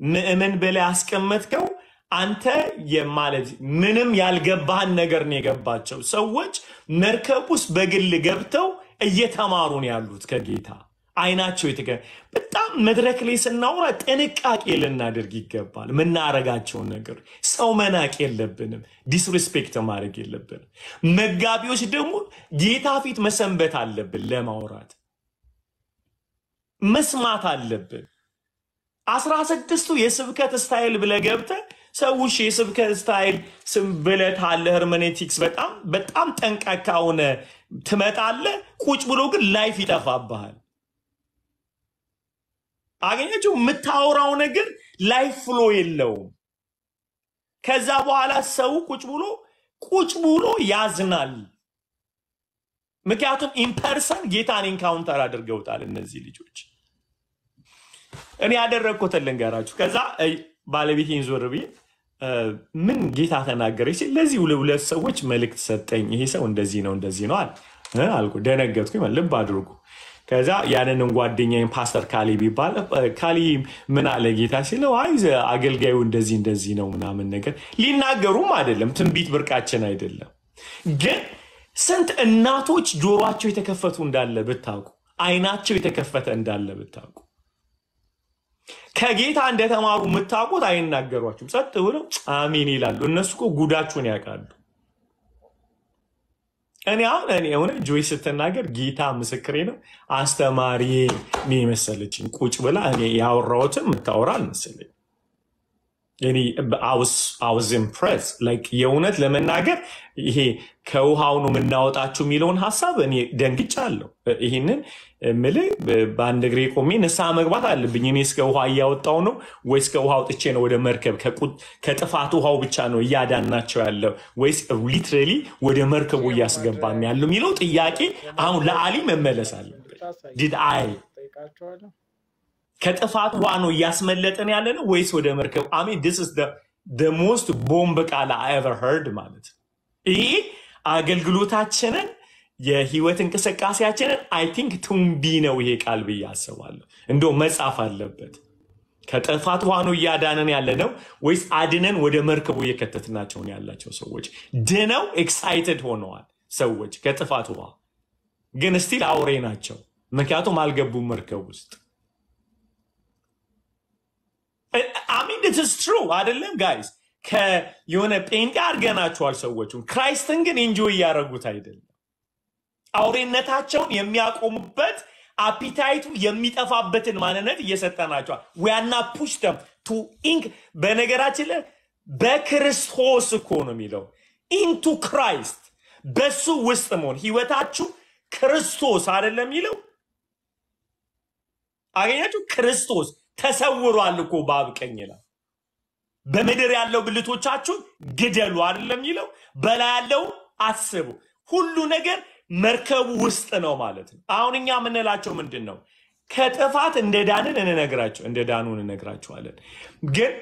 ምዕመን በላይ ያስቀመጥከው አንተ የማለት ምንም ያልገባህን ነገር ነው የገባቸው ሰዎች መርከብ ውስጥ በግል ገብተው እየተማሩ ነው ያሉት ከጌታ አይናቸው የተገ በጣም መድረክ ላይ ስናወራ ጥንቃቄ ልናደርግ ይገባል። የምናረጋቸውን ነገር ሰው መናቅ የለብንም። disrespect ማድረግ የለብንም። መጋቢዎች ደግሞ ጌታ ፊት መሰንበት አለብን። ለማውራት መስማት አለብን። አስራ ስድስቱ የስብከት style ብለህ ገብተህ ሰውሽ የስብከት style ስም ብለህ hermeneutics በጣም በጣም ጠንካራ ሆነ ትመጣለህ። ቁጭ ብሎ ግን life ይጠፋብሃል። አገኛችሁ የምታወራው ነገር life flow የለውም። ከዛ በኋላ ሰው ቁጭ ብሎ ቁጭ ብሎ ያዝናል። ምክንያቱም in person ጌታን encounter አድርገውታል እነዚህ ልጆች። እኔ ያደረግኩትን ልንገራችሁ። ከዛ ባለቤቴን ዞር ብዬ ምን ጌታ ተናገረች ሲል ለዚህ ሁለ- ሁለት ሰዎች መልእክት ሰጠኝ። ይሄ ሰው እንደዚህ ነው እንደዚህ ነው አልኩ። ደነገጥኩኝ። ልብ አድርጉ። ከዛ ያንንን ጓደኛዬን ፓስተር ካሊ ቢባል ካሊ ምን አለ ጌታ ሲለው አይ አገልጋዩ እንደዚህ እንደዚህ ነው ምናምን ነገር ሊናገሩም አይደለም። ትንቢት ብርቃችን አይደለም። ግን ስንት እናቶች ጆሯቸው የተከፈቱ እንዳለ ብታውቁ፣ አይናቸው የተከፈተ እንዳለ ብታውቁ ከጌታ እንደተማሩ የምታውቁት አይናገሯችሁም። ጸጥ ብለው አሜን ይላሉ። እነሱ እኮ ጉዳችሁን ያውቃሉ። እኔ አሁን እኔ የሆነ ጆይ ስትናገር ጌታ ምስክሬ ነው። አስተማሪ የመሰለችኝ። ቁጭ ብላ እኔ ያወራሁትም የምታወራ አልመሰለኝ። እኔ I was impressed like የእውነት ለመናገር ይሄ ከውሃው ነው የምናወጣችሁ የሚለውን ሀሳብ እኔ ደንግጫለሁ። ይህንን ምልህ በአንድ እግሬ ቆሜ ንስሐ መግባት አለብኝ። እኔ እስከ ውሃ እያወጣው ነው ወይስ ከውሃ አውጥቼ ነው ወደ መርከብ ከጥፋት ውሃው ብቻ ነው እያዳናቸው ያለው ወይስ literally ወደ መርከቡ እያስገባን ያለው የሚለው ጥያቄ አሁን ለአሊ መመለስ አለበት። did I ከጥፋት ውሃ ነው እያስመለጠን ያለ ነው ወይስ ወደ መርከቡ? I mean this most bomb ቃል ever heard ማለት ይሄ አገልግሎታችንን የህይወት እንቅስቃሴያችንን I think ቱምቢ ነው ይሄ ቃል ብዬ አስባለሁ። እንደው መጻፍ አለበት። ከጥፋት ውሃ ነው እያዳነን ያለ ነው ወይስ አድነን ወደ መርከቡ እየከተትናቸው ነው ያላቸው ሰዎች? ድነው excited ሆነዋል ሰዎች ከጥፋት ውሃ ግን still አውሬ ናቸው፣ ምክንያቱም አልገቡም መርከብ ውስጥ። I mean it's true አይደለም guys። የሆነ ጴንጤ አድርገናቸዋል ሰዎቹን። Christ ን ግን enjoy እያደረጉት አይደለም። አውሬነታቸውን የሚያቆሙበት appetite ኡ የሚጠፋበትን ማንነት እየሰጠናቸዋል። we wanna push them to in በነገራችን ላይ በክርስቶስ እኮ ነው የሚለው into Christ በሱ ውስጥ መሆን ህይወታችሁ ክርስቶስ አይደለም የሚለው አገኛችሁ። ክርስቶስ ተሰውሯል እኮ በአብ ቀኝ ይላል። በምድር ያለው ብልቶቻችሁን ግደሉ አይደለም የሚለው በላይ ያለው አስቡ። ሁሉ ነገር መርከቡ ውስጥ ነው ማለት ነው። አሁን እኛ የምንላቸው ምንድን ነው? ከጥፋት እንደ ዳንን እንነግራቸው እንደ ዳኑ እንነግራቸዋለን። ግን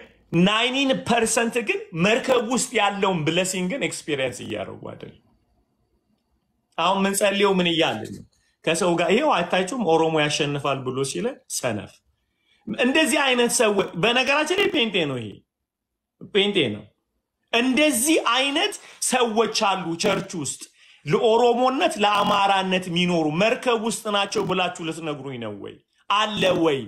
ninety nine percent ግን መርከብ ውስጥ ያለውን blessing ን experience እያደረጉ አይደል። አሁን ምንጸልየው ምን እያልን ነው? ከሰው ጋር ይሄው አይታችሁም፣ ኦሮሞ ያሸንፋል ብሎ ሲለ ሰነፍ እንደዚህ አይነት ሰዎች በነገራችን ላይ ፔንጤ ነው ይሄ ጴንጤ ነው። እንደዚህ አይነት ሰዎች አሉ church ውስጥ ለኦሮሞነት ለአማራነት የሚኖሩ መርከብ ውስጥ ናቸው ብላችሁ ልትነግሩኝ ነው ወይ? አለ ወይ?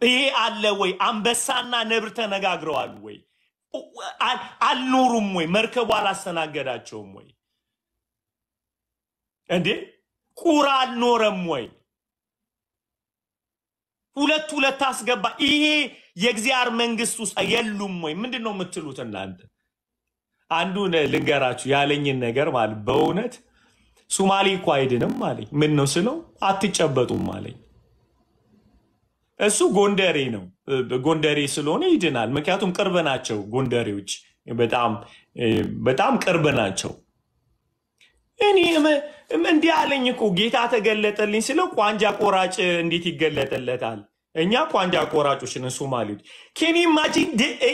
ይሄ አለ ወይ? አንበሳና ነብር ተነጋግረዋል ወይ? አል- አልኖሩም ወይ? መርከቡ አላስተናገዳቸውም ወይ? እንዴ ቁራ አልኖረም ወይ? ሁለት ሁለት አስገባ። ይሄ የእግዚአብሔር መንግስት ውስጥ የሉም ወይ? ምንድን ነው የምትሉት እናንተ? አንዱን ልንገራችሁ ያለኝን ነገር ማለት በእውነት ሱማሌ እኮ አይድንም አለኝ። ምን ነው ስለው አትጨበጡም አለኝ። እሱ ጎንደሬ ነው። ጎንደሬ ስለሆነ ይድናል። ምክንያቱም ቅርብ ናቸው ጎንደሬዎች፣ በጣም ቅርብ ናቸው። እኔ እንዲህ አለኝ እኮ ጌታ ተገለጠልኝ ስለው ቋንጃ ቆራጭ እንዴት ይገለጥለታል? እኛ ቋንጃ ቆራጮች ነን ሶማሌዎች። can imagine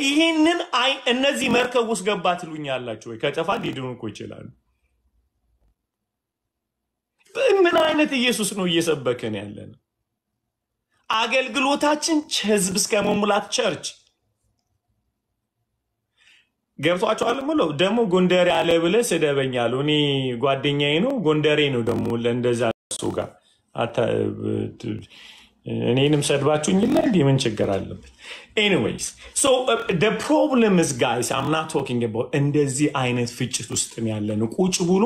ይህንን አይ እነዚህ መርከብ ውስጥ ገባ ትሉኛላችሁ ወይ? ከጥፋት ሊድኑ እኮ ይችላሉ። ምን አይነት ኢየሱስ ነው እየሰበክን ያለ ነው? አገልግሎታችን ህዝብ እስከ መሙላት church ገብቷቸዋል ምለው ደግሞ ጎንደሬ አለ ብለህ ስደበኛለሁ። እኔ ጓደኛዬ ነው ጎንደሬ ነው ደግሞ እንደዛ እሱ ጋር እኔንም ሰድባችሁኝ የለ እንዲህ ምን ችግር አለበት? anyways so problems guys I'm not talking እንደዚህ አይነት ፍጭት ውስጥ ነው ያለን። ቁጭ ብሎ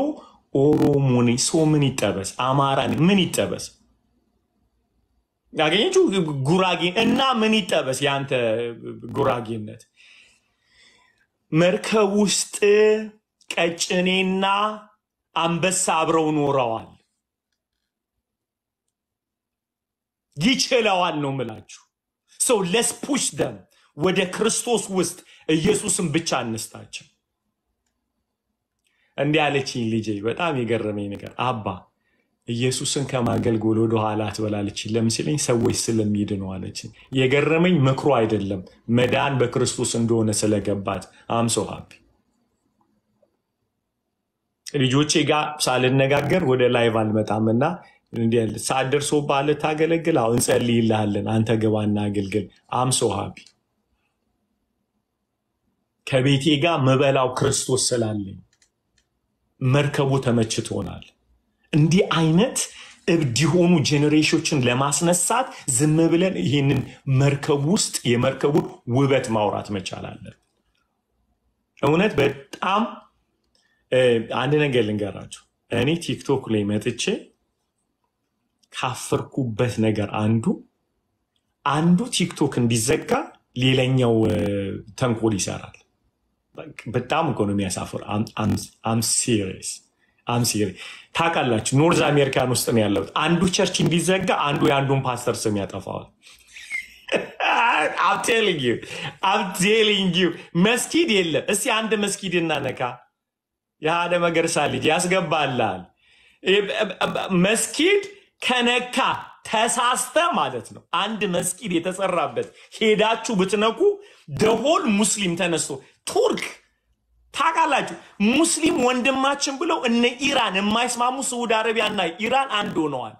ኦሮሞኔ ሰው ምን ይጠበስ፣ አማራን ምን ይጠበስ፣ ያገኘችው ጉራጌ እና ምን ይጠበስ የአንተ ጉራጌነት መርከብ ውስጥ ቀጭኔና አንበሳ አብረው ኖረዋል። ይችለዋል ነው ምላችሁ። ሰው ለስ ፑሽ ደም ወደ ክርስቶስ ውስጥ ኢየሱስን ብቻ እንስታቸው። እንዲህ አለችኝ ልጄ፣ በጣም የገረመኝ ነገር አባ ኢየሱስን ከማገልገል ወደ ኋላ አትበላለች ለምስለኝ ሰዎች ስለሚድኑ አለችኝ። የገረመኝ ምክሩ አይደለም መዳን በክርስቶስ እንደሆነ ስለገባት I'm so happy ልጆቼ ጋር ሳልነጋገር ወደ live አልመጣም እና እንዲህ ያለ ሰዓት ደርሶብሃል ልታገለግል፣ አሁን እንጸልይልሃለን፣ አንተ ግባና አገልግል። I'm so happy ከቤቴ ጋር ምበላው ክርስቶስ ስላለኝ መርከቡ ተመችቶናል። እንዲህ አይነት እብድ የሆኑ ጄኔሬሽኖችን ለማስነሳት ዝም ብለን ይህንን መርከብ ውስጥ የመርከቡን ውበት ማውራት መቻል እውነት በጣም አንድ ነገር ልንገራችሁ። እኔ TikTok ላይ መጥቼ ካፈርኩበት ነገር አንዱ አንዱ TikTok እንዲዘጋ ሌላኛው ተንኮል ይሰራል። በጣም እኮ ነው የሚያሳፍር። ታውቃላችሁ North America ን ውስጥ ነው ያለሁት። አንዱ church እንዲዘጋ አንዱ የአንዱን ፓስተር ስም ያጠፋዋል። you። መስጊድ የለም። እስቲ አንድ መስጊድ እናነካ። የሃደ መገርሳ ልጅ ያስገባልሃል። መስጊድ ከነካ ተሳስተ ማለት ነው። አንድ መስጊድ የተሰራበት ሄዳችሁ ብትነኩ the whole ሙስሊም ተነስቶ ቱርክ ታውቃላችሁ፣ ሙስሊም ወንድማችን ብለው እነ ኢራን የማይስማሙ ሳዑዲ አረቢያና ኢራን አንድ ሆነዋል።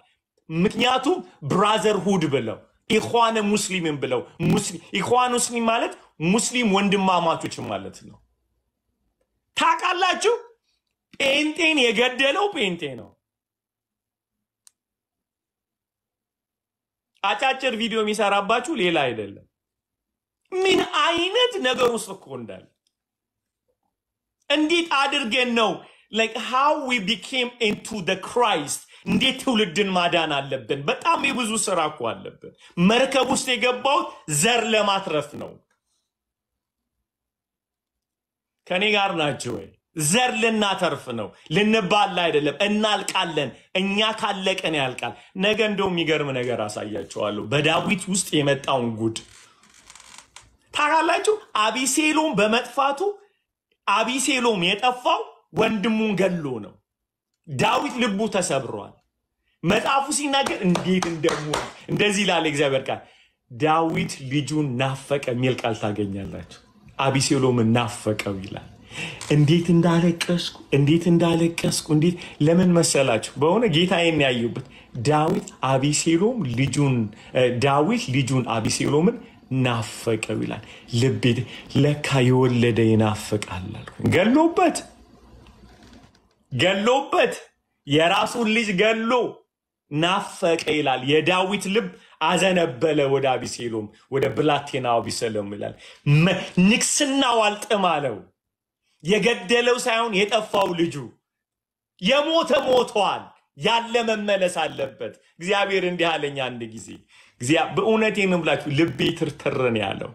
ምክንያቱም brotherhood ብለው ኢኳነ ሙስሊምን ብለው ኢኳን ሙስሊም ማለት ሙስሊም ወንድማማቾች ማለት ነው። ታውቃላችሁ፣ ጴንጤን የገደለው ጴንጤ ነው። አጫጭር ቪዲዮ የሚሰራባችሁ ሌላ አይደለም። ምን አይነት ነገር ውስጥ እኮ እንዳለ እንዴት አድርገን ነው like how we became into the Christ እንዴት ትውልድን ማዳን አለብን? በጣም የብዙ ስራ እኮ አለብን። መርከብ ውስጥ የገባሁት ዘር ለማትረፍ ነው። ከኔ ጋር ናቸው ወይ? ዘር ልናተርፍ ነው፣ ልንባላ አይደለም። እናልቃለን። እኛ ካለቀን ያልቃል። ነገ እንደው የሚገርም ነገር አሳያቸዋለሁ። በዳዊት ውስጥ የመጣውን ጉድ ታውቃላችሁ። አቢሴሎም በመጥፋቱ አቢሴሎም የጠፋው ወንድሙን ገሎ ነው። ዳዊት ልቡ ተሰብሯል። መጽሐፉ ሲናገር እንዴት እንደሙ እንደዚህ ይላል እግዚአብሔር ቃል ዳዊት ልጁን ናፈቀ የሚል ቃል ታገኛላችሁ። አቢሴሎምን ናፈቀው ይላል። እንዴት እንዳለቀስኩ እንዴት እንዳለቀስኩ እንዴት ለምን መሰላችሁ? በሆነ ጌታዬን ያዩበት ዳዊት አቢሴሎም ልጁን ዳዊት ልጁን አቢሴሎምን ናፈቀው ይላል። ልቤ ለካ የወለደ ይናፍቃል አልኩ። ገሎበት ገሎበት የራሱን ልጅ ገሎ ናፈቀ ይላል። የዳዊት ልብ አዘነበለ ወደ አቢሴሎም ወደ ብላቴናው አቢሴሎም ይላል። ንግስናው አልጥም አለው። የገደለው ሳይሆን የጠፋው ልጁ የሞተ ሞቷል። ያለ መመለስ አለበት። እግዚአብሔር እንዲህ አለኝ አንድ ጊዜ በእውነቴን ብላችሁ ልቤ ትርትርን ያለው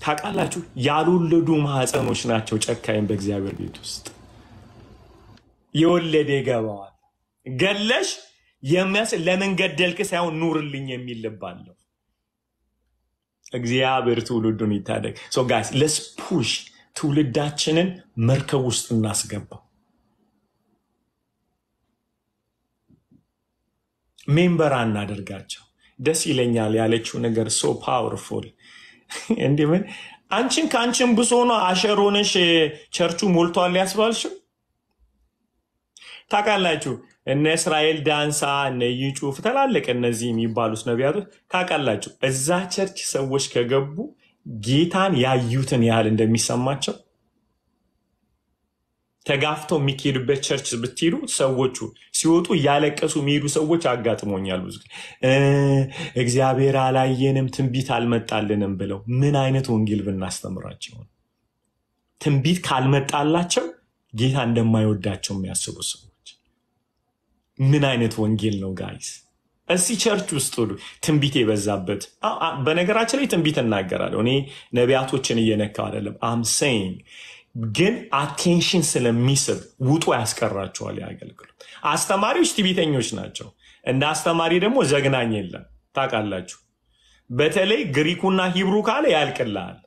ታውቃላችሁ። ያልወለዱ ማህፀኖች ናቸው ጨካኝ በእግዚአብሔር ቤት ውስጥ የወለደ ይገባዋል። ገለሽ ለምን ገደልክ ሳይሆን ኑርልኝ የሚል ልብ አለው። እግዚአብሔር ትውልዱን ይታደግ። So guys let's push ትውልዳችንን መርከብ ውስጥ እናስገባው። member አናደርጋቸው። ደስ ይለኛል ያለችው ነገር so powerful። እንዲህ ምን አንቺን ከአንቺን ብሶ ነው usher ሆነሽ ቸርቹ ሞልቷል ያስባልሽው ታውቃላችሁ እነ እስራኤል ዳንሳ እነ እዩ ጩፍ ትላልቅ እነዚህ የሚባሉት ነቢያቶች ታውቃላችሁ እዛ church ሰዎች ከገቡ ጌታን ያዩትን ያህል እንደሚሰማቸው ተጋፍተው የሚካሄዱበት church ብትሄዱ ሰዎቹ ሲወጡ እያለቀሱ የሚሄዱ ሰዎች አጋጥሞኛል ብዙ እግዚአብሔር አላየንም፣ ትንቢት አልመጣልንም ብለው ምን አይነት ወንጌል ብናስተምራቸው? ትንቢት ካልመጣላቸው ጌታ እንደማይወዳቸው የሚያስቡ ሰዎች ምን አይነት ወንጌል ነው guys? እስቲ church ውስጥ ሁሉ ትንቢት የበዛበት በነገራችን ላይ ትንቢት እናገራለሁ። እኔ ነቢያቶችን እየነካው አይደለም። um ግን attention ስለሚስብ ውጡ ያስቀራቸዋል። የአገልግሎት አስተማሪዎች ትዕቢተኞች ናቸው። እንደ አስተማሪ ደግሞ ዘግናኝ የለም። ታውቃላችሁ። በተለይ Greek ኡና Hebrew ካለ ያልቅልሃል።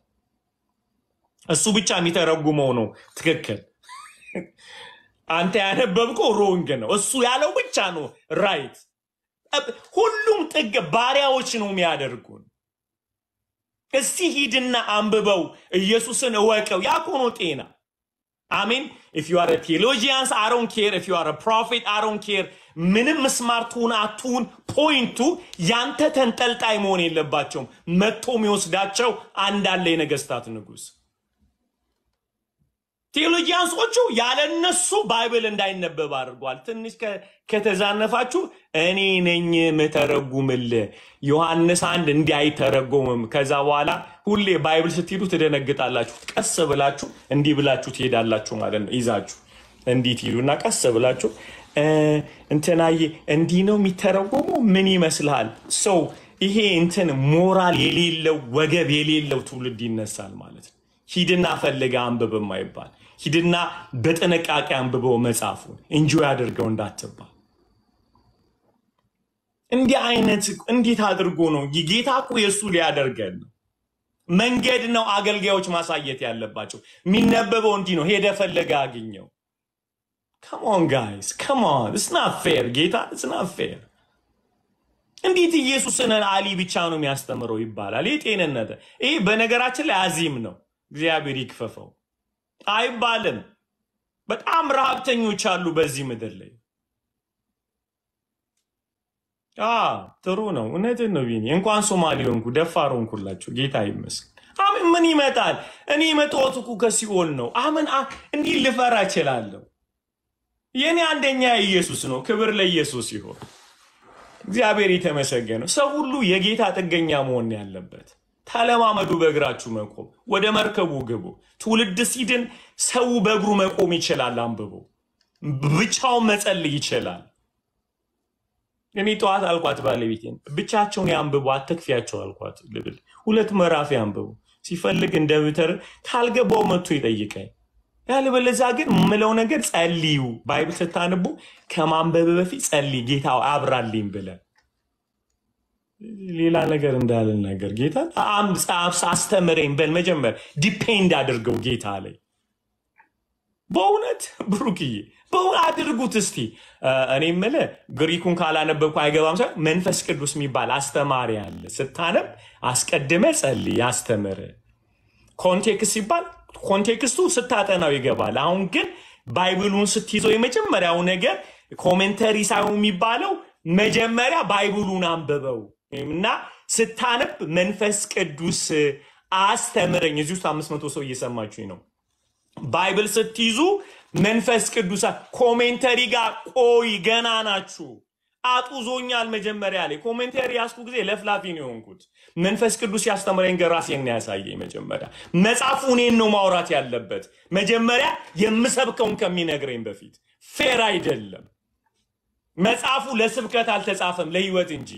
እሱ ብቻ የሚተረጉመው ነው ትክክል። አንተ ያነበብከው wrong ነው። እሱ ያለው ብቻ ነው right። ሁሉም ጥግ ባሪያዎች ነው የሚያደርጉን። እስቲ ሂድና አንብበው፣ ኢየሱስን እወቀው። ያ እኮ ነው ጤና። አሜን። If you are theologians I don't care፣ if you are prophet I don't care። ምንም smart ሁን አትሁን፣ point ኡ ያንተ ተንጠልጣይ መሆን የለባቸውም። መጥቶ የሚወስዳቸው አንድ አለ፣ የነገስታት ንጉሥ። theologians ኦቹ ያለ እነሱ Bible እንዳይነበብ አድርጓል። ትንሽ ከተዛነፋችሁ እኔ ነኝ ምተረጉምልህ ዮሐንስ አንድ እንዲህ ከዛ በኋላ ሁሌ Bible ስትሄዱ ትደነግጣላችሁ። ቀስ ብላችሁ እንዲህ ብላችሁ ትሄዳላችሁ ማለት ነው። ይዛችሁ እንዲህ ትሄዱና ቀስ ብላችሁ እንትናዬ እንዲህ ነው የሚተረጎመው ምን ይመስልሃል? ሰው ይሄ እንትን ሞራል የሌለው ወገብ የሌለው ትውልድ ይነሳል ማለት ነው። ሂድና ፈልገ አንብብ የማይባል ሂድና በጥንቃቄ አንብበው መጽሐፉን እንጆ ያደርገው እንዳትባል። እንዲህ አይነት እንዴት አድርጎ ነው ጌታ እኮ የእሱ ሊያደርገን ነው። መንገድ ነው አገልጋዮች ማሳየት ያለባቸው። የሚነበበው እንዲህ ነው፣ ሄደ ፈለገ አግኘው። ከሞን ጋይስ ከሞን ስና ፌር ጌታ ስና ፌር። እንዴት ኢየሱስን አሊ ብቻ ነው የሚያስተምረው ይባላል? ይህ ይህ በነገራችን ላይ አዚም ነው። እግዚአብሔር ይክፈፈው አይባልም። በጣም ረሃብተኞች አሉ በዚህ ምድር ላይ። ጥሩ ነው። እውነትን ነው ቢኒ። እንኳን ሶማሌ ሆንኩ ደፋር ሆንኩላቸው። ጌታ ይመስገን። አምን ምን ይመጣል? እኔ የመጣሁት እኮ ከሲኦል ነው። አምን እንዲህ ልፈራ እችላለሁ? የእኔ አንደኛ ኢየሱስ ነው። ክብር ለኢየሱስ ይሆን። እግዚአብሔር የተመሰገነ ነው። ሰው ሁሉ የጌታ ጥገኛ መሆን ያለበት። ተለማመዱ በእግራችሁ መቆም። ወደ መርከቡ ግቡ። ትውልድ ሲድን ሰው በእግሩ መቆም ይችላል። አንብቦ ብቻውን መጸለይ ይችላል። እኔ ጠዋት አልኳት ባለቤቴን ብቻቸውን ያንብቡ፣ አትክፊያቸው አልኳት። ልብል ሁለት ምዕራፍ ያንብቡ። ሲፈልግ እንደ ብተር ካልገባው መጥቶ ይጠይቀኝ። ያለበለዚያ ግን ምለው ነገር ጸልዩ። Bible ስታነቡ ከማንበብ በፊት ጸልይ፣ ጌታ አብራልኝ ብለን ሌላ ነገር እንዳልን ነገር ጌታ አስተምረኝ በል። መጀመር depend አድርገው ጌታ ላይ በእውነት ብሩክዬ በእውነት አድርጉት እስቲ። እኔ የምልህ ግሪኩን ካላነበብኩ አይገባም ሳይሆን መንፈስ ቅዱስ የሚባል አስተማሪ አለ። ስታነብ አስቀድመ ጸልይ፣ ያስተምር። context ሲባል context ኡ ስታጠናው ይገባል። አሁን ግን Bible ኡን ስትይዘው የመጀመሪያው ነገር commentary ሳይሆን የሚባለው መጀመሪያ Bible ኡን አንብበው እና ስታነብ መንፈስ ቅዱስ አስተምረኝ። እዚህ ውስጥ አምስት መቶ ሰው እየሰማችሁኝ ነው። Bible ስትይዙ መንፈስ ቅዱስ commentary ጋር ቆይ፣ ገና ናችሁ። አጡዞኛል። መጀመሪያ ላይ commentary የያዝኩ ጊዜ ለፍላፊ ነው የሆንኩት። መንፈስ ቅዱስ ያስተምረኝ ራሴን ያሳየኝ። መጀመሪያ መጽሐፉ እኔን ነው ማውራት ያለበት። መጀመሪያ የምሰብከውን ከሚነግረኝ በፊት fair አይደለም። መጽሐፉ ለስብከት አልተጻፈም ለህይወት እንጂ።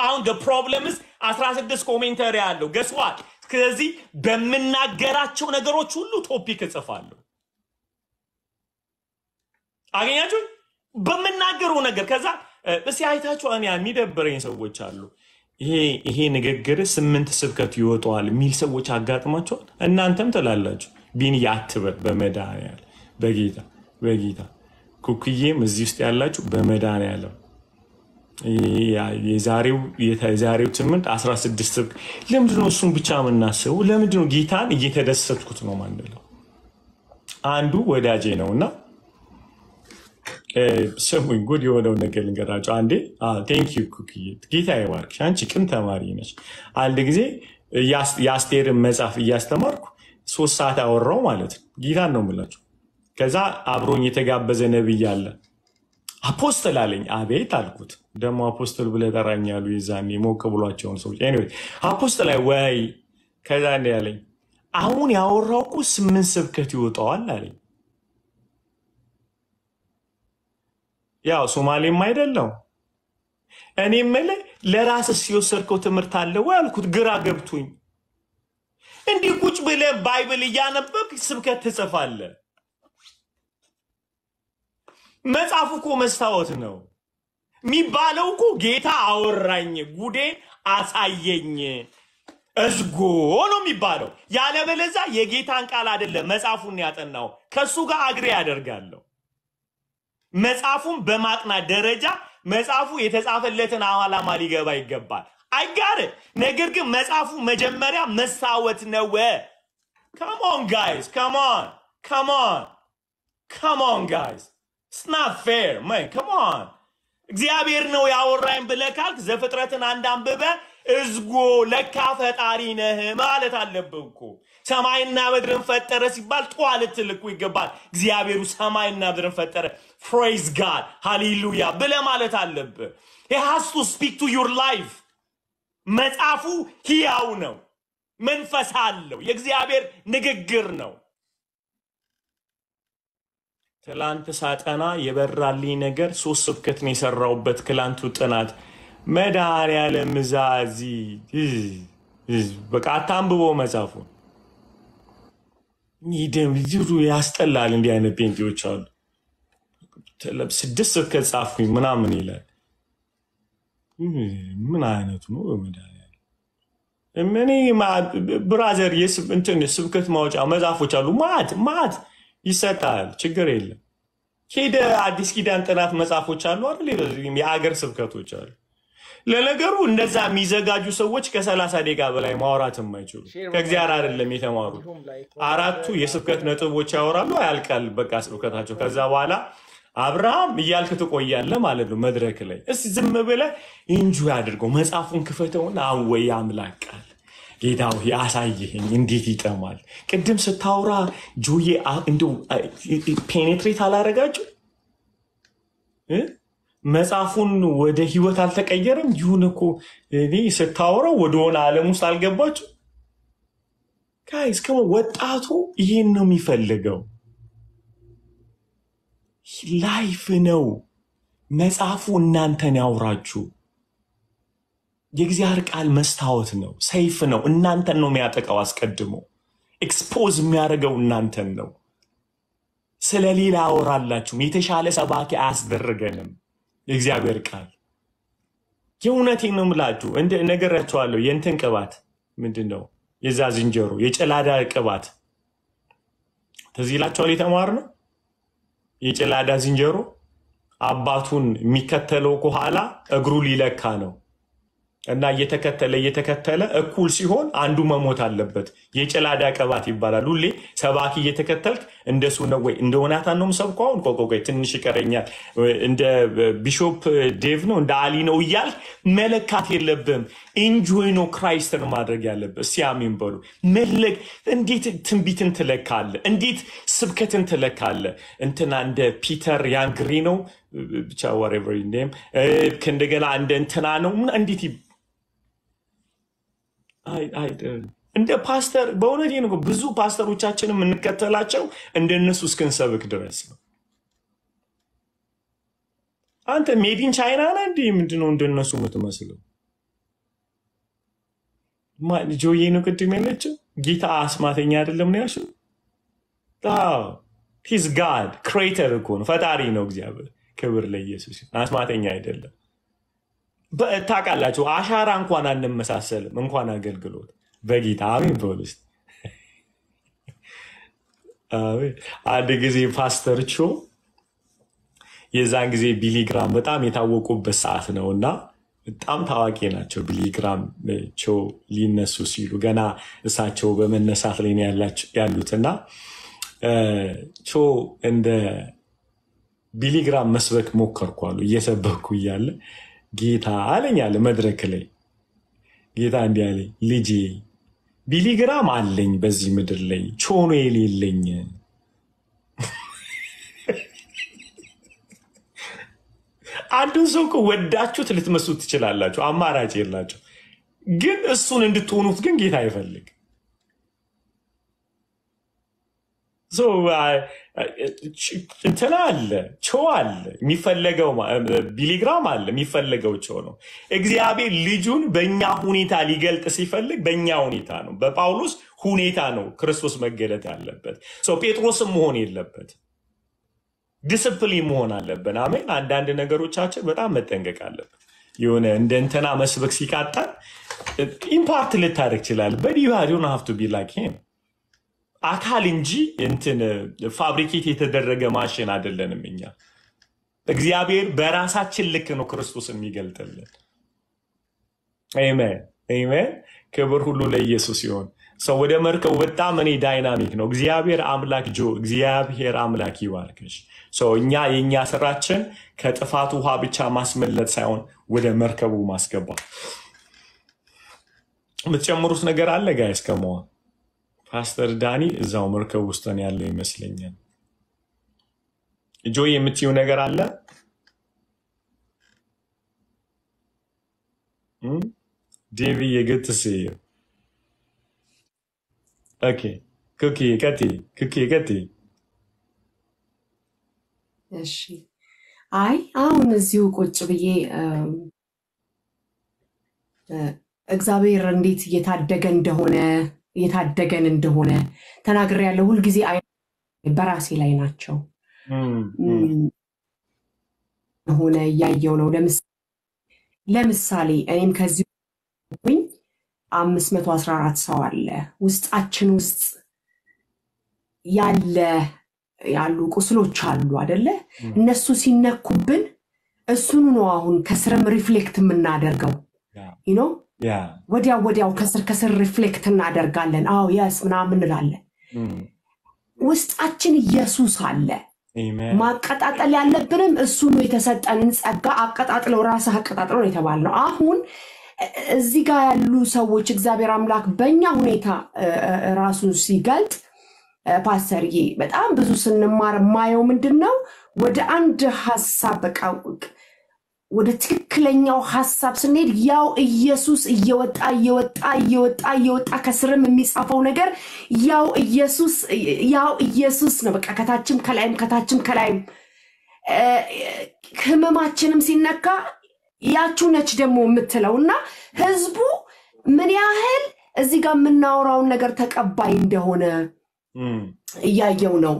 አሁን Proverbs 16 commentary አለው guess what። ስለዚህ በምናገራቸው ነገሮች ሁሉ topic እጽፋለሁ። አገኛችሁ? በምናገረው ነገር ከዛ እስኪ አይታችሁ እኔ የሚደብረኝ ሰዎች አሉ። ይሄ ንግግር ስምንት ስብከት ይወጣዋል የሚል ሰዎች አጋጥሟቸዋል። እናንተም ትላላችሁ ቢን አትበል በመድኃኒዓለም በጌታ በጌታ ኩክዬም እዚህ ውስጥ ያላችሁ በመድኃኒዓለም የዛሬው ትምህርት 16 ስብክ ለምንድነው እሱን ብቻ የምናስበው? ለምንድነው ጌታን እየተደሰትኩት ነው ማንለው? አንዱ ወዳጄ ነው እና ስሙኝ ጉድ የሆነው ነገር ልንገራቸው። አንዴ thank you ኩክዬ፣ ጌታ ይባርክሽ፣ አንቺ ቅን ተማሪ ነች። አንድ ጊዜ የአስ- የአስቴርን መጽሐፍ እያስተማርኩ ሶስት ሰዓት አወራው ማለት ነው። ጌታን ነው የምላቸው። ከዛ አብሮኝ የተጋበዘ ነቢይ አለ። apostle አለኝ። አቤት አልኩት። ደግሞ apostle ብለህ ጠራኝ ያሉ የዛኔ ሞቅ ብሏቸውን ሰዎች anyway apostle ላይ ወይ ከዛ እንዲ ያለኝ አሁን ያወራው እኮ ስምንት ስብከት ይወጣዋል አለኝ። ያው ሶማሌም አይደለው እኔ የምልህ ለራስህ የወሰድከው ትምህርት አለ ወይ አልኩት። ግራ ገብቶኝ እንዲህ ቁጭ ብለህ Bible እያነበብክ ስብከት ትጽፋለህ። መጽሐፉ እኮ መስታወት ነው የሚባለው እኮ ጌታ አወራኝ፣ ጉዴን አሳየኝ፣ እዝጎ ነው የሚባለው። ያለበለዛ የጌታን ቃል አይደለም መጽሐፉን ያጠናው ከእሱ ጋር agree ያደርጋለሁ። መጽሐፉን በማጥናት ደረጃ መጽሐፉ የተጻፈለትን ዓላማ ሊገባ ይገባል። አይጋር ነገር ግን መጽሐፉ መጀመሪያ መስታወት ነው። ከሞን ጋይስ ከሞን ከሞን ከሞን ጋይስ ስናት ፌር ማን ከሞን እግዚአብሔር ነው ያወራኝ ብለህ ካልክ ዘፍጥረትን አንድ አንብበ እዝጎ ለካ ፈጣሪ ነህ ማለት አለብህ እኮ። ሰማይና ምድርን ፈጠረ ሲባል ጠዋ ልትል ይገባል። እግዚአብሔሩ ሰማይና ምድርን ፈጠረ praise God ሃሌሉያ ብለህ ማለት አለብህ። has to speak to your life። መጽሐፉ ሕያው ነው፣ መንፈስ አለው፣ የእግዚአብሔር ንግግር ነው። ትላንት ሳጠና የበራልኝ ነገር ሶስት ስብከት ነው የሰራውበት የትላንቱ ጥናት መድኃኔዓለም እዚህ በቃ አታንብበው መጽሐፉን ያስጠላል። እንዲህ አይነት ጴንጤዎች አሉ። ስድስት ስብከት ጻፍኩኝ ምናምን ይላል። ምን አይነቱ ነው? በመድኃኔዓለም እኔ brother ስብከት ማውጫ መጽሐፎች አሉ። ማት ማት ይሰጣል፣ ችግር የለም። ሄደ አዲስ ኪዳን ጥናት መጽሐፎች አሉ አይደል? የአገር ስብከቶች አሉ። ለነገሩ እንደዛ የሚዘጋጁ ሰዎች ከሰላሳ ደቂቃ በላይ ማውራት የማይችሉ ከእግዚአብሔር አይደለም የተማሩት። አራቱ የስብከት ነጥቦች ያወራሉ፣ አያልቃል በቃ ስብከታቸው። ከዛ በኋላ አብርሃም እያልክ ትቆያለህ ማለት ነው መድረክ ላይ። እስቲ ዝም ብለህ እንጁ ያድርገው፣ መጽሐፉን ክፈተውን። አወይ አምላክ ቃል ጌታ ሆይ አሳየኸኝ፣ እንዴት ይጠማል። ቅድም ስታወራ ጆዬ እንደው penetrate አላረጋችሁ? መጽሐፉን ወደ ህይወት አልተቀየረም። ይሁን እኮ እኔ ስታወራው ወደሆነ ዓለም ውስጥ አልገባችሁ guys ከ ወጣቱ ይህን ነው የሚፈልገው። life ነው መጽሐፉ። እናንተን ያውራችሁ። የእግዚአብሔር ቃል መስታወት ነው፣ ሰይፍ ነው። እናንተን ነው የሚያጠቃው። አስቀድሞ expose የሚያደርገው እናንተን ነው። ስለ ሌላ አወራላችሁም። የተሻለ ሰባኪ አያስደርገንም። የእግዚአብሔር ቃል የእውነቴን ነው የምላችሁ። እንደ ነገራችኋለሁ። የእንትን ቅባት ምንድን ነው? የዛ ዝንጀሮ የጨላዳ ቅባት ትዝ ይላችኋል። የተማርነው የጨላዳ ዝንጀሮ አባቱን የሚከተለው ከኋላ እግሩ ሊለካ ነው እና እየተከተለ እየተከተለ እኩል ሲሆን አንዱ መሞት አለበት። የጨላዳ ቅባት ይባላል። ሁሌ ሰባኪ እየተከተልክ እንደሱ ነው ወይ እንደ ዮናታን ነው የምሰብከው። አሁን ቆይ ትንሽ ይቀረኛል። እንደ Bishop ዴቭ ነው እንደ አሊ ነው እያልክ መለካት የለብም። enjoy ነው Christ ን ማድረግ ያለብህ። እስቲ አሜን በሉ። መለክ እንዴት ትንቢትን ትለካለህ? እንዴት ስብከትን ትለካለህ? እንትና እንደ ፒተር ያንግሪ ነው ብቻ whatever his name is፣ ከእንደገና እንደ እንትና ነው እንዴት እንደ ፓስተር በእውነት ነው። ብዙ ፓስተሮቻችን የምንከተላቸው እንደነሱ እስክንሰብክ ድረስ ነው። አንተ made in China ነህ እንዲህ ምንድነው እንደነሱ የምትመስለው? ጆዬ ነው ቅድም ያለችው ጌታ አስማተኛ አይደለም ነው ያልሽው? He's God creator እኮ ነው፣ ፈጣሪ ነው እግዚአብሔር። ክብር ለኢየሱስ አስማተኛ አይደለም። ታውቃላችሁ፣ አሻራ እንኳን አንመሳሰልም፣ እንኳን አገልግሎት በጌታ አሜን አሜን። አንድ ጊዜ ፓስተር ቾ የዛን ጊዜ ቢሊ ግራሃም በጣም የታወቁበት ሰዓት ነው እና በጣም ታዋቂ ናቸው። ቢሊግራም ቾ ሊነሱ ሲሉ ገና እሳቸው በመነሳት ላይ ያሉት እና ቾ እንደ ቢሊግራም መስበክ ሞከርኩ አሉ። እየሰበኩ እያለ ጌታ አለኝ አለ መድረክ ላይ ጌታ እንዲህ አለኝ፣ ልጄ ሚሊግራም አለኝ በዚህ ምድር ላይ ቾኖ የሌለኝ አንድን ሰው እኮ ወዳችሁት ልትመስሉት ትችላላችሁ፣ አማራጭ የላችሁ። ግን እሱን እንድትሆኑት ግን ጌታ አይፈልግ እንትና አለ ቸው አለ የሚፈለገው ቢሊግራም አለ የሚፈለገው ቸው ነው። እግዚአብሔር ልጁን በእኛ ሁኔታ ሊገልጥ ሲፈልግ በእኛ ሁኔታ ነው። በጳውሎስ ሁኔታ ነው ክርስቶስ መገለጥ ያለበት። ሰው ጴጥሮስም መሆን የለበት ዲስፕሊን መሆን አለብን። አሜን። አንዳንድ ነገሮቻችን በጣም መጠንቀቅ አለብን። የሆነ እንደ እንትና መስበክ ሲቃጣል impart ልታደርግ ይችላል። but you don't have to be like አካል እንጂ እንትን fabricate የተደረገ ማሽን አይደለንም እኛ። እግዚአብሔር በራሳችን ልክ ነው ክርስቶስን የሚገልጥልን። አሜን አሜን። ክብር ሁሉ ለኢየሱስ ሲሆን ሰው ወደ መርከቡ በጣም እኔ dynamic ነው። እግዚአብሔር አምላክ ጆ እግዚአብሔር አምላክ ይባርክሽ። ሰው እኛ የእኛ ስራችን ከጥፋት ውሃ ብቻ ማስመለጥ ሳይሆን ወደ መርከቡ ማስገባት። የምትጨምሩት ነገር አለ guys? ፓስተር ዳኒ እዛው መርከብ ውስጥ ያለው ይመስለኛል። ጆይ የምትይው ነገር አለ? ዴቪ የግት ስ okay ኩኪ ቀጥዪ ኩኪ ቀጥዪ እሺ አይ አሁን እዚሁ ቁጭ ብዬ እግዚአብሔር እንዴት እየታደገ እንደሆነ እየታደገን እንደሆነ ተናግሬያለሁ። ሁልጊዜ አይ በራሴ ላይ ናቸው ሆነ እያየው ነው። ለምሳሌ እኔም ከዚህ አምስት መቶ አስራ አራት ሰው አለ ውስጣችን ውስጥ ያለ ያሉ ቁስሎች አሉ አደለ? እነሱ ሲነኩብን እሱኑ ነው አሁን ከስርም reflect የምናደርገው ያ ወዲያው ወዲያው ከስር ከስር reflect እናደርጋለን። አዎ yes ምናምን እንላለን። ውስጣችን ኢየሱስ አለ። ማቀጣጠል ያለብንም እሱ ነው። የተሰጠንን ጸጋ አቀጣጥለው ራስህ አቀጣጥለው ነው የተባልነው። አሁን እዚህ ጋር ያሉ ሰዎች እግዚአብሔር አምላክ በእኛ ሁኔታ ራሱን ሲገልጥ ፓስተርዬ በጣም ብዙ ስንማር የማየው ምንድን ነው ወደ አንድ ሀሳብ በቃ ወደ ትክክለኛው ሀሳብ ስንሄድ ያው ኢየሱስ እየወጣ እየወጣ እየወጣ እየወጣ ከስርም የሚጻፈው ነገር ያው ኢየሱስ ያው ኢየሱስ ነው። በቃ ከታችም ከላይም ከታችም ከላይም ህመማችንም ሲነካ ያችሁ ነች ደግሞ የምትለው እና ህዝቡ ምን ያህል እዚህ ጋር የምናወራውን ነገር ተቀባይ እንደሆነ እያየው ነው።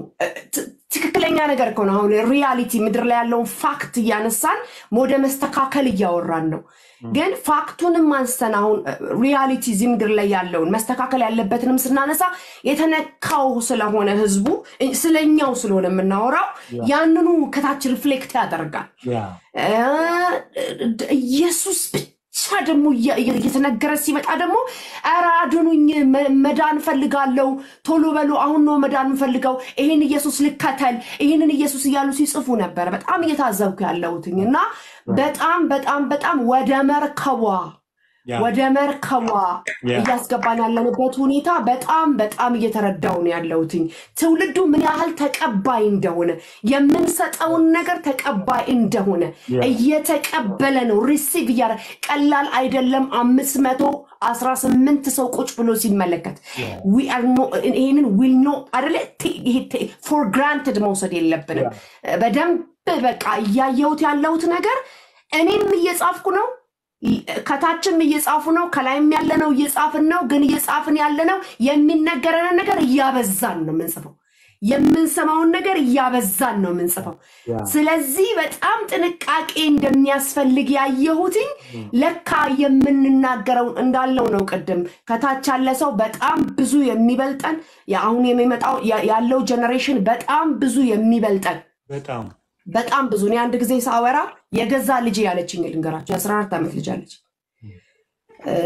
ትክክለኛ ነገር ነው። አሁን reality ምድር ላይ ያለውን fact እያነሳን ወደ መስተካከል እያወራን ነው። ግን fact ኡንም አንስተን አሁን reality እዚህ ምድር ላይ ያለውን መስተካከል ያለበትንም ስናነሳ የተነካው ስለሆነ ህዝቡ ስለኛው ስለሆነ የምናወራው ያንኑ ከታች reflect ያደርጋል። ኢየሱስ ብቻ ደግሞ እየ- እየ- እየተነገረ ሲመጣ ደግሞ ኧረ አድኑኝ፣ መዳን ፈልጋለሁ፣ ቶሎ በሉ፣ አሁን ነው መዳን እንፈልገው፣ ይህን ኢየሱስ ልከተል፣ ይህንን ኢየሱስ እያሉ ሲጽፉ ነበረ። በጣም እየታዘብኩ ያለሁትኝ እና በጣም በጣም በጣም ወደ መርከቧ ወደ መርከቧ እያስገባን ያለንበት ሁኔታ በጣም በጣም እየተረዳው ነው ያለሁትኝ። ትውልዱ ምን ያህል ተቀባይ እንደሆነ የምንሰጠውን ነገር ተቀባይ እንደሆነ እየተቀበለ ነው። receive እያረገ ቀላል አይደለም። አምስት መቶ አስራ ስምንት ሰው ቁጭ ብሎ ሲመለከት ይሄንን we know አደለ for granted መውሰድ የለብንም። በደንብ በቃ እያየሁት ያለሁት ነገር እኔም እየጻፍኩ ነው ከታችም እየጻፉ ነው፣ ከላይም ያለነው እየጻፍን ነው። ግን እየጻፍን ያለነው የሚነገረንን ነገር እያበዛን ነው የምንጽፈው። የምንሰማውን ነገር እያበዛን ነው የምንጽፈው። ስለዚህ በጣም ጥንቃቄ እንደሚያስፈልግ ያየሁትኝ ለካ የምንናገረው እንዳለው ነው። ቅድም ከታች ያለ ሰው በጣም ብዙ የሚበልጠን አሁን የሚመጣው ያለው ጀኔሬሽን በጣም ብዙ የሚበልጠን በጣም በጣም ብዙ። እኔ አንድ ጊዜ ሳወራ የገዛ ልጅ ያለችኝ ልንገራቸው፣ የአስራ አራት ዓመት ልጅ አለች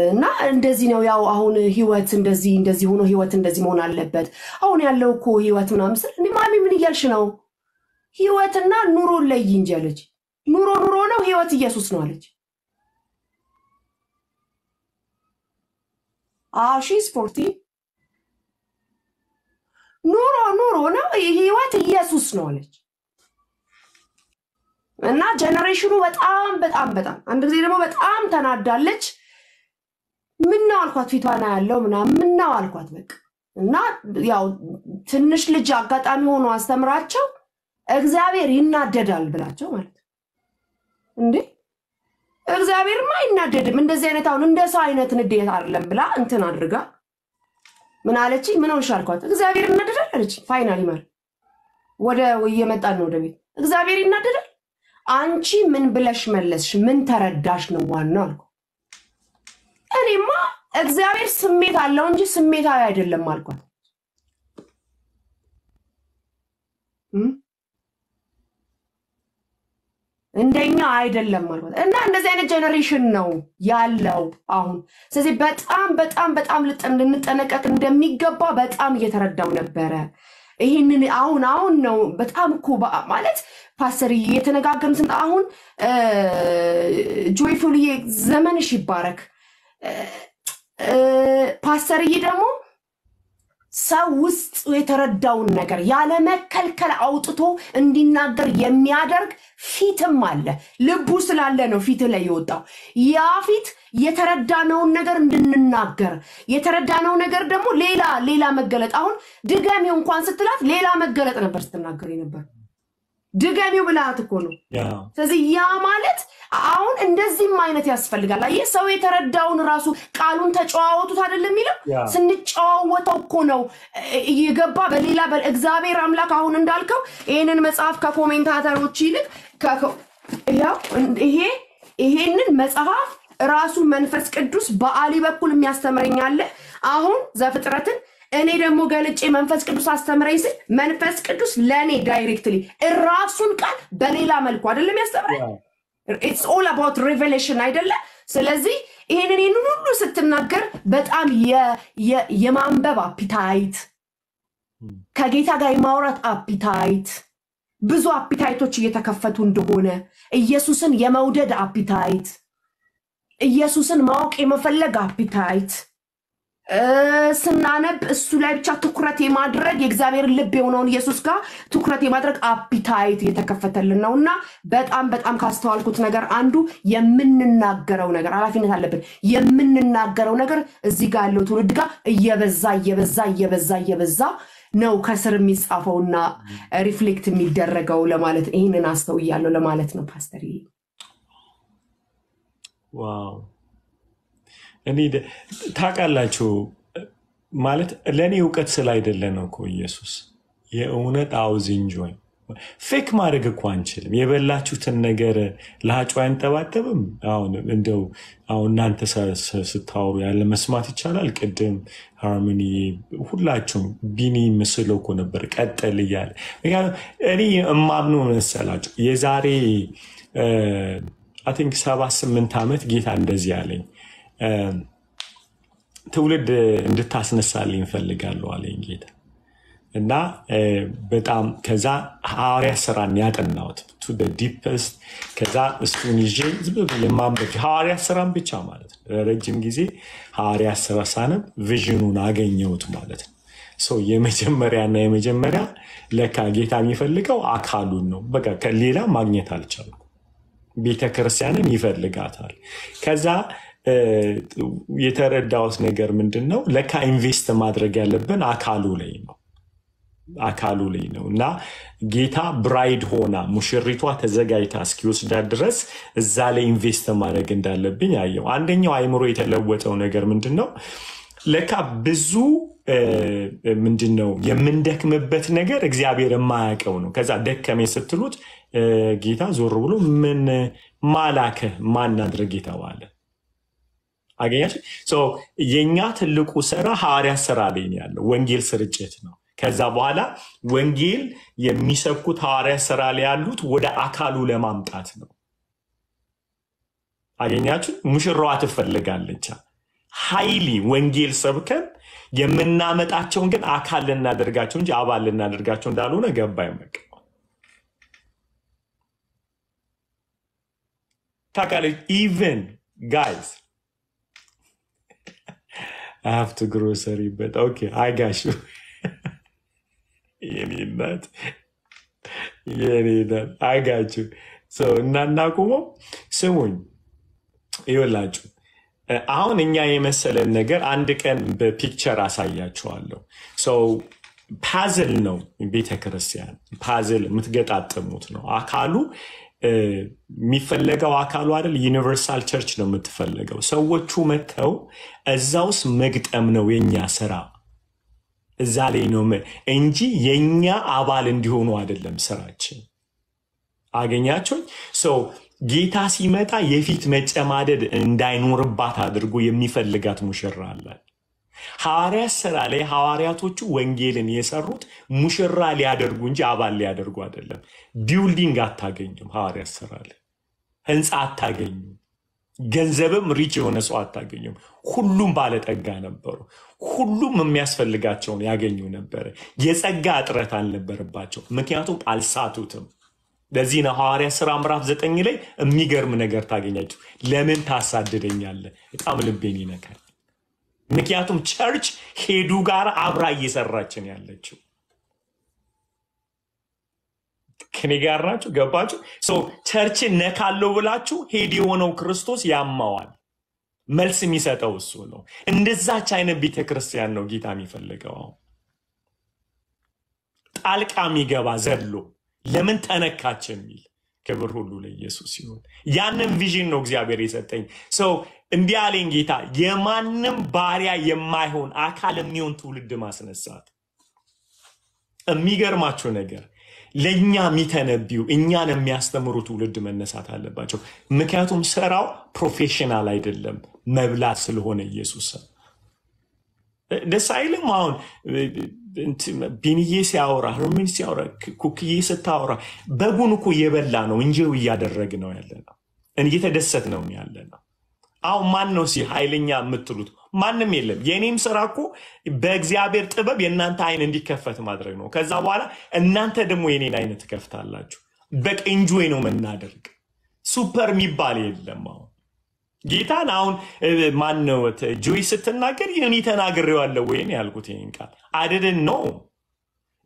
እና እንደዚህ ነው ያው አሁን ህይወት እንደዚህ እንደዚህ ሆኖ ህይወት እንደዚህ መሆን አለበት። አሁን ያለው እኮ ህይወት ምናምን ስል እኔ ማሚ ምን እያልሽ ነው? ህይወትና ኑሮ ለይ እንጂ አለች። ኑሮ ኑሮ ነው፣ ህይወት ኢየሱስ ነው አለች። ሺ ስፖርቲ ኑሮ ኑሮ ነው፣ ህይወት ኢየሱስ ነው አለች። እና ጀኔሬሽኑ በጣም በጣም በጣም አንድ ጊዜ ደግሞ በጣም ተናዳለች። ምነው አልኳት፣ ፊቷን ያለው ምናምን ምነው አልኳት። በቃ እና ያው ትንሽ ልጅ አጋጣሚ ሆኖ አስተምራቸው እግዚአብሔር ይናደዳል ብላቸው ማለት እንዴ እግዚአብሔርማ አይናደድም። እንደዚህ አይነት አሁን እንደ ሰው አይነት ንዴት አይደለም ብላ እንትን አድርጋ ምን አለችኝ? ምን ሆንሽ አልኳት። እግዚአብሔር ይናደዳል አለችኝ። finally ማለት ወደ እየመጣን ነው ወደ ቤት። እግዚአብሔር ይናደዳል። አንቺ ምን ብለሽ መለስሽ? ምን ተረዳሽ ነው ዋናው አልኩ። እኔማ እግዚአብሔር ስሜት አለው እንጂ ስሜታዊ አይደለም አልኳት።? እንደኛ አይደለም አልኳት። እና እንደዚህ አይነት ጀኔሬሽን ነው ያለው አሁን። ስለዚህ በጣም በጣም በጣም ልንጠነቀቅ እንደሚገባ በጣም እየተረዳው ነበረ። ይህንን አሁን አሁን ነው በጣም እኮ ማለት ፓስተር እየተነጋገርን ስንት አሁን ጆይፉልዬ ዘመንሽ ይባረክ። ፓስተርዬ ደግሞ ሰው ውስጥ የተረዳውን ነገር ያለ መከልከል አውጥቶ እንዲናገር የሚያደርግ ፊትም አለ። ልቡ ስላለ ነው ፊት ላይ የወጣው። ያ ፊት የተረዳነውን ነገር እንድንናገር የተረዳነው ነገር ደግሞ ሌላ ሌላ መገለጥ አሁን ድገሚው እንኳን ስትላት ሌላ መገለጥ ነበር ስትናገር ነበር። ድገሚው ብልሃት እኮ ነው። ያ ስለዚህ ያ ማለት አሁን እንደዚህም አይነት ያስፈልጋል። አየህ ሰው የተረዳውን ራሱ ቃሉን ተጨዋወቱት አይደለም የሚለው ስንጨዋወተው እኮ ነው እየገባ በሌላ እግዚአብሔር አምላክ አሁን እንዳልከው ይህንን መጽሐፍ ከኮሜንታተሮች ይልቅ ይሄ ይሄንን መጽሐፍ ራሱ መንፈስ ቅዱስ በአሊ በኩል የሚያስተምረኝ አለ። አሁን ዘፍጥረትን እኔ ደግሞ ገልጬ መንፈስ ቅዱስ አስተምረኝ ስል መንፈስ ቅዱስ ለእኔ directly ራሱን ቃል በሌላ መልኩ አይደለም ያስተምረኝ። it's all about revelation አይደለ? ስለዚህ ይህንን ይህንን ሁሉ ስትናገር በጣም የማንበብ appetite፣ ከጌታ ጋር የማውራት appetite፣ ብዙ appetite ኦች እየተከፈቱ እንደሆነ ኢየሱስን የመውደድ appetite፣ ኢየሱስን ማወቅ የመፈለግ appetite ስናነብ እሱ ላይ ብቻ ትኩረት የማድረግ የእግዚአብሔርን ልብ የሆነውን ኢየሱስ ጋር ትኩረት የማድረግ appetite እየተከፈተልን ነው እና በጣም በጣም ካስተዋልኩት ነገር አንዱ የምንናገረው ነገር ኃላፊነት አለብን። የምንናገረው ነገር እዚህ ጋር ያለው ትውልድ ጋር እየበዛ እየበዛ እየበዛ እየበዛ ነው ከስር የሚጻፈውና reflect የሚደረገው ለማለት ይህንን አስተውያለሁ ለማለት ነው ፓስተር። ዋው እኔ ታውቃላችሁ ማለት ለእኔ እውቀት ስላይደለ ነው እኮ ኢየሱስ የእውነት አውዝ እንጆይ ፌክ ማድረግ እኮ አንችልም። የበላችሁትን ነገር ለሀጩ አይንጠባጠብም። አሁን እንደው አሁን እናንተ ስታወሩ ያለ መስማት ይቻላል። ቅድም ሃርሞኒ ሁላችሁም ቢኒ ምስለው እኮ ነበር ቀጠል እያለ ምክንያቱም እኔ እማምኑ መሰላችሁ የዛሬ I think ሰባት ስምንት ዓመት ጌታ እንደዚህ አለኝ ትውልድ እንድታስነሳልኝ እፈልጋለሁ አለኝ ጌታ እና በጣም ከዛ ሐዋርያ ስራን ያጠናሁት to deepest ከዛ እሱን ይዤ ዝም ብዬ ማንበብ ሐዋርያ ስራን ብቻ ማለት ነው። ለረጅም ጊዜ ሐዋርያ ስራ ሳነብ vision ኑን አገኘሁት ማለት ነው። የመጀመሪያና የመጀመሪያ ለካ ጌታ የሚፈልገው አካሉን ነው። በቃ ከሌላ ማግኘት አልቻልኩም። ቤተ ክርስቲያንን ይፈልጋታል። ከዛ የተረዳሁት ነገር ምንድን ነው? ለካ invest ማድረግ ያለብን አካሉ ላይ ነው አካሉ ላይ ነው እና ጌታ bride ሆና ሙሽሪቷ ተዘጋጅታ እስኪወስዳት ድረስ እዛ ላይ invest ማድረግ እንዳለብኝ አየው። አንደኛው አይምሮ የተለወጠው ነገር ምንድን ነው? ለካ ብዙ ምንድን ነው የምንደክምበት ነገር እግዚአብሔር የማያውቀው ነው። ከዛ ደከመኝ ስትሉት ጌታ ዞር ብሎ ምን ማላከ ማን አድረግ የተባለ አገኛችሁ። ሶ የእኛ ትልቁ ስራ ሐዋርያ ስራ ላይ ያለው፣ ወንጌል ስርጭት ነው። ከዛ በኋላ ወንጌል የሚሰብኩት ሐዋርያ ስራ ላይ ያሉት ወደ አካሉ ለማምጣት ነው። አገኛችሁ። ሙሽራዋ ትፈልጋለች። ሀይሊ ወንጌል ሰብከን የምናመጣቸውን ግን አካል ልናደርጋቸው እንጂ አባል ልናደርጋቸው እንዳልሆነ ገባኝ። በቃ ታውቃለች። ኢቨን ጋይዝ I have to grocery, but okay, I got. የኔ እናት የኔ እናት I got you. ሰው እና እናቁመው። ስሙኝ ይወላችሁ አሁን እኛ የመሰለን ነገር አንድ ቀን በፒክቸር አሳያችኋለሁ። ሰው ፓዝል ነው ቤተ ክርስቲያን puzzle የምትገጣጥሙት ነው። አካሉ የሚፈለገው አካሉ አይደል universal church ነው የምትፈለገው። ሰዎቹ መጥተው እዛ ውስጥ መግጠም ነው የኛ ስራ። እዛ ላይ ነው እንጂ የኛ አባል እንዲሆኑ አይደለም ስራችን። አገኛቸውን ሰው ጌታ ሲመጣ የፊት መጨማደድ እንዳይኖርባት አድርጎ የሚፈልጋት ሙሽራ አለ። ሐዋርያት ስራ ላይ ሐዋርያቶቹ ወንጌልን የሰሩት ሙሽራ ሊያደርጉ እንጂ አባል ሊያደርጉ አይደለም። building አታገኙም። ሐዋርያት ስራ ላይ ህንፃ አታገኙም። ገንዘብም rich የሆነ ሰው አታገኙም። ሁሉም ባለጠጋ ነበሩ። ሁሉም የሚያስፈልጋቸውን ያገኙ ነበረ። የጸጋ እጥረት አልነበረባቸው፣ ምክንያቱም አልሳቱትም። ለዚህ ነው ሐዋርያ ሥራ ምዕራፍ ዘጠኝ ላይ የሚገርም ነገር ታገኛችሁ። ለምን ታሳድደኛለህ? በጣም ልቤን ይነካል። ምክንያቱም church head ኡ ጋር አብራ እየሰራችን ያለችው ከኔ ጋር ናችሁ። ገባችሁ? church ን ነካለው ብላችሁ head የሆነው ክርስቶስ ያማዋል። መልስ የሚሰጠው እሱ ነው። እንደዛች አይነት ቤተ ክርስቲያን ነው ጌታ የሚፈልገው። ጣልቃ የሚገባ ዘሎ ለምን ተነካች የሚል ክብር ሁሉ ለኢየሱስ ሲሆን ያንን vision ነው እግዚአብሔር የሰጠኝ። so እንዲህ አለኝ ጌታ፣ የማንም ባሪያ የማይሆን አካል የሚሆን ትውልድ ማስነሳት። የሚገርማቸው ነገር ለእኛ የሚተነቢው እኛን የሚያስተምሩ ትውልድ መነሳት አለባቸው። ምክንያቱም ስራው professional አይደለም፣ መብላት ስለሆነ ኢየሱስ ደስ አይልም። አሁን ቢንዬ ሲያወራ ርምን ሲያወራ ኩክዬ ስታወራ በጉን እኮ እየበላ ነው እንጀው እያደረግ ነው ያለ ነው እየተደሰት ነው ያለ ነው። አሁን ማን ነው ሲ ኃይለኛ የምትሉት? ማንም የለም። የእኔም ስራ እኮ በእግዚአብሔር ጥበብ የእናንተ አይን እንዲከፈት ማድረግ ነው። ከዛ በኋላ እናንተ ደግሞ የኔን አይን ትከፍታላችሁ። በቃ ኢንጆይ ነው መናደርግ። ሱፐር የሚባል የለም። አሁን ጌታን አሁን ማን ጆይ ስትናገር እኔ ተናግሬዋለሁ ወይ ነው ያልኩት። ይህን ቃል አይደልን ነው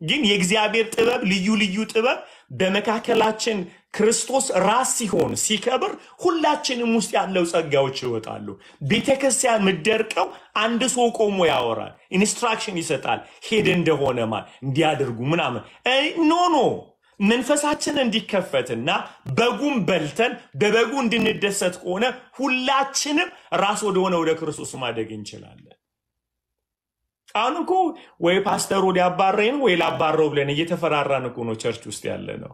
ግን የእግዚአብሔር ጥበብ ልዩ ልዩ ጥበብ በመካከላችን ክርስቶስ ራስ ሲሆን ሲከብር ሁላችንም ውስጥ ያለው ጸጋዎች ይወጣሉ። ቤተ ክርስቲያን የምትደርቀው አንድ ሰው ቆሞ ያወራል፣ instruction ይሰጣል፣ head እንደሆነ ማ እንዲያደርጉ ምናምን no no መንፈሳችን እንዲከፈትና በጉም በልተን በበጉ እንድንደሰት ከሆነ ሁላችንም ራስ ወደሆነ ወደ ክርስቶስ ማደግ እንችላለን። አሁን እኮ ወይ ፓስተሩ ሊያባረኝ ወይ ላባረው ብለን እየተፈራራን እኮ ነው church ውስጥ ያለ ነው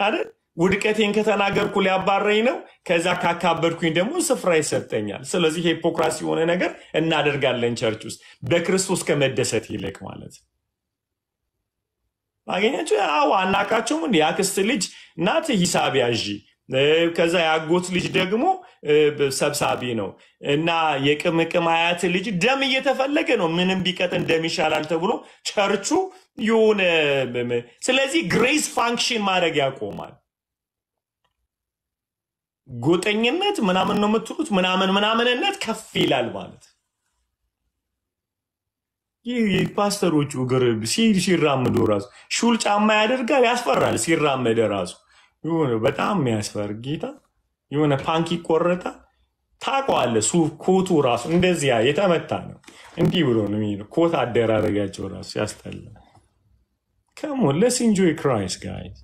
አይደል? ውድቀቴን ከተናገርኩ ሊያባረኝ ነው። ከዛ ካካበድኩኝ ደግሞ ስፍራ ይሰጠኛል። ስለዚህ hypocrisy የሆነ ነገር እናደርጋለን church ውስጥ በክርስቶስ ከመደሰት ይልቅ ማለት አገኛቸው አዎ፣ አናቃቸውም። እንዲ የአክስት ልጅ ናት ሂሳብ ያዢ፣ ከዛ የአጎት ልጅ ደግሞ ሰብሳቢ ነው እና የቅምቅም አያት ልጅ ደም እየተፈለገ ነው። ምንም ቢቀጥን ደም ይሻላል ተብሎ ቸርቹ የሆነ ስለዚህ grace function ማድረግ ያቆማል። ጎጠኝነት ምናምን ነው የምትሉት ምናምን ምናምንነት ከፍ ይላል ማለት ይህ ፓስተሮቹ እግር ሲራምዱ ራሱ ሹል ጫማ ያደርጋል፣ ያስፈራል። ሲራመደ ራሱ የሆነ በጣም የሚያስፈር ጌታ የሆነ punk ይቆረጣል። ታውቀዋለህ። ሱ ኮቱ ራሱ እንደዚያ የተመታ ነው። እንዲህ ብሎ ነው ኮት አደራረጋቸው ራሱ ያስጠላ። come on let's enjoy Christ guys።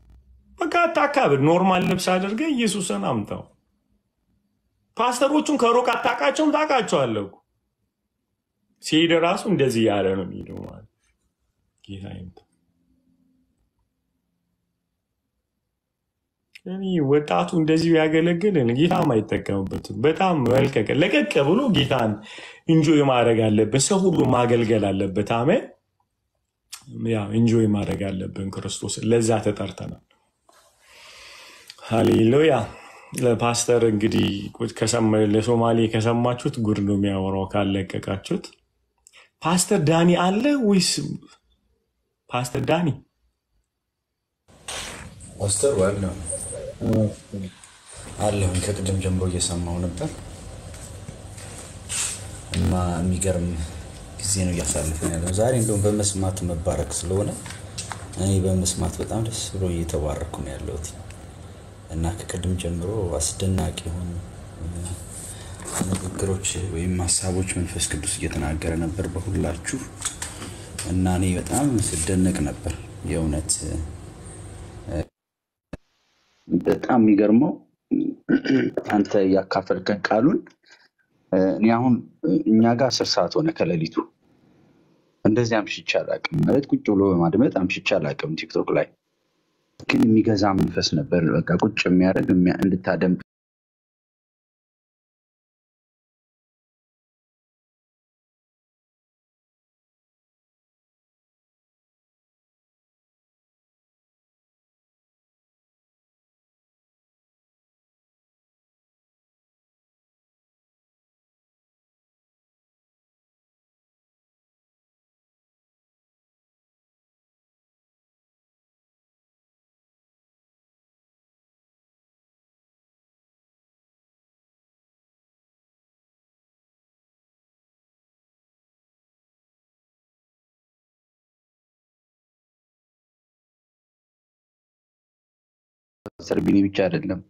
በቃ አታካብድ። normal ልብስ አድርገህ ኢየሱስን አምጣው። ፓስተሮቹን ከሩቅ አታውቃቸውም፣ ታውቃቸዋለህ ሲሄድ ራሱ እንደዚህ ያለ ነው የሚሄደው ማለት ጌታ ወጣቱ እንደዚህ ያገለግልን ጌታም አይጠቀምበትም። በጣም መልቀቅ ለቀቅ ብሎ ጌታን enjoy ማድረግ አለብን። ሰው ሁሉ ማገልገል አለበት። አሜን። ያው enjoy ማድረግ አለብን ክርስቶስ። ለዛ ተጠርተናል። ሃሌሉያ። ለፓስተር እንግዲህ ለሶማሌ ከሰማችሁት ጉድ ነው የሚያወራው ካለቀቃችሁት። ፓስተር ዳኒ አለ ወይስ ፓስተር ዳኒ? ፓስተር ዋለ አለሁኝ ከቅድም ጀምሮ እየሰማው ነበር እና የሚገርም ጊዜ ነው እያሳለፍን ያለው። ዛሬ እንደውም በመስማት መባረክ ስለሆነ እኔ በመስማት በጣም ደስ ብሎ እየተባረኩ ነው ያለሁት። እና ከቅድም ጀምሮ አስደናቂ የሆኑ ንግግሮች ወይም ሀሳቦች መንፈስ ቅዱስ እየተናገረ ነበር በሁላችሁ። እና እኔ በጣም ስደነቅ ነበር የእውነት። በጣም የሚገርመው አንተ እያካፈልከን ቃሉን እኔ አሁን እኛ ጋር አስር ሰዓት ሆነ ከሌሊቱ እንደዚህ አምሽቼ አላውቅም። ማለት ቁጭ ብሎ በማድመጥ አምሽቼ አላውቅም። ቲክቶክ ላይ ግን የሚገዛ መንፈስ ነበር። በቃ ቁጭ የሚያደርግ የሚያ- እንድታደምጥ ሰርቢኒ ብቻ አይደለም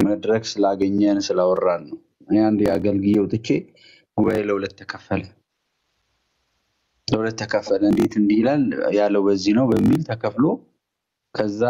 መድረክ ስላገኘን ስላወራን ነው። እኔ አንድ የአገልግዬ ወጥቼ ጉባኤ ለሁለት ተከፈለ ለሁለት ተከፈለ። እንዴት እንዲህ ይላል ያለው በዚህ ነው በሚል ተከፍሎ ከዛ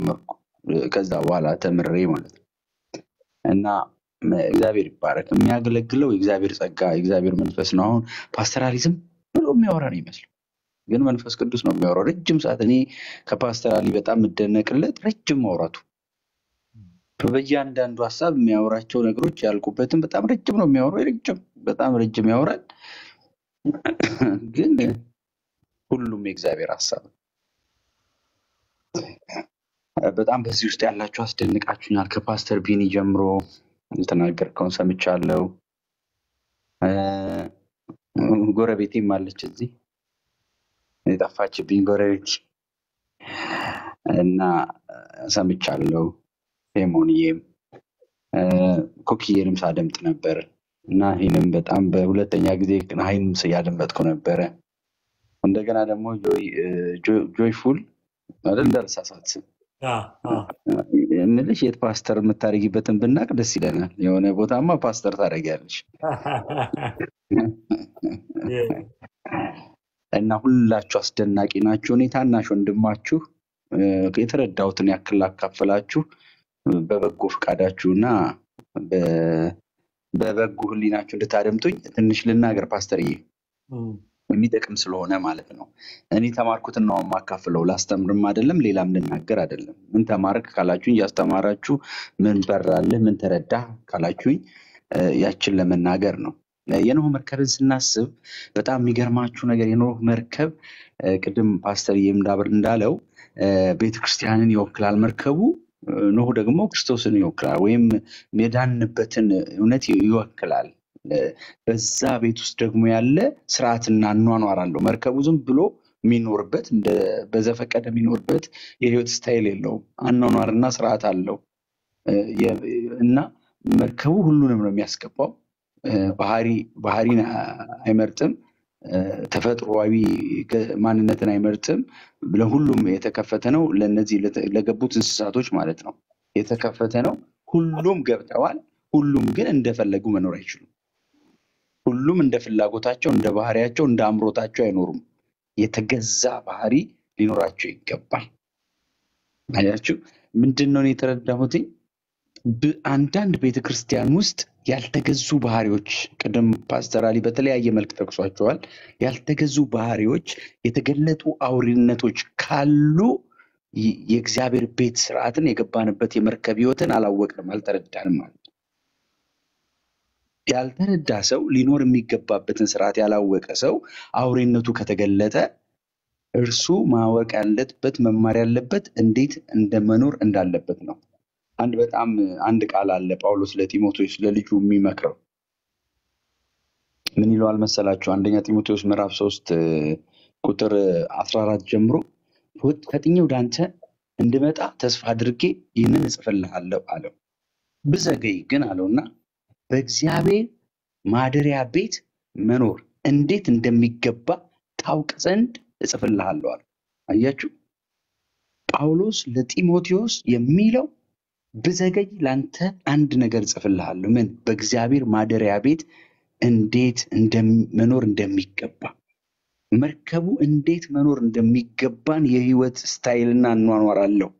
ጀመርኩ። ከዛ በኋላ ተምሬ ማለት ነው እና እግዚአብሔር ይባረክ። የሚያገለግለው የእግዚአብሔር ጸጋ የእግዚአብሔር መንፈስ ነው። አሁን ፓስተራሊዝም ብሎ የሚያወራ ነው ይመስለው፣ ግን መንፈስ ቅዱስ ነው የሚያወራው። ረጅም ሰዓት እኔ ከፓስተር አሊ በጣም የምደነቅለት ረጅም ማውራቱ በእያንዳንዱ ሀሳብ የሚያወራቸው ነገሮች ያልቁበትም በጣም ረጅም ነው የሚያወራው። ረጅም በጣም ረጅም ያወራል፣ ግን ሁሉም የእግዚአብሔር ሀሳብ ነው። በጣም በዚህ ውስጥ ያላችሁ አስደንቃችሁኛል። ከፓስተር ቢኒ ጀምሮ የተናገርከውን ሰምቻለሁ። እ፣ ጎረቤቴም አለች እዚህ የጠፋችብኝ ጎረቤት እና ሰምቻለሁ። ሄሞንዬም እ፣ ኩክዬንም ሳደምጥ ነበር እና ይህንም በጣም በሁለተኛ ጊዜ ሀይንም እያደመጥኩ ነበረ። እንደገና ደግሞ ጆይፉል አይደል እንዳልሳሳት እንልሽ የት ፓስተር የምታደርጊበትን ብናቅ ደስ ይለናል። የሆነ ቦታማ ፓስተር ታደርጊያለሽ እና ሁላችሁ አስደናቂ ናችሁ። እኔ ታናሽ ወንድማችሁ የተረዳሁትን ያክል ላካፍላችሁ በበጎ ፈቃዳችሁ እና በ- በበጎ ሕሊናችሁ እንድታደምጡኝ ትንሽ ልናገር ፓስተርዬ፣ የሚጠቅም ስለሆነ ማለት ነው። እኔ ተማርኩትን ነው የማካፍለው፣ ላስተምርም አይደለም ሌላም ልናገር አይደለም። ምን ተማርክ ካላችሁኝ፣ እያስተማራችሁ ምን በራልህ፣ ምን ተረዳህ ካላችሁኝ ያችን ለመናገር ነው። የኖህ መርከብን ስናስብ በጣም የሚገርማችሁ ነገር የኖህ መርከብ ቅድም ፓስተር እንዳብር እንዳለው ቤተክርስቲያንን ይወክላል መርከቡ። ኖህ ደግሞ ክርስቶስን ይወክላል ወይም የዳንበትን እውነት ይወክላል። በዛ ቤት ውስጥ ደግሞ ያለ ስርዓትና አኗኗር አለው። መርከቡ ዝም ብሎ የሚኖርበት በዘፈቀደ የሚኖርበት የህይወት ስታይል የለውም። አኗኗርና ስርዓት አለው እና መርከቡ ሁሉንም ነው የሚያስገባው። ባህሪን አይመርጥም። ገ- ማንነትን አይመርጥም። ለሁሉም የተከፈተ ነው። ለነዚህ ለገቡት እንስሳቶች ማለት ነው የተከፈተ ነው። ሁሉም ገብተዋል። ሁሉም ግን እንደፈለጉ መኖር አይችሉም። ሁሉም እንደ ፍላጎታቸው፣ እንደ ባህሪያቸው፣ እንደ አምሮታቸው አይኖሩም። የተገዛ ባህሪ ሊኖራቸው ይገባል። አያችሁ፣ ምንድን ነው እኔ የተረዳሁትኝ? በአንዳንድ ቤተክርስቲያን ውስጥ ያልተገዙ ባህሪዎች፣ ቅድም ፓስተር አሊ በተለያየ መልክ ጠቅሷቸዋል። ያልተገዙ ባህሪዎች፣ የተገለጡ አውሬነቶች ካሉ የእግዚአብሔር ቤት ስርዓትን የገባንበት የመርከብ ህይወትን አላወቅንም፣ አልተረዳንም ማለት ያልተረዳ ሰው ሊኖር የሚገባበትን ስርዓት ያላወቀ ሰው አውሬነቱ ከተገለጠ እርሱ ማወቅ ያለበት መማር ያለበት እንዴት እንደመኖር እንዳለበት ነው። አንድ በጣም አንድ ቃል አለ ጳውሎስ ለጢሞቴዎስ ለልጁ የሚመክረው ምን ይለዋል መሰላችሁ? አንደኛ ጢሞቴዎስ ምዕራፍ ሶስት ቁጥር አስራ አራት ጀምሮ ፈጥኜ ወደ አንተ እንድመጣ ተስፋ አድርጌ ይህንን እጽፍልሃለሁ አለው። ብዘገይ ግን አለውና በእግዚአብሔር ማደሪያ ቤት መኖር እንዴት እንደሚገባ ታውቅ ዘንድ እጽፍልሃለሁ አለው። አያችሁ ጳውሎስ ለጢሞቴዎስ የሚለው ብዘገይ ለአንተ አንድ ነገር እጽፍልሃለሁ። ምን? በእግዚአብሔር ማደሪያ ቤት እንዴት መኖር እንደሚገባ መርከቡ እንዴት መኖር እንደሚገባን የህይወት ስታይልና አኗኗር አለው።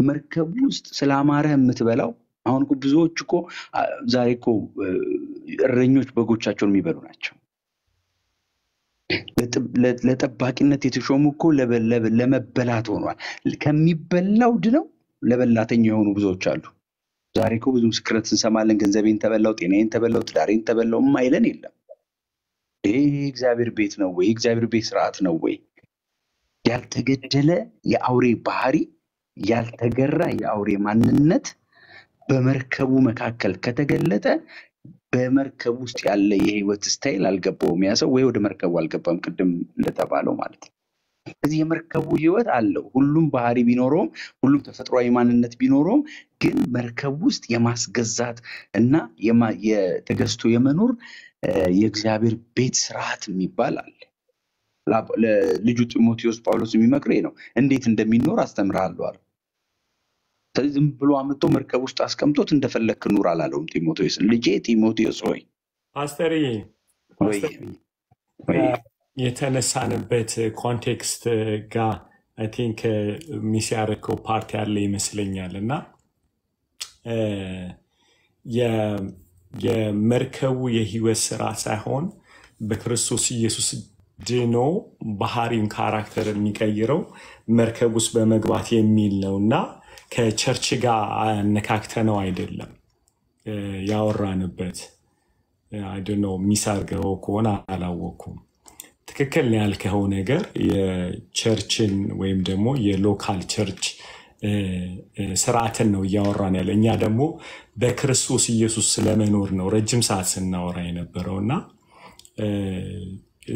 መርከቡ ውስጥ ስላማረህ የምትበላው አሁን ብዙዎች እኮ ዛሬ እኮ እረኞች በጎቻቸውን የሚበሉ ናቸው። ለጠባቂነት የተሾሙ እኮ ለመበላት ሆኗል። ከሚበላው ድነው ለበላተኛ የሆኑ ብዙዎች አሉ። ዛሬ እኮ ብዙ ምስክርነት እንሰማለን። ገንዘቤን ተበላው፣ ጤናዬን ተበላው፣ ትዳሬን ተበላው የማይለን የለም። ይሄ የእግዚአብሔር ቤት ነው ወይ? የእግዚአብሔር ቤት ስርዓት ነው ወይ? ያልተገደለ የአውሬ ባህሪ፣ ያልተገራ የአውሬ ማንነት በመርከቡ መካከል ከተገለጠ በመርከብ ውስጥ ያለ የህይወት ስታይል አልገባውም። ያ ሰው ወይ ወደ መርከቡ አልገባም፣ ቅድም እንደተባለው ማለት ነው። ስለዚህ የመርከቡ ህይወት አለው። ሁሉም ባህሪ ቢኖረውም፣ ሁሉም ተፈጥሯዊ ማንነት ቢኖረውም፣ ግን መርከብ ውስጥ የማስገዛት እና የተገዝቶ የመኖር የእግዚአብሔር ቤት ስርዓት የሚባል አለ። ለልጁ ጢሞቴዎስ ጳውሎስ የሚመክረው ይሄ ነው። እንዴት እንደሚኖር አስተምርሃለሁ አለ። ስለዚህ ዝም ብሎ አምጥቶ መርከብ ውስጥ አስቀምጦት እንደፈለግክ ኑር አላለውም ጢሞቴዎስን። ልጄ ጢሞቴዎስ ሆይ ወይ የተነሳንበት context ጋር I think miss ያደረገው part ያለ ይመስለኛል እና የመርከቡ የህይወት ስራ ሳይሆን በክርስቶስ ኢየሱስ ድኖ ባህሪን character የሚቀይረው መርከብ ውስጥ በመግባት የሚል ነው እና ከ church ጋር አነካክተነው አይደለም ያወራንበት I don't know miss አድርገው ከሆነ አላወቅኩም። ትክክል ነው ነገር የ church ን ወይም ደግሞ የ local church ስርዓትን ነው እያወራን ያለ። እኛ ደግሞ በክርስቶስ ኢየሱስ ስለመኖር ነው ረጅም ሰዓት ስናወራ የነበረው እና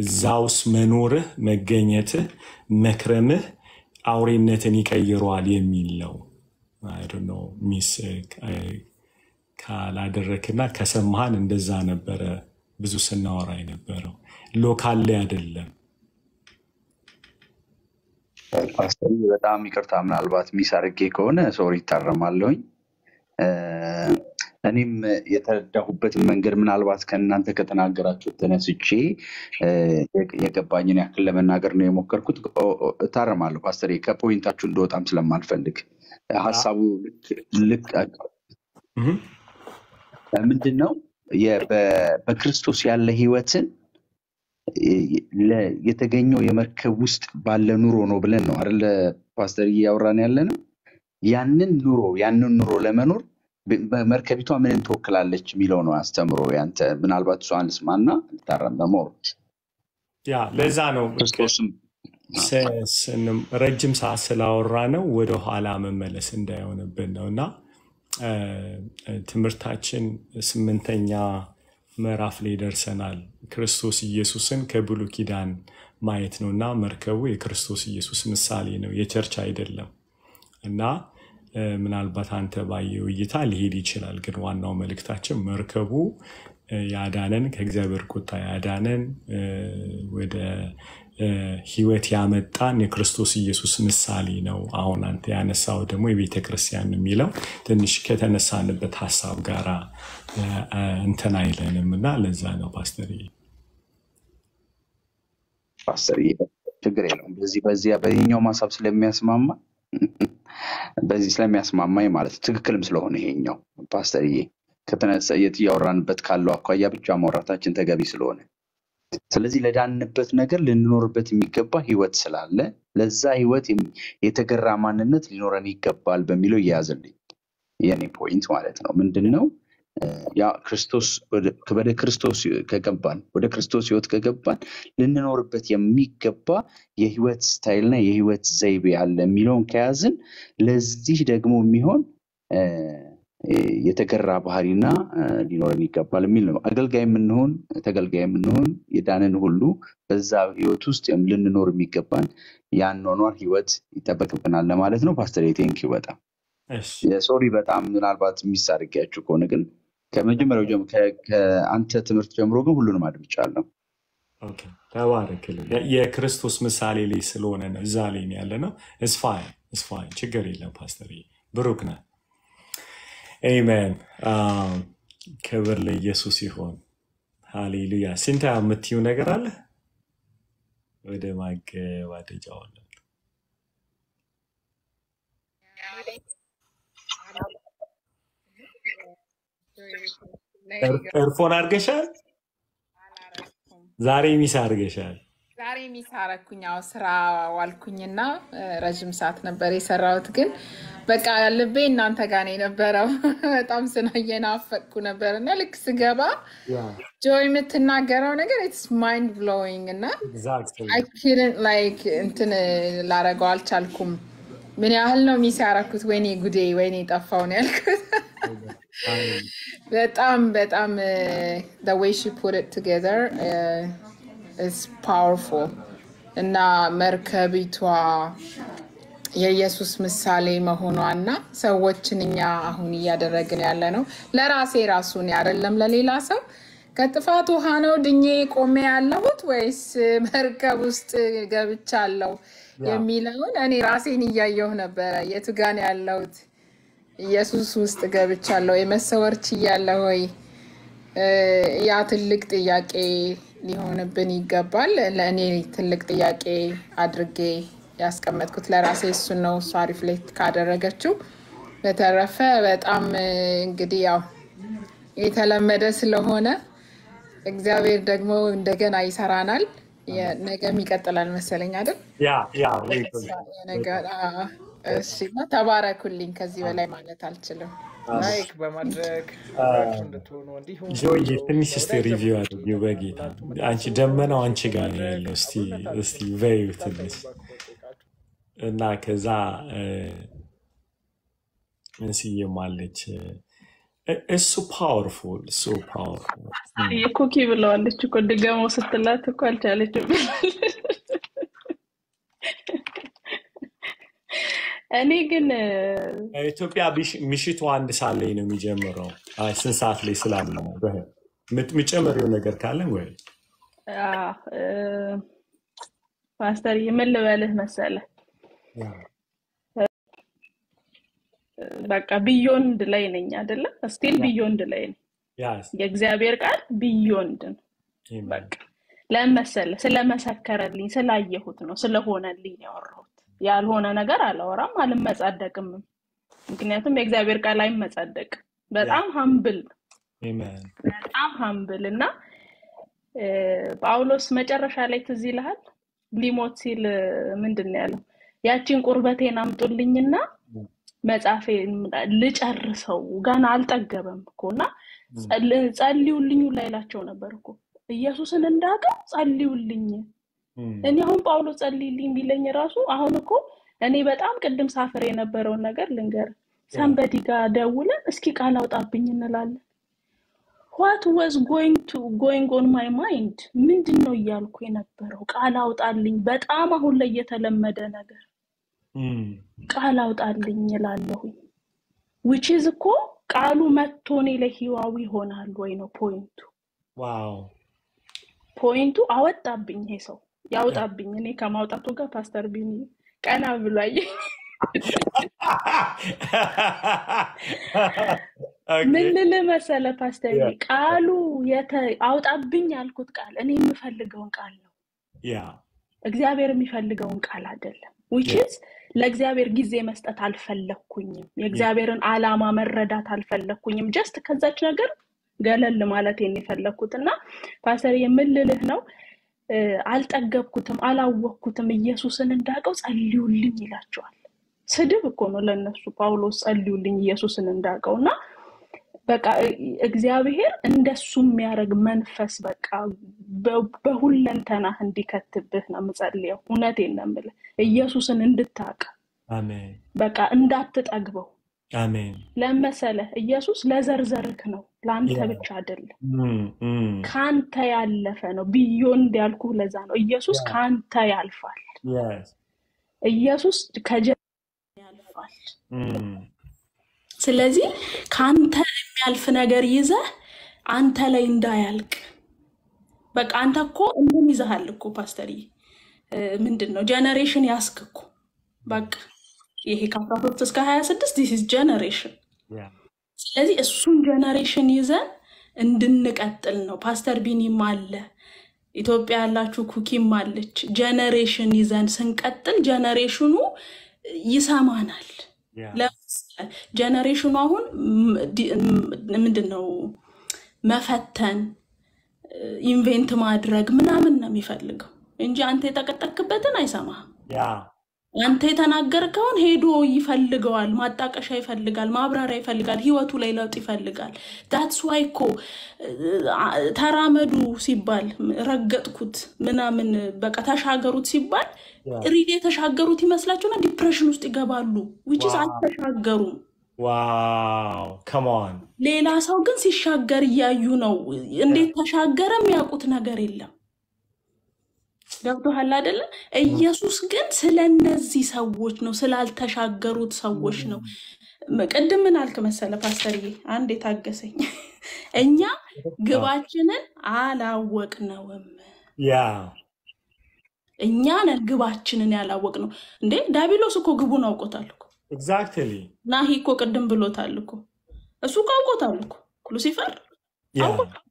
እዛ ውስጥ መኖርህ፣ መገኘትህ፣ መክረምህ አውሬነትን ይቀይረዋል የሚል ነው። no miss ካላደረክና ከሰማሃን እንደዛ ነበረ ብዙ ስናወራ የነበረው local ላይ አይደለም። ፓስተር በጣም ይቅርታ፣ ምናልባት miss አድርጌ ከሆነ sorry ይታረማለሁኝ። እኔም የተረዳሁበትን መንገድ ምናልባት ከእናንተ ከተናገራችሁ ተነስቼ የገባኝን ያክል ለመናገር ነው የሞከርኩት። እታረማለሁ ፓስተር፣ ከፖይንታችሁ እንደወጣም ስለማልፈልግ ሀሳቡ ልክ ምንድን ነው በክርስቶስ ያለ ህይወትን የተገኘው የመርከብ ውስጥ ባለ ኑሮ ነው ብለን ነው አይደለ ፓስተር እያወራን ያለ ነው። ያንን ኑሮ ያንን ኑሮ ለመኖር በመርከቢቷ ምንን ትወክላለች የሚለው ነው አስተምሮ ያንተ። ምናልባት እሷን ልስማና ልታረም ያ ለዛ ነው ክርስቶስም ረጅም ሰዓት ስላወራ ነው ወደ ኋላ መመለስ እንዳይሆንብን ነው እና ትምህርታችን ስምንተኛ ምዕራፍ ላይ ደርሰናል። ክርስቶስ ኢየሱስን ከብሉይ ኪዳን ማየት ነው እና መርከቡ የክርስቶስ ኢየሱስ ምሳሌ ነው፣ የቸርች አይደለም። እና ምናልባት አንተ ባየው እይታ ሊሄድ ይችላል፣ ግን ዋናው መልእክታችን መርከቡ ያዳነን ከእግዚአብሔር ቁጣ ያዳነን ወደ እ፣ ሕይወት ያመጣን የክርስቶስ ኢየሱስ ምሳሌ ነው። አሁን አንተ ያነሳው ደግሞ የቤተ ክርስቲያን የሚለው ትንሽ ከተነሳንበት ሀሳብ ጋር እንትን አይለንም እና ለዛ ነው ፓስተር ፓስተር ችግር የለውም። በዚህ በዚያ በዚህኛው ሀሳብ ስለሚያስማማ በዚህ ስለሚያስማማኝ ማለት ትክክልም ስለሆነ ይሄኛው ፓስተርዬ ከተነሳ የት እያወራንበት ካለው አኳያ ብቻ ማውራታችን ተገቢ ስለሆነ ስለዚህ ለዳንበት ነገር ልንኖርበት የሚገባ ህይወት ስላለ ለዛ ህይወት የተገራ ማንነት ሊኖረን ይገባል በሚለው እያያዝልኝ የኔ point ማለት ነው። ምንድን ነው ክርስቶስ ወደ ክርስቶስ ከገባን ወደ ክርስቶስ ህይወት ከገባን ልንኖርበት የሚገባ የህይወት style ና የህይወት ዘይቤ አለ የሚለውን ከያዝን ለዚህ ደግሞ የሚሆን የተገራ ባህሪና ሊኖረን ይገባል የሚል ነው። አገልጋይ የምንሆን ተገልጋይ የምንሆን የዳንን ሁሉ በዛ ህይወት ውስጥ ልንኖር የሚገባን የአኗኗር ህይወት ይጠበቅብናል ለማለት ነው። ፓስተር thank you በጣም sorry በጣም ምናልባት miss ከሆነ ግን ከመጀመሪያው ጀምሮ ከአንተ ትምህርት ጀምሮ ግን ሁሉንም አድምጫለሁ። የ- የክርስቶስ ምሳሌ ላይ ስለሆነ ነው እዛ ላይ ያለ ነው። እስፋይን እስፋይን ችግር የለም ፓስተር ብሩክ ነህ። ኤሜን ክብር ለኢየሱስ ይሆን። ሃሌሉያ። ስንታ የምትዩ ነገር አለ? ወደ ማገባደጃው earphone አድርገሻል? ዛሬ miss አድርገሻል። ዛሬ miss አረኩኝ። ያው ስራ ዋልኩኝና ረዥም ሰዓት ነበር የሰራሁት፣ ግን በቃ ልቤ እናንተ ጋር ነው የነበረው። በጣም ስና እየናፈቅኩ ነበር እና ልክ ስገባ ጆይ የምትናገረው ነገር it's mind blowing እና I couldn't like እንትን ላረገው አልቻልኩም። ምን ያህል ነው miss ያረኩት? ወይኔ ጉዴ፣ ወይኔ ጠፋው ነው ያልኩት። በጣም በጣም the way she put it together is powerful እና መርከቢቷ የኢየሱስ ምሳሌ መሆኗ እና ሰዎችን እኛ አሁን እያደረግን ያለ ነው ለራሴ ራሱን አይደለም ለሌላ ሰው ከጥፋት ውሃ ነው ድኜ ቆሜ ያለሁት ወይስ መርከብ ውስጥ ገብቻለሁ የሚለውን እኔ ራሴን እያየሁ ነበረ። የቱ ጋ ነው ያለሁት? ኢየሱስ ውስጥ ገብቻለሁ የመሰወር ችያለሁ ወይ? ያ ትልቅ ጥያቄ ሊሆንብን ይገባል። ለእኔ ትልቅ ጥያቄ አድርጌ ያስቀመጥኩት ለራሴ እሱን ነው። እሷ reflect ካደረገችው በተረፈ በጣም እንግዲህ ያው የተለመደ ስለሆነ እግዚአብሔር ደግሞ እንደገና ይሰራናል። ነገም ይቀጥላል መሰለኝ አይደል? ተባረኩልኝ። ከዚህ በላይ ማለት አልችልም። like በማድረግ አብራችሁ እንድትሆኑ እንዲሁም ጆይ ትንሽ እስቲ review አድርጊው በጌታ። አንቺ ደመናው አንቺ ጋር ነው ያለው። እስቲ እስቲ በዩ ትንሽ እና ከዛ እ፣ እንስዬም አለች so powerful so powerful ኩኪ ብለዋለች እኮ ድገመው ስትላት እኮ አልቻለችም። እኔ ግን ኢትዮጵያ ምሽቱ አንድ ሰዓት ላይ ነው የሚጀምረው። አይ ስንት ሰዓት ላይ ስላለ የምጨምሪው ነገር ካለ ወይ ፓስተር ምን ልበልህ መሰለህ በቃ beyond ላይ ነኝ አይደለ? still beyond ላይ ነኝ። የእግዚአብሔር ቃል beyond ነው። በቃ ለምን መሰለህ? ስለመሰከረልኝ ስላየሁት ነው፣ ስለሆነልኝ ነው ያወራሁት። ያልሆነ ነገር አላወራም፣ አልመጻደቅም። ምክንያቱም የእግዚአብሔር ቃል አይመጻደቅም። በጣም humble በጣም humble እና ጳውሎስ መጨረሻ ላይ ትዝ ይልሃል ሊሞት ሲል ምንድን ነው ያለው? ያቺን ቁርበቴን አምጡልኝና መጽሐፌን ልጨርሰው ገና አልጠገበም እኮ እና ጸል- ጸልዩልኝ ላይ ነበር እኮ ኢየሱስን እንዳውቀው ጸልዩልኝ። እኔ አሁን ጳውሎስ ጸልይልኝ ቢለኝ ራሱ አሁን እኮ እኔ በጣም ቅድም ሳፍር የነበረውን ነገር ልንገር፣ ሰንበዲ ጋር ደውለን እስኪ ቃል አውጣብኝ እንላለን። What was going on my mind ምንድን ነው እያልኩ የነበረው? ቃል አውጣልኝ። በጣም አሁን ላይ የተለመደ ነገር ቃል አውጣልኝ እላለሁኝ። Which is እኮ ቃሉ መጥቶ እኔ ላይ ህያው ይሆናል ወይ ነው point ኡ። point ኡ አወጣብኝ። ይሄ ሰው ያውጣብኝ። እኔ ከማውጣቱ ጋር ፓስተር ቢኒ ቀና ብሎ አየኝ። ምን ልልህ መሰለህ ፓስተር ቢኒ፣ ቃሉ የተ- አውጣብኝ ያልኩት ቃል እኔ የምፈልገውን ቃል ነው። እግዚአብሔር የሚፈልገውን ቃል አይደለም። Which is ለእግዚአብሔር ጊዜ መስጠት አልፈለግኩኝም። የእግዚአብሔርን ዓላማ መረዳት አልፈለግኩኝም። Just ከዛች ነገር ገለል ማለት የፈለግኩት እና ፓስተር የምልልህ ነው አልጠገብኩትም፣ አላወቅኩትም። ኢየሱስን እንዳውቀው ጸልዩልኝ ይላቸዋል። ስድብ እኮ ነው ለእነሱ ጳውሎስ ጸልዩልኝ ኢየሱስን እንዳውቀው እና በቃ እግዚአብሔር እንደሱ የሚያደርግ መንፈስ በቃ በ- በሁለንተናህ እንዲከትብህ ነው የምጸልየው። እውነቴን ነው የምልህ ኢየሱስን እንድታውቅ በቃ እንዳትጠግበው አሜን ለመሰለህ ኢየሱስ ለዘርዘርክ ነው፣ ለአንተ. ብቻ አይደለም። Mm, mm. ከአንተ ያለፈ ነው። Beyond ያልኩህ ለዛ ነው። ኢየሱስ. ከአንተ ያልፋል።. ኢየሱስ ከጀ ያልፋል። Mm. ስለዚህ ከአንተ የሚያልፍ ነገር ይዘህ አንተ ላይ እንዳያልቅ በቃ አንተ እኮ እንትን ይዘሃል እኮ ፓስተርዬ ምንድን ነው generation ያስክ እኮ በቃ ይሄ ከአስራ ሶስት እስከ ሀያ ስድስት this generation. ስለዚህ እሱን generation ይዘን እንድንቀጥል ነው። ፓስተር ቢኒም አለ፣ ኢትዮጵያ ያላችሁ ኩኪም አለች። Generation ይዘን ስንቀጥል generation ኡ ይሰማናል።. ለምሳሌ generation ኡ አሁን ምንድን ነው መፈተን፣ invent ማድረግ ምናምን ነው የሚፈልገው እንጂ አንተ የጠቀጠክበትን አይሰማህም።. አንተ የተናገርከውን ሄዶ ይፈልገዋል፣ ማጣቀሻ ይፈልጋል፣ ማብራሪያ ይፈልጋል፣ ህይወቱ ላይ ለውጥ ይፈልጋል። That's why እኮ ተራመዱ ሲባል ረገጥኩት ምናምን በቃ ተሻገሩት ሲባል. ሪድ የተሻገሩት ይመስላቸውና depression ውስጥ ይገባሉ። Which is. አልተሻገሩም።. Come on. ሌላ ሰው ግን ሲሻገር እያዩ ነው። እንዴት ተሻገረ የሚያውቁት ነገር የለም። ገብቶሃል አይደለ? ኢየሱስ ግን ስለ እነዚህ ሰዎች ነው፣ ስላልተሻገሩት ሰዎች ነው። ቅድም ምን አልክ መሰለ ፓስተርዬ? አንድ የታገሰኝ እኛ ግባችንን አላወቅነውም።. እኛ ነን ግባችንን ያላወቅነው። እንዴ ዳቢሎስ እኮ ግቡን አውቆታል እኮ። Exactly. ናሂ እኮ ቅድም ብሎታል እኮ። እሱ እኮ አውቆታል እኮ ሉሲፈር Yeah. አውቆታል።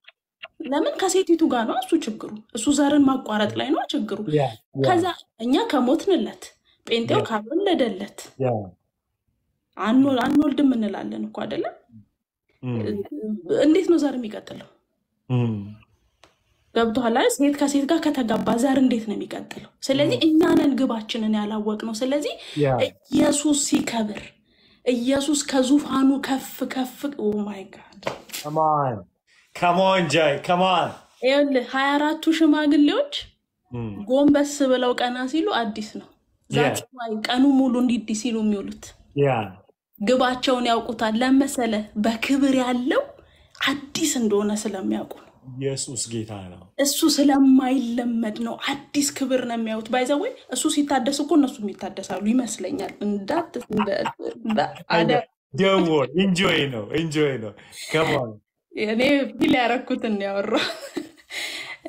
ለምን ከሴቲቱ ጋር ነው እሱ ችግሩ። እሱ ዘርን ማቋረጥ ላይ ነው ችግሩ።. ከዛ እኛ ከሞትንለት ጴንጤው. ካልወለደለት አንወልድም እንላለን እኮ አይደለም።. እንዴት ነው ዘር የሚቀጥለው? ገብቶሃል? ሴት ከሴት ጋር ከተጋባ ዘር እንዴት ነው የሚቀጥለው? ስለዚህ እኛ ነን ግባችንን ያላወቅነው። ስለዚህ. ኢየሱስ ሲከብር ኢየሱስ ከዙፋኑ ከፍ ከፍ my God Jay. Come on. ይኸውልህ ሀያ አራቱ ሽማግሌዎች Mm. ጎንበስ ብለው ቀና ሲሉ አዲስ ነው። That ቀኑ ሙሉ እንዲህ ሲሉ የሚውሉት. ግባቸውን ያውቁታል። ለመሰለ በክብር ያለው አዲስ እንደሆነ ስለሚያውቁ ነው። ኢየሱስ ጌታ ነው። እሱ ስለማይለመድ ነው። አዲስ ክብር ነው የሚያዩት። By the way እሱ ሲታደስ እኮ እነሱም ይታደሳሉ ይመስለኛል። እንዳት worry. Enjoy ነው። Enjoy ነው። Come on. እኔ feel ያረኩትን ያወራው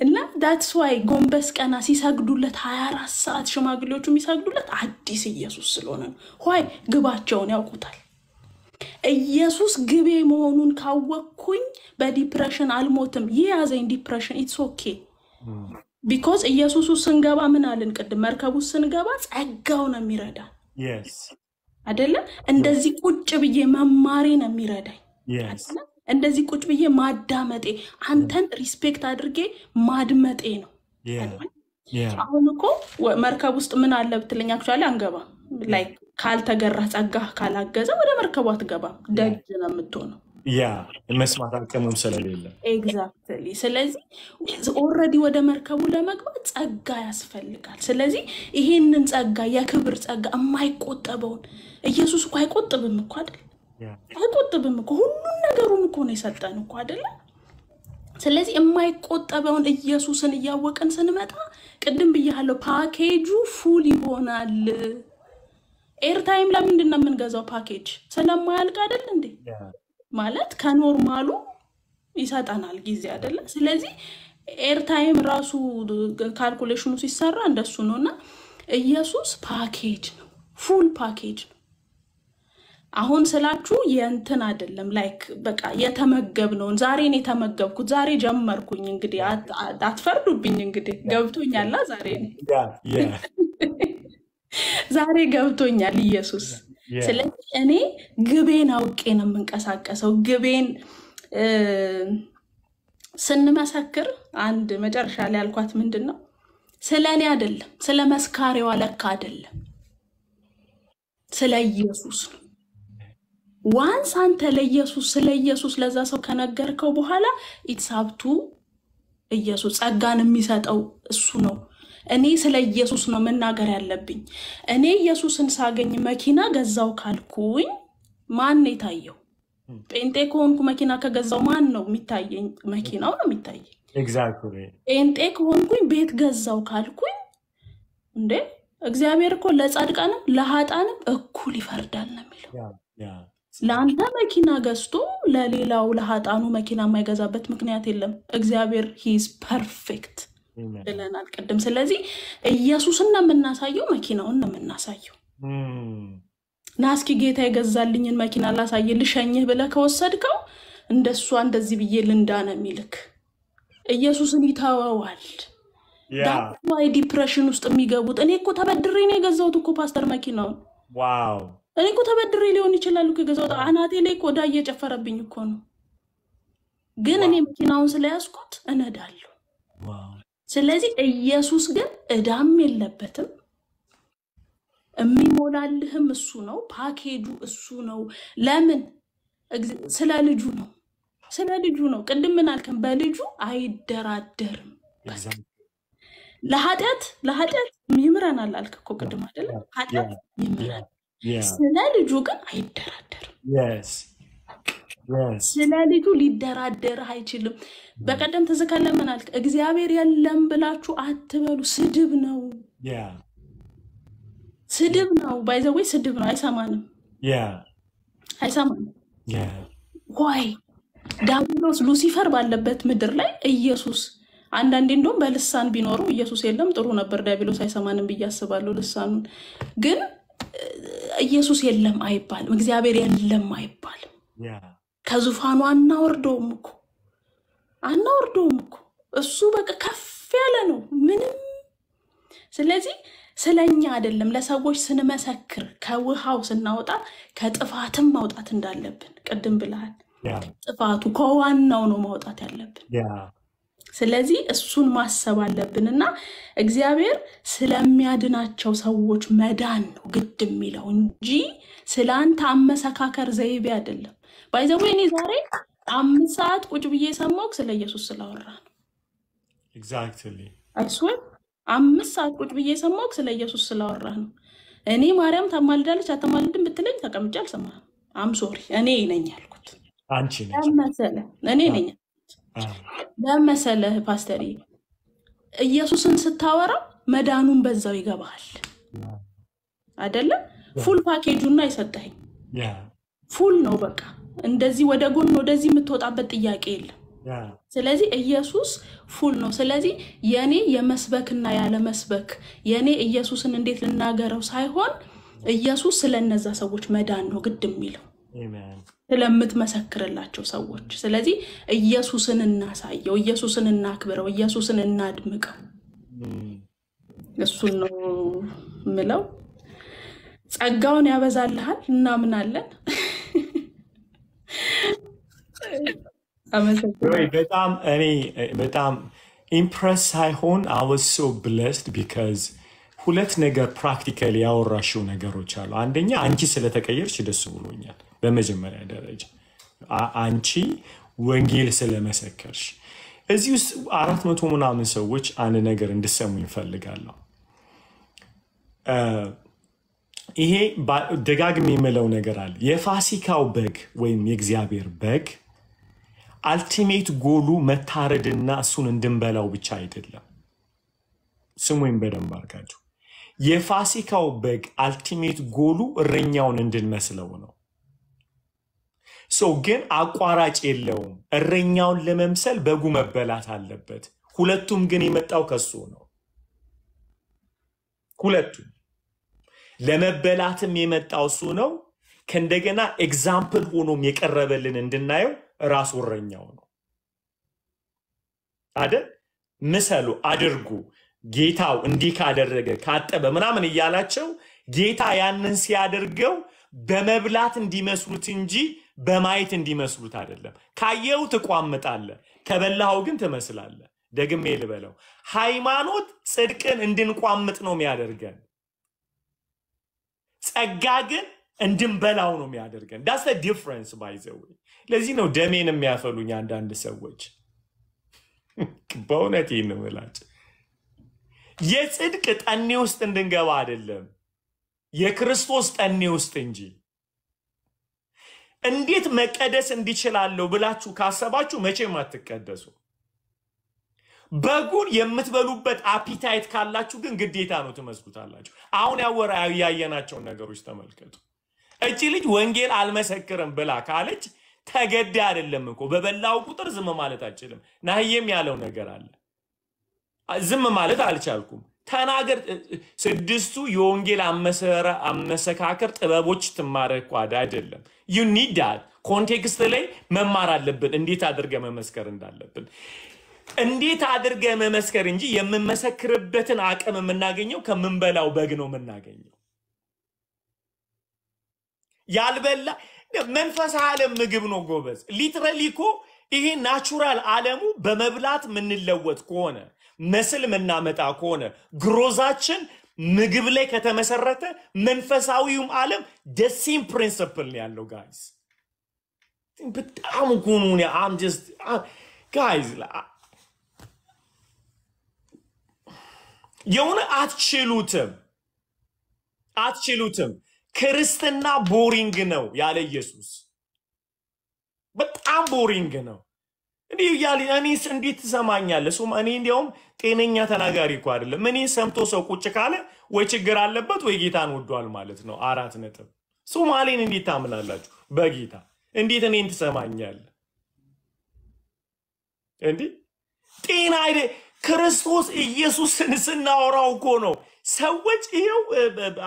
እና that's why ጎንበስ ቀና ሲሰግዱለት ሀያ አራት ሰዓት ሽማግሌዎቹ የሚሰግዱለት አዲስ ኢየሱስ ስለሆነ ነው። ሆይ ግባቸውን ያውቁታል። ኢየሱስ ግቤ መሆኑን ካወቅኩኝ በ depression አልሞትም። ይህ ያዘኝ depression it's okay. Because ኢየሱስ ውስጥ ስንገባ ምን አልን ቅድም? መርከብ ውስጥ ስንገባ ጸጋው ነው የሚረዳን Yes. አይደለም። እንደዚህ ቁጭ ብዬ መማሬ ነው የሚረዳኝ. አይደለም። እንደዚህ ቁጭ ብዬ ማዳመጤ አንተን respect አድርጌ ማድመጤ ነው. አሁን እኮ መርከብ ውስጥ ምን አለ ብትለኝ actually አንገባም። ላይ ካልተገራ ጸጋ ካላገዘ ወደ መርከቡ አትገባም። ደጅ ነው የምትሆነው። Yeah. መስማት አቅሙም ስለሌለ Exactly። ስለዚህ already ወደ መርከቡ ለመግባት ጸጋ ያስፈልጋል። ስለዚህ ይሄንን ጸጋ የክብር ጸጋ የማይቆጠበውን ኢየሱስ እኮ አይቆጥብም እኮ አይደል? አይቆጥብም እኮ ሁሉን ነገሩን እኮ ነው የሰጠን እኮ አይደለ? ስለዚህ የማይቆጠበውን ኢየሱስን እያወቅን ስንመጣ ቅድም ብያለሁ፣ package ኡ full ይሆናል። Airtime ለምንድን ነው የምንገዛው? ፓኬጅ ስለማያልቅ አይደል እንዴ? ማለት ከ normal ኡ ይሰጠናል ጊዜ አይደለ? ስለዚህ Airtime ራሱ calculation ኡ ሲሰራ እንደሱ ነው እና ኢየሱስ ፓኬጅ ነው፣ full package ነው። አሁን ስላችሁ የእንትን አይደለም like በቃ የተመገብነውን ዛሬን የተመገብኩት ዛሬ ጀመርኩኝ። እንግዲህ አት- አት- አትፈርዱብኝ። እንግዲህ ገብቶኛላ ዛሬ. ዛሬ ገብቶኛል ኢየሱስ።. ስለዚህ እኔ ግቤን አውቄ ነው የምንቀሳቀሰው። ግቤን ስንመሰክር አንድ መጨረሻ ላይ ያልኳት ምንድን ነው ስለ እኔ አይደለም፣ ስለ መስካሪዋ ለካ አይደለም፣ ስለ ኢየሱስ ነው። Once አንተ ለኢየሱስ ስለ ኢየሱስ ለዛ ሰው ከነገርከው በኋላ it's up to ኢየሱስ ጸጋን የሚሰጠው እሱ ነው። እኔ ስለ ኢየሱስ ነው መናገር ያለብኝ። እኔ ኢየሱስን ሳገኝ መኪና ገዛው ካልኩኝ ማን ነው የታየው? ጴንጤ ከሆንኩ መኪና ከገዛው ማን ነው የሚታየኝ? መኪናው ነው የሚታየኝ። ጴንጤ ከሆንኩኝ ቤት ገዛው ካልኩኝ እንዴ እግዚአብሔር እኮ ለጻድቃንም ለሀጣንም እኩል ይፈርዳል ነው የሚለው። ለአንተ መኪና ገዝቶ ለሌላው ለሀጣኑ መኪና የማይገዛበት ምክንያት የለም። እግዚአብሔር he's perfect ብለናል ቅድም። ስለዚህ ኢየሱስን ነው የምናሳየው፣ መኪናውን ነው የምናሳየው። እም፣ ና እስኪ ጌታ የገዛልኝን መኪና ላሳየ ልሸኝህ ብለህ ከወሰድከው እንደሷ እንደዚህ ብዬ ልንዳ ነው የሚልህ። ኢየሱስን ይተወዋል። ያ that's why depression ውስጥ የሚገቡት እኔ እኮ ተበድሬ ነው የገዛሁት እኮ ፓስተር መኪናውን wow እኔ እኮ ተበድሬ ሊሆን ይችላል እኮ የገዛሁት አናቴ ላይ ዕዳ እየጨፈረብኝ እኮ ነው። ግን እኔ መኪናውን ስለያዝኩት እነዳለሁ። ስለዚህ ኢየሱስ ግን ዕዳም የለበትም። የሚሞላልህም እሱ ነው። ፓኬጁ እሱ ነው። ለምን? ስለ ልጁ ነው። ስለ ልጁ ነው። ቅድም ምን አልከን? በልጁ አይደራደርም። ለኃጢአት ለኃጢአት ይምረናል አልክ እኮ ቅድም አይደለም? ኃጢአት ይምረን። ስለ ልጁ ግን አይደራደርም። ስለ ልጁ ሊደራደርህ አይችልም። በቀደም ካለ ምን አልክ? እግዚአብሔር የለም ብላችሁ አትበሉ። ስድብ ነው፣ ስድብ ነው። by the way ስድብ ነው። አይሰማንም፣ አይሰማንም። ወይ ዳቢሎስ ሉሲፈር ባለበት ምድር ላይ ኢየሱስ አንዳንዴ እንደውም በልሳን ቢኖረው ኢየሱስ የለም ጥሩ ነበር። ዲያብሎስ አይሰማንም ብዬ አስባለሁ። ልሳኑን ግን ኢየሱስ የለም አይባልም። እግዚአብሔር የለም አይባልም። ከዙፋኑ አናወርደውም እኮ አናወርደውም እኮ እሱ በቃ ከፍ ያለ ነው ምንም ስለዚህ ስለኛ አይደለም ለሰዎች ስንመሰክር ከውሃው ስናወጣ ከጥፋትም ማውጣት እንዳለብን ቅድም ብለሃል። ጥፋቱ ከዋናው ነው ማውጣት ያለብን። ስለዚህ እሱን ማሰብ አለብን እና እግዚአብሔር ስለሚያድናቸው ሰዎች መዳን ነው ግድ የሚለው እንጂ ስለ አንተ አመሰካከር ዘይቤ አይደለም። by the way እኔ ዛሬ አምስት ሰዓት ቁጭ ብዬ የሰማሁት ስለ ኢየሱስ ስላወራ ነው። exactly I swear አምስት ሰዓት ቁጭ ብዬ የሰማሁት ስለ ኢየሱስ ስላወራ ነው። እኔ ማርያም ታማልዳለች አታማልድም ብትለኝ ተቀምጬ አልሰማህም። I'm sorry እኔ ነኝ ያልኩት። ለመሰለ እኔ ነኝ ለመሰለህ ፓስተር ኢየሱስን ስታወራ መዳኑን በዛው ይገባሃል አይደለም? full package ኡና የሰጠኸኝ ያ full ነው። በቃ እንደዚህ ወደ ጎን ወደዚህ የምትወጣበት ጥያቄ የለም። ስለዚህ ኢየሱስ full ነው። ስለዚህ የኔ የመስበክና ያለ መስበክ የኔ ኢየሱስን እንዴት ልናገረው ሳይሆን ኢየሱስ ስለነዛ ሰዎች መዳን ነው ግድ የሚለው አሜን ስለምትመሰክርላቸው ሰዎች። ስለዚህ ኢየሱስን እናሳየው፣ ኢየሱስን እናክብረው፣ ኢየሱስን እናድምቀው። እሱን ነው ምለው። ጸጋውን ያበዛልሃል፣ እናምናለን። በጣም እኔ በጣም impress ሳይሆን I was so blessed because ሁለት ነገር practically ያወራሽው ነገሮች አሉ። አንደኛ አንቺ ስለተቀየርሽ ደስ ብሎኛል። በመጀመሪያ ደረጃ አንቺ ወንጌል ስለመሰከርሽ እዚህ ውስጥ አራት መቶ ምናምን ሰዎች አንድ ነገር እንድሰሙ ይፈልጋለሁ። ይሄ ደጋግሜ የምለው ነገር አለ። የፋሲካው በግ ወይም የእግዚአብሔር በግ አልቲሜት ጎሉ መታረድና እሱን እንድንበላው ብቻ አይደለም። ስሙኝ በደንብ አድርጋችሁ። የፋሲካው በግ አልቲሜት ጎሉ እረኛውን እንድንመስለው ነው። ሰው ግን አቋራጭ የለውም። እረኛውን ለመምሰል በጉ መበላት አለበት። ሁለቱም ግን የመጣው ከሱ ነው። ሁለቱም ለመበላትም የመጣው እሱ ነው። ከእንደገና example ሆኖም የቀረበልን እንድናየው ራሱ እረኛው ነው አይደል? ምሰሉ፣ አድርጉ፣ ጌታው እንዲህ ካደረገ ካጠበ ምናምን እያላቸው ጌታ ያንን ሲያደርገው በመብላት እንዲመስሉት እንጂ በማየት እንዲመስሉት አይደለም። ካየው ትቋምጣለህ፣ ከበላኸው ግን ትመስላለህ። ደግሜ ልበለው፣ ሃይማኖት ጽድቅን እንድንቋምጥ ነው የሚያደርገን። ጸጋ ግን እንድንበላው ነው የሚያደርገን። that's difference by the way። ለዚህ ነው ደሜን የሚያፈሉኝ አንዳንድ ሰዎች። በእውነት ይህን ምላጭ የጽድቅ ጠኔ ውስጥ እንድንገባ አይደለም የክርስቶስ ጠኔ ውስጥ እንጂ። እንዴት መቀደስ እንዲችላለሁ ብላችሁ ካሰባችሁ መቼም አትቀደሱ። በጉን የምትበሉበት አፒታይት ካላችሁ ግን ግዴታ ነው ትመስሉታላችሁ። አሁን ያወራ ያየናቸውን ነገሮች ተመልከቱ። እቺ ልጅ ወንጌል አልመሰክርም ብላ ካለች ተገዳ አይደለም እኮ በበላው ቁጥር ዝም ማለት አልችልም። ናህዬም ያለው ነገር አለ። ዝም ማለት አልቻልኩም። ተናገር። ስድስቱ የወንጌል አመሰካከር ጥበቦች ትማረ አደ- አይደለም you need that context ላይ መማር አለብን፣ እንዴት አድርገ መመስከር እንዳለብን እንዴት አድርገ መመስከር እንጂ የምመሰክርበትን አቅም የምናገኘው ከምንበላው በግ ነው የምናገኘው። ያልበላ መንፈሳዊ ዓለም ምግብ ነው ጎበዝ። literally እኮ ይሄ natural ዓለሙ በመብላት የምንለወጥ ከሆነ muscle የምናመጣ ከሆነ growth ኣችን ምግብ ላይ ከተመሰረተ መንፈሳዊውም ዓለም the same principle ያለው guys። በጣም just guys የሆነ አትችሉትም አትችሉትም። ክርስትና boring ነው ያለ ኢየሱስ በጣም boring ነው። እንዲህ እያለ እኔስ እንዴት ትሰማኛለህ? ሱም እኔ እንዲያውም ጤነኛ ተናጋሪ እኮ አይደለም። እኔ ሰምቶ ሰው ቁጭ ካለ ወይ ችግር አለበት ወይ ጌታን ወዷል ማለት ነው። አራት ነጥብ። ሶማሌን እንዴት ታምናላችሁ? በጌታ እንዴት እኔን ትሰማኛለህ? እንዲህ ጤና አይደ ክርስቶስ ኢየሱስን ስናወራው እኮ ነው ሰዎች ይኸው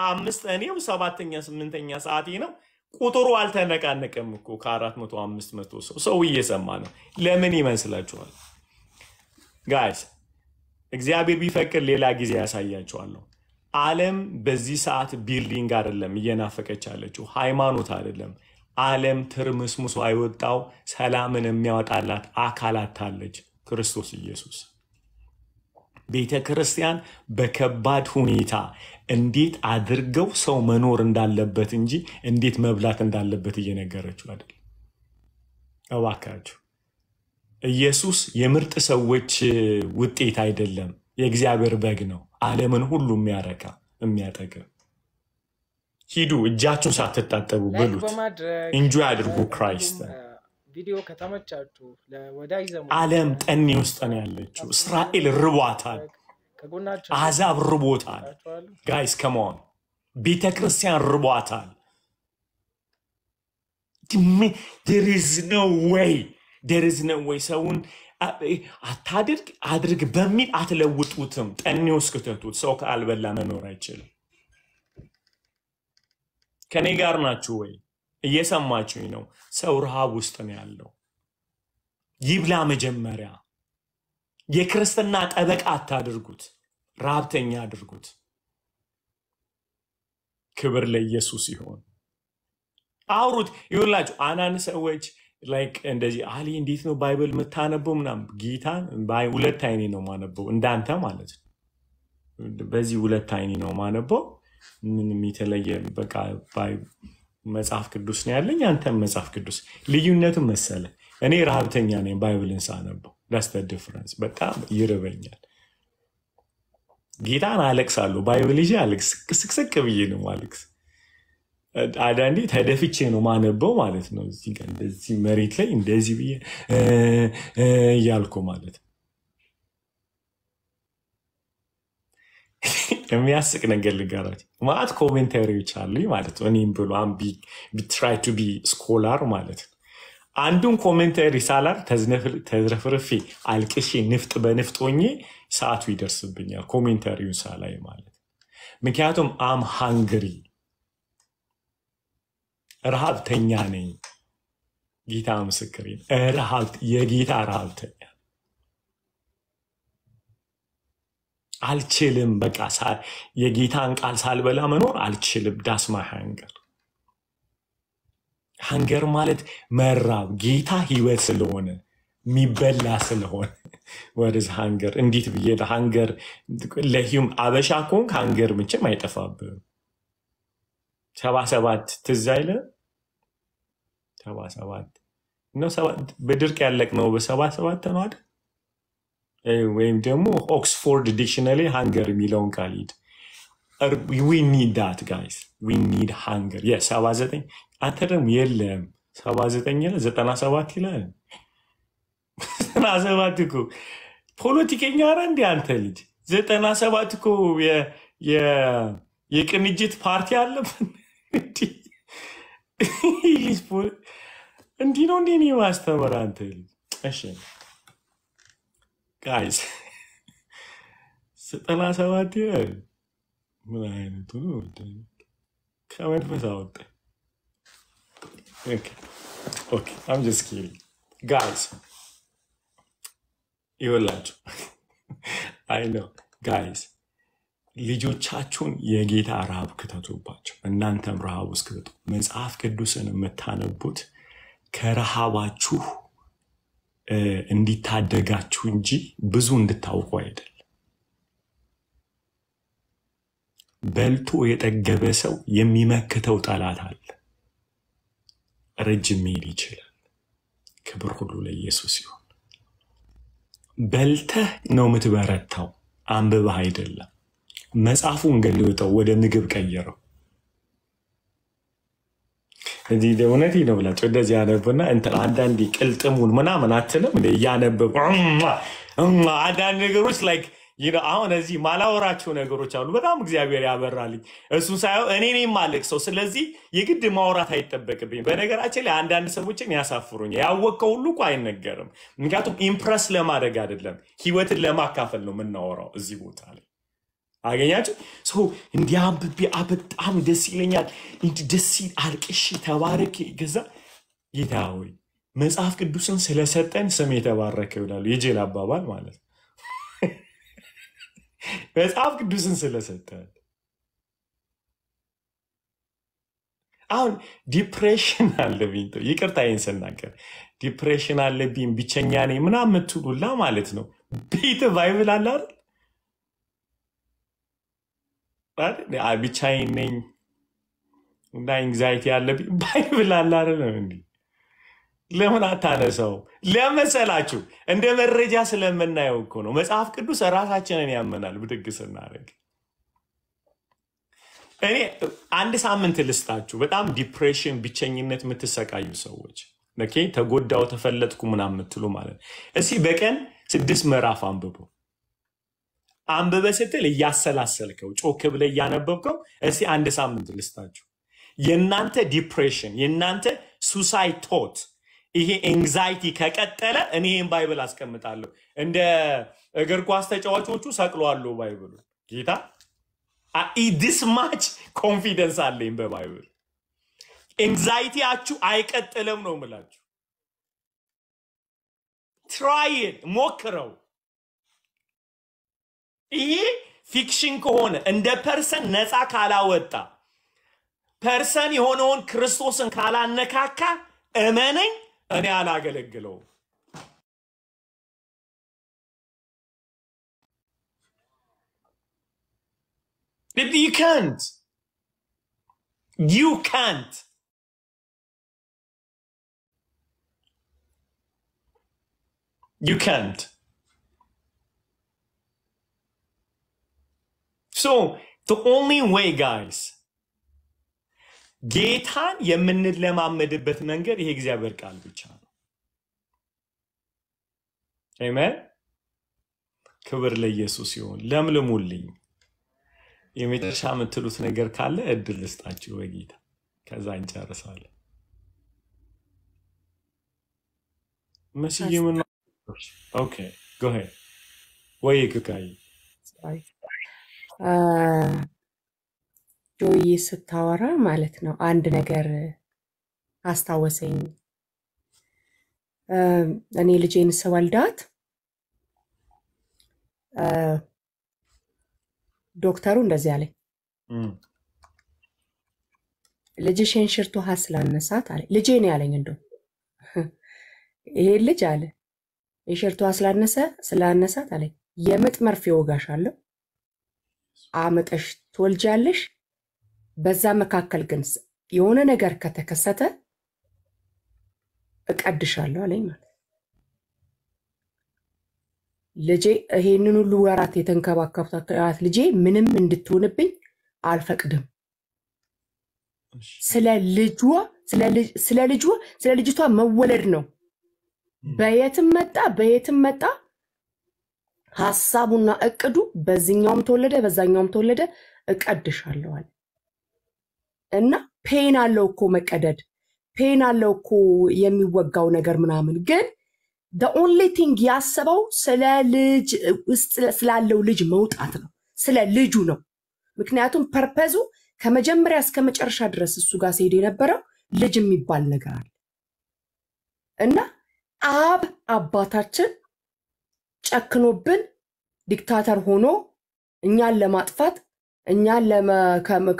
አምስት እኔው ሰባተኛ ስምንተኛ ሰዓቴ ነው ቁጥሩ አልተነቃነቀም እኮ ከአራት መቶ አምስት መቶ ሰው ሰው እየሰማ ነው። ለምን ይመስላችኋል guys? እግዚአብሔር ቢፈቅድ ሌላ ጊዜ ያሳያችኋለሁ። ዓለም በዚህ ሰዓት building አይደለም እየናፈቀች ያለችው ሃይማኖት አይደለም። ዓለም ትርምስምሶ አይወጣው ሰላምን የሚያወጣላት አካል አታለች፣ ክርስቶስ ኢየሱስ። ቤተ ክርስቲያን በከባድ ሁኔታ እንዴት አድርገው ሰው መኖር እንዳለበት እንጂ እንዴት መብላት እንዳለበት እየነገረችው አይደለም። እባካችሁ ኢየሱስ የምርጥ ሰዎች ውጤት አይደለም፣ የእግዚአብሔር በግ ነው። ዓለምን ሁሉ የሚያረካ የሚያጠግብ። ሂዱ እጃችሁን ሳትታጠቡ ብሉት፣ አድርጉ እንዲሁም Christ ን። ቪዲዮ ከተመቻችሁ ዓለም ጠኔ ውስጥ ነው ያለችው። እስራኤል ርቧታል፣ አሕዛብ ርቦታል። guys ከመሆን ቤተ ክርስቲያን ርቧታል። ደርዝ ነው ወይ ደርዝ ነው ወይ ሰውን አታድርግ አድርግ በሚል አትለውጡትም። ጠኔ ውስጥ ክተቱት። ሰው ካልበላ መኖር አይችልም። ከኔ ጋር ናችሁ ወይ? እየሰማችሁኝ ነው? ሰው ረሃብ ውስጥ ነው ያለው። ይብላ መጀመሪያ። የክርስትና ጠበቃ አታድርጉት፣ ረሃብተኛ አድርጉት። ክብር ለኢየሱስ ይሆን። አውሩት ይሁላችሁ። አንዳንድ ሰዎች like እንደዚህ አሊ እንዴት ነው Bible የምታነበው ምናምን፣ ጌታን ሁለት አይኔ ነው ማነበው እንዳንተ ማለት ነው። በዚህ ሁለት አይኔ ነው ማነበው። ምንም የተለየ በቃ መጽሐፍ ቅዱስ ነው ያለኝ፣ አንተም መጽሐፍ ቅዱስ። ልዩነትም መሰለ እኔ ረሃብተኛ ነኝ Bible ን ሳነበው። that's the difference በጣም ይርበኛል። ጌታን አለቅሳለሁ። Bible ይዤ አለቅስ ስቅስቅ ብዬ ነው ማለቅስ። አንዳንዴ ተደፍቼ ነው ማነበው ማለት ነው። እንደዚህ መሬት ላይ እንደዚህ ብዬ እያልኩ ማለት የሚያስቅ ነገር ልንገራችሁ። ማአት commentary ዎች አሉኝ ማለት ነው። እኔም ብሎ try to be scholar ማለት ነው። አንዱን commentary ሳላር ተዝረፍርፌ አልቅሼ ንፍጥ በንፍጥ ሆኜ ሰዓቱ ይደርስብኛል። commentary ውን ሳላይ ማለት ምክንያቱም I'm hungry ረሃብተኛ ነኝ። ጌታ ምስክሬ የጌታ ረሃብተኛ አልችልም። በቃ የጌታን ቃል ሳልበላ መኖር አልችልም። that's my hunger hunger ማለት መራብ፣ ጌታ ህይወት ስለሆነ የሚበላ ስለሆነ። what is hunger እንዴት ብዬ hunger ለሂም አበሻ ከሆንክ hunger ምችም አይጠፋብህም። ሰባ ሰባት ትዝ አይልህ? ሰባ ሰባት ነው። በድርቅ ያለቅ ነው በሰባ ሰባት ነው ወይም ደግሞ Oxford dictionary hunger የሚለውን ቃል ሂድ። we need that guys we need hunger ሰባ ዘጠኝ ደግሞ የለም። ሰባ ዘጠኝ ይላል ዘጠና ሰባት ይላል። ዘጠና ሰባት እኮ ፖለቲከኛ ኧረ እንዲ አንተ ልጅ? ዘጠና ሰባት እኮ የቅንጅት ፓርቲ አለበት እንዲህ እንዲህ ነው እኔ ማስተምር አንተ ልጅ? እሺ guys ዘጠና ሰባት ምን አይነቱ ከመንፈስ አወጣ okay I'm just kidding guys ይኸውላችሁ I know guys ልጆቻችሁን የጌታ ረሃብ ክተቱባቸው። እናንተም ረሃብ ውስጥ ክተቱ። መጽሐፍ ቅዱስን የምታነቡት ከረሃባችሁ እንዲታደጋችሁ እንጂ ብዙ እንድታውቁ አይደል። በልቶ የጠገበ ሰው የሚመክተው ጠላት አለ ረጅም መሄድ ይችላል። ክብር ሁሉ ለኢየሱስ ይሁን። በልተህ ነው የምትበረታው። አንብበህ አይደለም። መጽሐፉን ገልብጠው ወደ ምግብ ቀየረው። እዚህ እውነት ነው ብላቸው እንደዚህ ያነቡና እንትን አንዳንድ ቅልጥሙን ምናምን አትልም እማ አንዳንድ ነገሮች like አሁን እዚህ ማላወራቸው ነገሮች አሉ። በጣም እግዚአብሔር ያበራልኝ እሱን ሳየው እኔ ነኝ የማለቅሰው። ስለዚህ የግድ ማውራት አይጠበቅብኝ። በነገራችን ላይ አንዳንድ ሰዎችን ያሳፍሩኛል። ያወቀው ሁሉ እኮ አይነገርም። ምክንያቱም impress ለማድረግ አይደለም፣ ህይወትን ለማካፈል ነው የምናወራው እዚህ ቦታ ላይ አገኛችሁ ሰው እንዲህ አንብቤ በጣም ደስ ይለኛል፣ እንዲህ ደስ አልቅሽ ተባረክ ገዛ ጌታ ሆይ መጽሐፍ ቅዱስን ስለሰጠን ስም የተባረከ ይውላሉ። የጄል አባባል ማለት ነው። መጽሐፍ ቅዱስን ስለሰጠን አሁን depression አለብኝ። ይቅርታ ይህን ስናገር depression አለብኝ ብቸኛ ነኝ ምናምን የምትሉላ ማለት ነው። ቤት Bible አለ አይደል? አይደል? አይ ብቻዬን ነኝ እና anxiety ያለብኝ Bible አለ እንዲ ለምን አታነሳው? ለመሰላችሁ እንደ መረጃ ስለምናየው እኮ ነው። መጽሐፍ ቅዱስ ራሳችንን ያመናል ብድግ ስናደርግ። እኔ አንድ ሳምንት ልስጣችሁ። በጣም depression፣ ብቸኝነት የምትሰቃዩ ሰዎች okay፣ ተጎዳው፣ ተፈለጥኩ ምናምን የምትሉ ማለት እስኪ በቀን ስድስት ምዕራፍ አንብቡ። አንብበ ስትል እያሰላሰልከው ጮክ ብለ እያነበብከው እስኪ አንድ ሳምንት ልስጣችሁ። የእናንተ depression የእናንተ suicide thought ይሄ anxiety ከቀጠለ እኔ ይህን Bible አስቀምጣለሁ። እንደ እግር ኳስ ተጫዋቾቹ ሰቅሏለሁ Bible ኡ ጌታ this much confidence አለኝ በ Bible anxiety ያችሁ አይቀጥልም ነው ምላችሁ። try it ሞክረው። ይሄ fiction ከሆነ እንደ person ነፃ ካላወጣ person የሆነውን ክርስቶስን ካላነካካ እመነኝ እኔ አላገለግለውም። You can't. You can't. You can't. So the only way, guys, ጌታን የምንለማመድበት መንገድ ይሄ እግዚአብሔር ቃል ብቻ ነው። አሜን። ክብር ለኢየሱስ ይሁን። ለምልሙልኝ። የመጨረሻ የምትሉት ነገር ካለ እድል ልስጣችሁ በጌታ ከዛ እንጨርሳለን። መስዬ ምን okay go ahead ወይ ክካይ ጆዬ ስታወራ ማለት ነው አንድ ነገር አስታወሰኝ። እኔ ልጄን ስወልዳት ዶክተሩ እንደዚህ አለኝ፣ ልጅሽን ሽርት ውሃ ስላነሳት አለ። ልጄ ነው ያለኝ። እንደው ይሄ ልጅ አለ የሽርት ውሃ ስላነሰ ስላነሳት አለኝ፣ የምጥ መርፌ ወጋሻለሁ፣ አምጠሽ ትወልጃለሽ፣ በዛ መካከል ግን የሆነ ነገር ከተከሰተ እቀድሻለሁ አለኝ ማለት ልጄ ይሄንን ሁሉ ወራት የተንከባከብኳት ልጄ ምንም እንድትሆንብኝ አልፈቅድም። ስለ ልጇ ስለ ልጇ ስለ ልጅቷ መወለድ ነው። በየትም መጣ በየትም መጣ ሀሳቡና እቅዱ በዚህኛውም ተወለደ በዛኛውም ተወለደ እቀድሻለሁ አለ እና pain አለው እኮ መቀደድ፣ pain አለው እኮ የሚወጋው ነገር ምናምን ግን only thing ያሰበው ስለ ልጅ ውስጥ ስላለው ልጅ መውጣት ነው፣ ስለ ልጁ ነው። ምክንያቱም purpose ኡ ከመጀመሪያ እስከ መጨረሻ ድረስ እሱ ጋር ሲሄድ የነበረው ልጅ የሚባል ነገር አለ እና አብ አባታችን ጨክኖብን dictator ሆኖ እኛን ለማጥፋት እኛን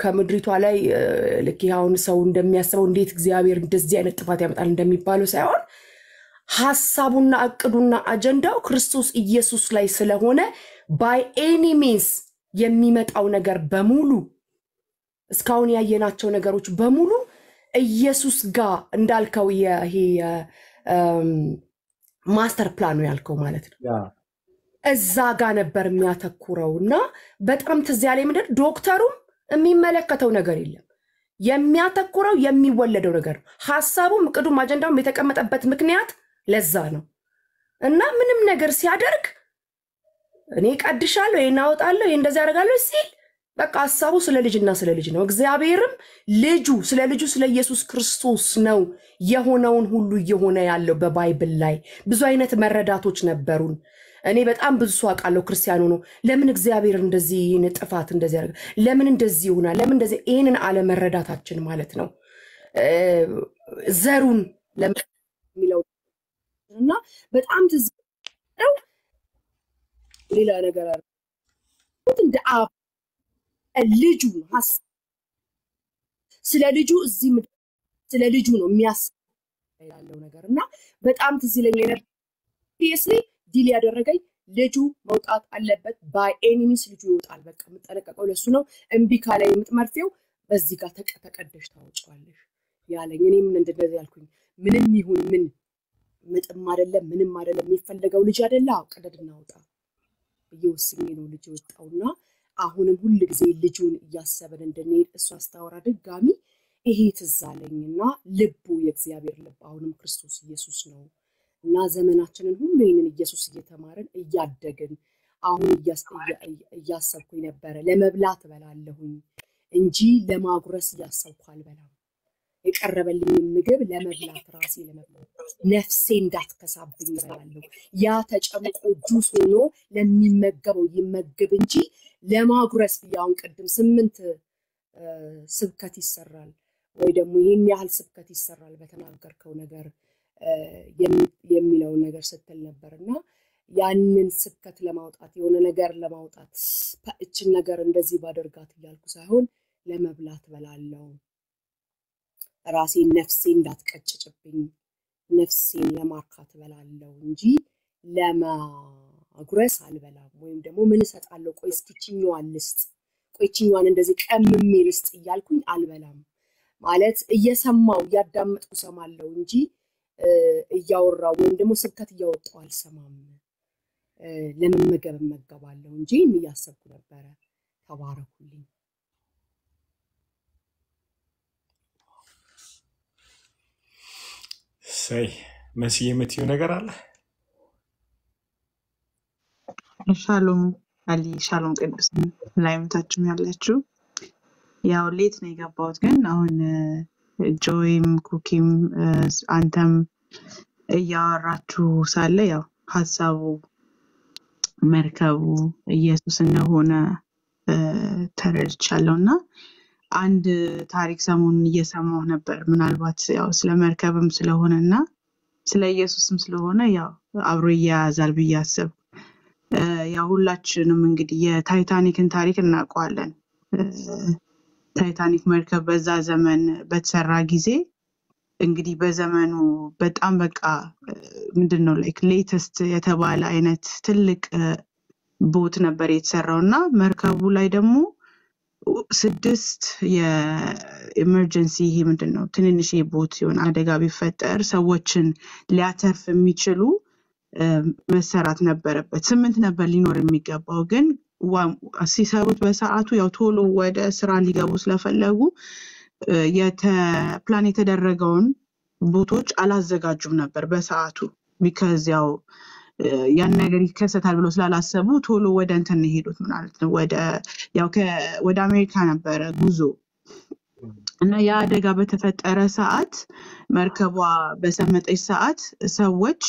ከምድሪቷ ላይ ልክ አሁን ሰው እንደሚያስበው እንዴት እግዚአብሔር እንደዚህ አይነት ጥፋት ያመጣል እንደሚባለው ሳይሆን ሀሳቡና እቅዱና አጀንዳው ክርስቶስ ኢየሱስ ላይ ስለሆነ by any means የሚመጣው ነገር በሙሉ እስካሁን ያየናቸው ነገሮች በሙሉ ኢየሱስ ጋር እንዳልከው ይሄ master plan ኡ ያልከው ማለት ነው እዛ ጋር ነበር የሚያተኩረው እና በጣም ትዝ ያለኝ ምንድን ዶክተሩም የሚመለከተው ነገር የለም። የሚያተኩረው የሚወለደው ነገር ነው። ሀሳቡም እቅዱም አጀንዳውም የተቀመጠበት ምክንያት ለዛ ነው። እና ምንም ነገር ሲያደርግ እኔ ቀድሻለሁ ይሄን አወጣለሁ ይሄ እንደዚህ ያደርጋለሁ ሲል በቃ ሀሳቡ ስለ ልጅና ስለ ልጅ ነው። እግዚአብሔርም ልጁ ስለ ልጁ ስለ ኢየሱስ ክርስቶስ ነው የሆነውን ሁሉ እየሆነ ያለው በባይብል ላይ። ብዙ አይነት መረዳቶች ነበሩን እኔ በጣም ብዙ ሰው አውቃለሁ ክርስቲያን ሆኖ። ለምን እግዚአብሔር እንደዚህ ጥፋት እንደዚህ ያደርጋል ለምን እንደዚህ ይሆናል? ለምን እንደዚህ ይህንን አለመረዳታችን ማለት ነው? ዘሩን የሚለው እና በጣም ትዝ ነው ሌላ ነገር አለ። እንደ አብ ልጁ ስለ ልጁ እዚህ ስለ ልጁ ነው የሚያስብ ያለው ነገር እና በጣም ትዝ ይለኛል። seriously deal ያደረገኝ ልጁ መውጣት አለበት by any means ልጁ ይወጣል። በቃ የምጠነቀቀው ለሱ ነው። እምቢ ካለ የምትመርፌው በዚህ ጋር ተቀ- ተቀደሽ ታወጪዋለሽ ያለኝ። እኔም እንደዚህ ያልኩኝ? ምንም ይሁን ምን ምጥም አይደለም ምንም አይደለም። የሚፈለገው ልጅ አይደለ? ቅደድ እናውጣ ብዬ ነው ልጅ የወጣውና አሁንም ሁል ጊዜ ልጁን እያሰብን እንድንሄድ እሷ ስታወራ ድጋሚ ይሄ ትዝ አለኝና ልቡ የእግዚአብሔር ልብ አሁንም ክርስቶስ ኢየሱስ ነው እና ዘመናችንን ሁሉ ይህንን ኢየሱስ እየተማርን እያደግን አሁን እያሰብኩኝ ነበረ። ለመብላት እበላለሁኝ እንጂ ለማጉረስ እያሰብኩ አልበላም። የቀረበልኝን ምግብ ለመብላት ራሴ ለመብላት ነፍሴ እንዳትከሳብኝ እበላለሁ። ያ ተጨምቆ ጁስ ሆኖ ለሚመገበው ይመግብ እንጂ ለማጉረስ አሁን ቅድም ስምንት ስብከት ይሰራል ወይ ደግሞ ይህን ያህል ስብከት ይሰራል በተናገርከው ነገር የሚለውን ነገር ስትል ነበር እና ያንን ስብከት ለማውጣት የሆነ ነገር ለማውጣት "ፐ፣ እችን ነገር እንደዚህ ባደርጋት እያልኩ ሳይሆን ለመብላት በላለው ራሴን ነፍሴ እንዳትቀጭጭብኝ ነፍሴን ለማርካት በላለው እንጂ ለማጉረስ አልበላም። ወይም ደግሞ ምን እሰጣለሁ፣ ቆይ እስኪ ችኛዋን ልስጥ፣ ቆይ ችኛዋን እንደዚህ ቀምሜ ልስጥ እያልኩኝ አልበላም። ማለት እየሰማው እያዳመጥኩ ሰማለሁ እንጂ እያወራው ወይም ደግሞ ስብከት እያወጣው አልሰማም። ለመመገብ እመገባለሁ እንጂ እያሰብኩ ነበረ። ተባረኩልኝ። ሰይ መሲ የምትይው ነገር አለ? ሻሎም አሊ ሻሎም ቅዱስ ላይምታችም ያላችሁ ያው ሌት ነው የገባሁት፣ ግን አሁን ጆይም ኩኪም አንተም እያወራችሁ ሳለ ያው ሀሳቡ መርከቡ ኢየሱስ እንደሆነ ተረድቻለሁ እና አንድ ታሪክ ሰሞኑን እየሰማሁ ነበር። ምናልባት ያው ስለ መርከብም ስለሆነ እና ስለ ኢየሱስም ስለሆነ ያው አብሮ እያያዛል ብዬ እ፣ ያው ሁላችንም እንግዲህ የታይታኒክን ታሪክ እናውቀዋለን። ታይታኒክ መርከብ በዛ ዘመን በተሰራ ጊዜ እንግዲህ በዘመኑ በጣም በቃ ምንድን ነው like latest የተባለ አይነት ትልቅ boat ነበር የተሰራው እና መርከቡ ላይ ደግሞ ስድስት የ emergency ይሄ ምንድን ነው ትንንሽ boat የሆነ አደጋ ቢፈጠር ሰዎችን ሊያተርፍ የሚችሉ መሰራት ነበረበት። ስምንት ነበር ሊኖር የሚገባው ግን ሲሰሩት በሰዓቱ ያው ቶሎ ወደ ስራ ሊገቡ ስለፈለጉ ፕላን የተደረገውን boat ኦች አላዘጋጁም ነበር በሰዓቱ because ያው ያን ነገር ይከሰታል ብሎ ስላላሰቡ ቶሎ ወደ እንትን የሄዱት ማለት ነው። ወደ አሜሪካ ነበረ ጉዞ እና ያ አደጋ በተፈጠረ ሰዓት መርከቧ በሰመጠች ሰዓት ሰዎች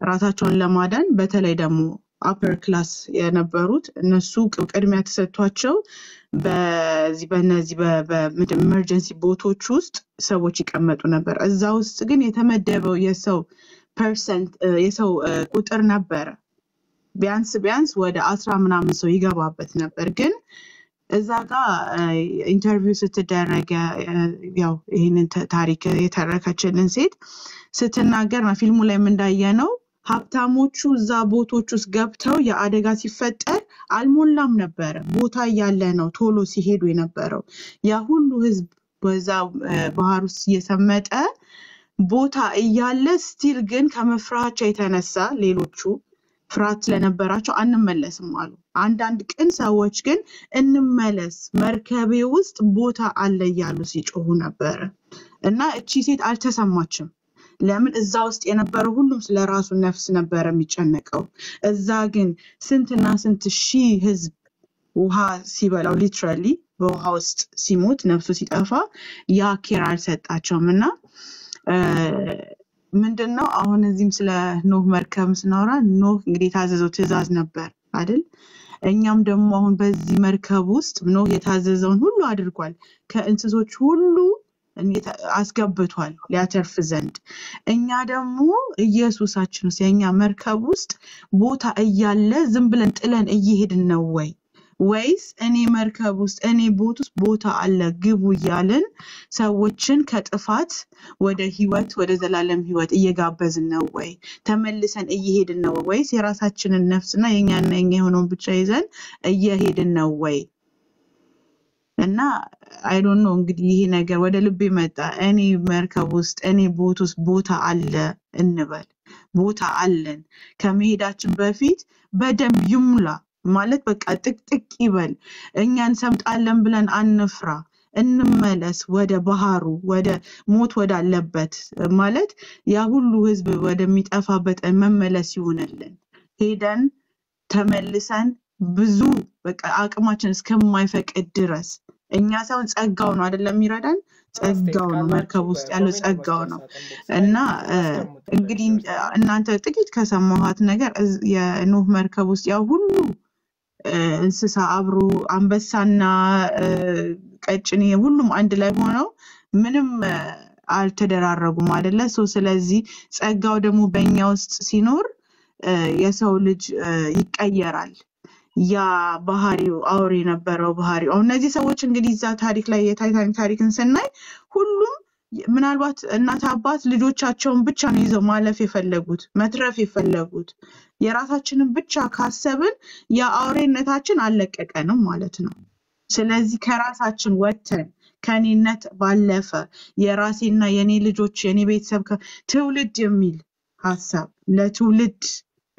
ራሳቸውን ለማዳን በተለይ ደግሞ upper class የነበሩት እነሱ ቅድሚያ ተሰጥቷቸው በዚህ በነዚህ በ emergency boat ኦች ውስጥ ሰዎች ይቀመጡ ነበር። እዛ ውስጥ ግን የተመደበው የሰው percent የሰው ቁጥር ነበረ። ቢያንስ ቢያንስ ወደ አስራ ምናምን ሰው ይገባበት ነበር ግን እዛ ጋር interview ስትደረግ እ፣ ያው ይህንን ታሪክ የተረከችልን ሴት ስትናገር ነው ፊልሙ ላይም እንዳየነው ሀብታሞቹ እዛ boat ኦች ውስጥ ገብተው የአደጋ ሲፈጠር አልሞላም ነበረ። ቦታ እያለ ነው ቶሎ ሲሄዱ የነበረው። ያ ሁሉ ህዝብ በዛ ባህር ውስጥ እየሰመጠ ቦታ እያለ still ግን ከመፍራቻ የተነሳ ሌሎቹ ፍርሃት ስለነበራቸው አንመለስም አሉ። አንዳንድ ቅን ሰዎች ግን እንመለስ፣ መርከቤ ውስጥ ቦታ አለ እያሉ ሲጮሁ ነበረ እና እቺ ሴት አልተሰማችም። ለምን? እዛ ውስጥ የነበረው ሁሉም ስለ ራሱ ነፍስ ነበረ የሚጨነቀው። እዛ ግን ስንትና ስንት ሺህ ህዝብ ውሃ ሲበላው literally በውሃ ውስጥ ሲሞት ነፍሱ ሲጠፋ ያ care አልሰጣቸውም እና ምንድን ነው አሁን እዚህም ስለ ኖህ መርከብ ስናወራ ኖህ እንግዲህ የታዘዘው ትእዛዝ ነበር አይደል? እኛም ደግሞ አሁን በዚህ መርከብ ውስጥ ኖህ የታዘዘውን ሁሉ አድርጓል። ከእንስሶች ሁሉ አስገብቷል ሊያተርፍ ዘንድ። እኛ ደግሞ ኢየሱሳችን ውስጥ የእኛ መርከብ ውስጥ ቦታ እያለ ዝም ብለን ጥለን እየሄድን ነው ወይ? ወይስ እኔ መርከብ ውስጥ እኔ boat ውስጥ ቦታ አለ ግቡ እያልን ሰዎችን ከጥፋት ወደ ህይወት ወደ ዘላለም ህይወት እየጋበዝን ነው ወይ? ተመልሰን እየሄድን ነው ወይስ የራሳችንን ነፍስና የኛና የኛ የሆነውን ብቻ ይዘን እየሄድን ነው ወይ? እና I don't know እንግዲህ ይሄ ነገር ወደ ልቤ መጣ። እኔ መርከብ ውስጥ እኔ boat ውስጥ ቦታ አለ እንበል። ቦታ አለን። ከመሄዳችን በፊት በደንብ ይሙላ ማለት በቃ ጥቅጥቅ ይበል። እኛ እንሰምጣለን ብለን አንፍራ። እንመለስ ወደ ባህሩ ወደ ሞት ወዳለበት ማለት ያ ሁሉ ህዝብ ወደሚጠፋበት መመለስ ይሁንልን። ሄደን ተመልሰን ብዙ በቃ አቅማችን እስከማይፈቅድ ድረስ እኛ ሳይሆን ጸጋው ነው አይደለም የሚረዳን? ጸጋው ነው መርከብ ውስጥ ያለው ጸጋው ነው። እና እንግዲህ እናንተ ጥቂት ከሰማኋት ነገር የኖህ መርከብ ውስጥ ያው ሁሉ እንስሳ አብሮ አንበሳና ቀጭኔ ሁሉም አንድ ላይ ሆነው ምንም አልተደራረጉም አይደለ? so ስለዚህ ጸጋው ደግሞ በእኛ ውስጥ ሲኖር የሰው ልጅ ይቀየራል ያ ባህሪው አውሬ የነበረው ባህሪው እነዚህ ሰዎች እንግዲህ እዛ ታሪክ ላይ የታይታኒክ ታሪክን ስናይ ሁሉም ምናልባት እናት አባት ልጆቻቸውን ብቻ ነው ይዘው ማለፍ የፈለጉት መትረፍ የፈለጉት። የራሳችንን ብቻ ካሰብን የአውሬነታችን አልለቀቀንም ማለት ነው። ስለዚህ ከራሳችን ወጥተን ከኔነት ባለፈ የራሴና የኔ ልጆች የኔ ቤተሰብ ትውልድ የሚል ሀሳብ ለትውልድ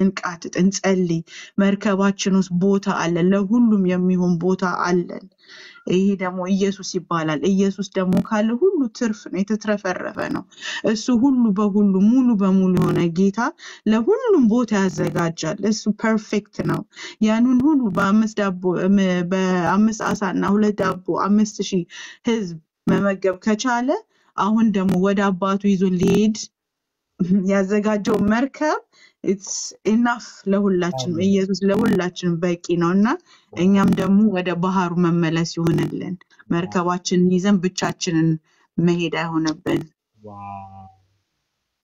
እንቃትት እንጸልይ። መርከባችን ውስጥ ቦታ አለን፣ ለሁሉም የሚሆን ቦታ አለን። ይሄ ደግሞ ኢየሱስ ይባላል። ኢየሱስ ደግሞ ካለ ሁሉ ትርፍ ነው፣ የተትረፈረፈ ነው። እሱ ሁሉ በሁሉ ሙሉ በሙሉ የሆነ ጌታ ለሁሉም ቦታ ያዘጋጃል። እሱ perfect ነው። ያንን ሁሉ በአምስት ዳቦ በአምስት አሳ እና ሁለት ዳቦ አምስት ሺህ ህዝብ መመገብ ከቻለ አሁን ደግሞ ወደ አባቱ ይዞ ሊሄድ ያዘጋጀው መርከብ it's enough ለሁላችንም አሜን። ኢየሱስ ለሁላችንም በቂ ነው እና እኛም ደግሞ ወደ ባህሩ መመለስ ይሆንልን። መርከባችንን ይዘን ብቻችንን መሄድ አይሆንብን።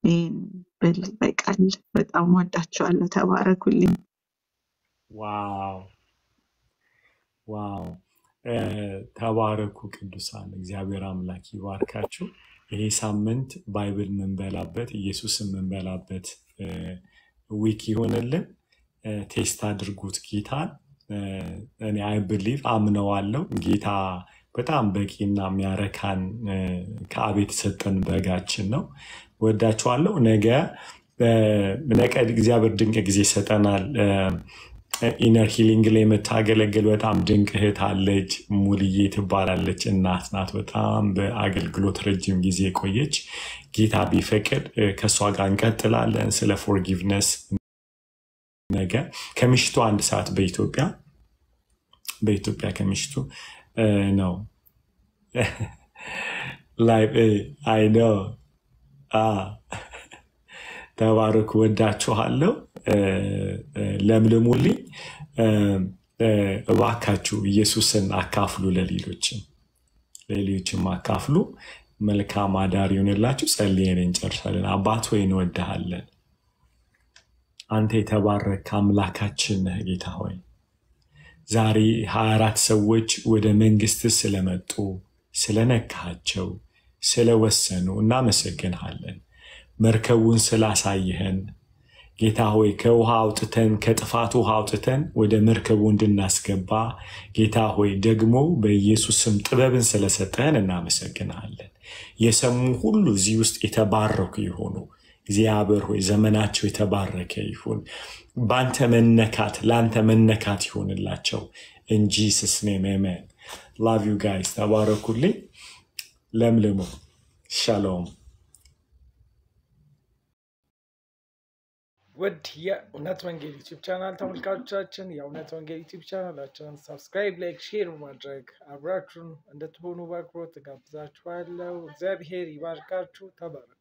ይህን ብል ይበቃል በጣም ወዳችኋለሁ። ተባረኩልኝ። wow wow ተባረኩ ቅዱሳን፣ እግዚአብሔር አምላክ ይባርካችሁ። ይሄ ሳምንት Bible የምንበላበት ኢየሱስ የምንበላበት week ይሆንልን። እ፣ taste አድርጉት ጌታን። እኔ I believe አምነዋለሁ ጌታ በጣም በቂና የሚያረካን ከአብ የተሰጠን በጋችን ነው። ወዳችኋለሁ። ነገ ነገ እግዚአብሔር ድንቅ ጊዜ ይሰጠናል። inner healing ላይ የምታገለግል በጣም ድንቅ እህት አለች። ሙልዬ ትባላለች። እናት ናት። በጣም በአገልግሎት ረጅም ጊዜ ቆየች። ጌታ ቢፈቅድ ከእሷ ጋር እንቀጥላለን ስለ forgiveness ነገ ከምሽቱ አንድ ሰዓት በኢትዮጵያ በኢትዮጵያ ከምሽቱ ነው ላይ አይ ነው ተባረኩ። ወዳችኋለሁ። ለምልሙልኝ። እባካችሁ ኢየሱስን አካፍሉ፣ ለሌሎችም ለሌሎችም አካፍሉ። መልካም አዳር ይሆንላችሁ። ጸልየን እንጨርሳለን። አባት ሆይ እንወድሃለን። አንተ የተባረክ አምላካችን ነህ ጌታ ሆይ ዛሬ 24 ሰዎች ወደ መንግስት ስለመጡ ስለነካቸው ስለወሰኑ እናመሰግንሃለን። መርከቡን ስላሳየህን ጌታ ሆይ ከውሃ አውጥተን ከጥፋት ውሃ አውጥተን ወደ መርከቡ እንድናስገባ ጌታ ሆይ ደግሞ በኢየሱስ ስም ጥበብን ስለሰጠህን እናመሰግንሃለን። የሰሙ ሁሉ እዚህ ውስጥ የተባረኩ ይሆኑ። እግዚአብሔር ሆይ ዘመናቸው የተባረከ ይሁን። በአንተ መነካት ለአንተ መነካት ይሆንላቸው እንጂ ስስኔ ሜመን love you guys ተባረኩልኝ። ለምልሙ ሻሎም ውድ የእውነት ወንጌል YouTube ቻናል ተመልካቾቻችን የእውነት ወንጌል YouTube ቻናላችንን subscribe፣ like፣ share በማድረግ አብራችሁን እንድትሆኑ በአክብሮት ጋብዛችኋለሁ። እግዚአብሔር ይባርካችሁ። ተባረኩ።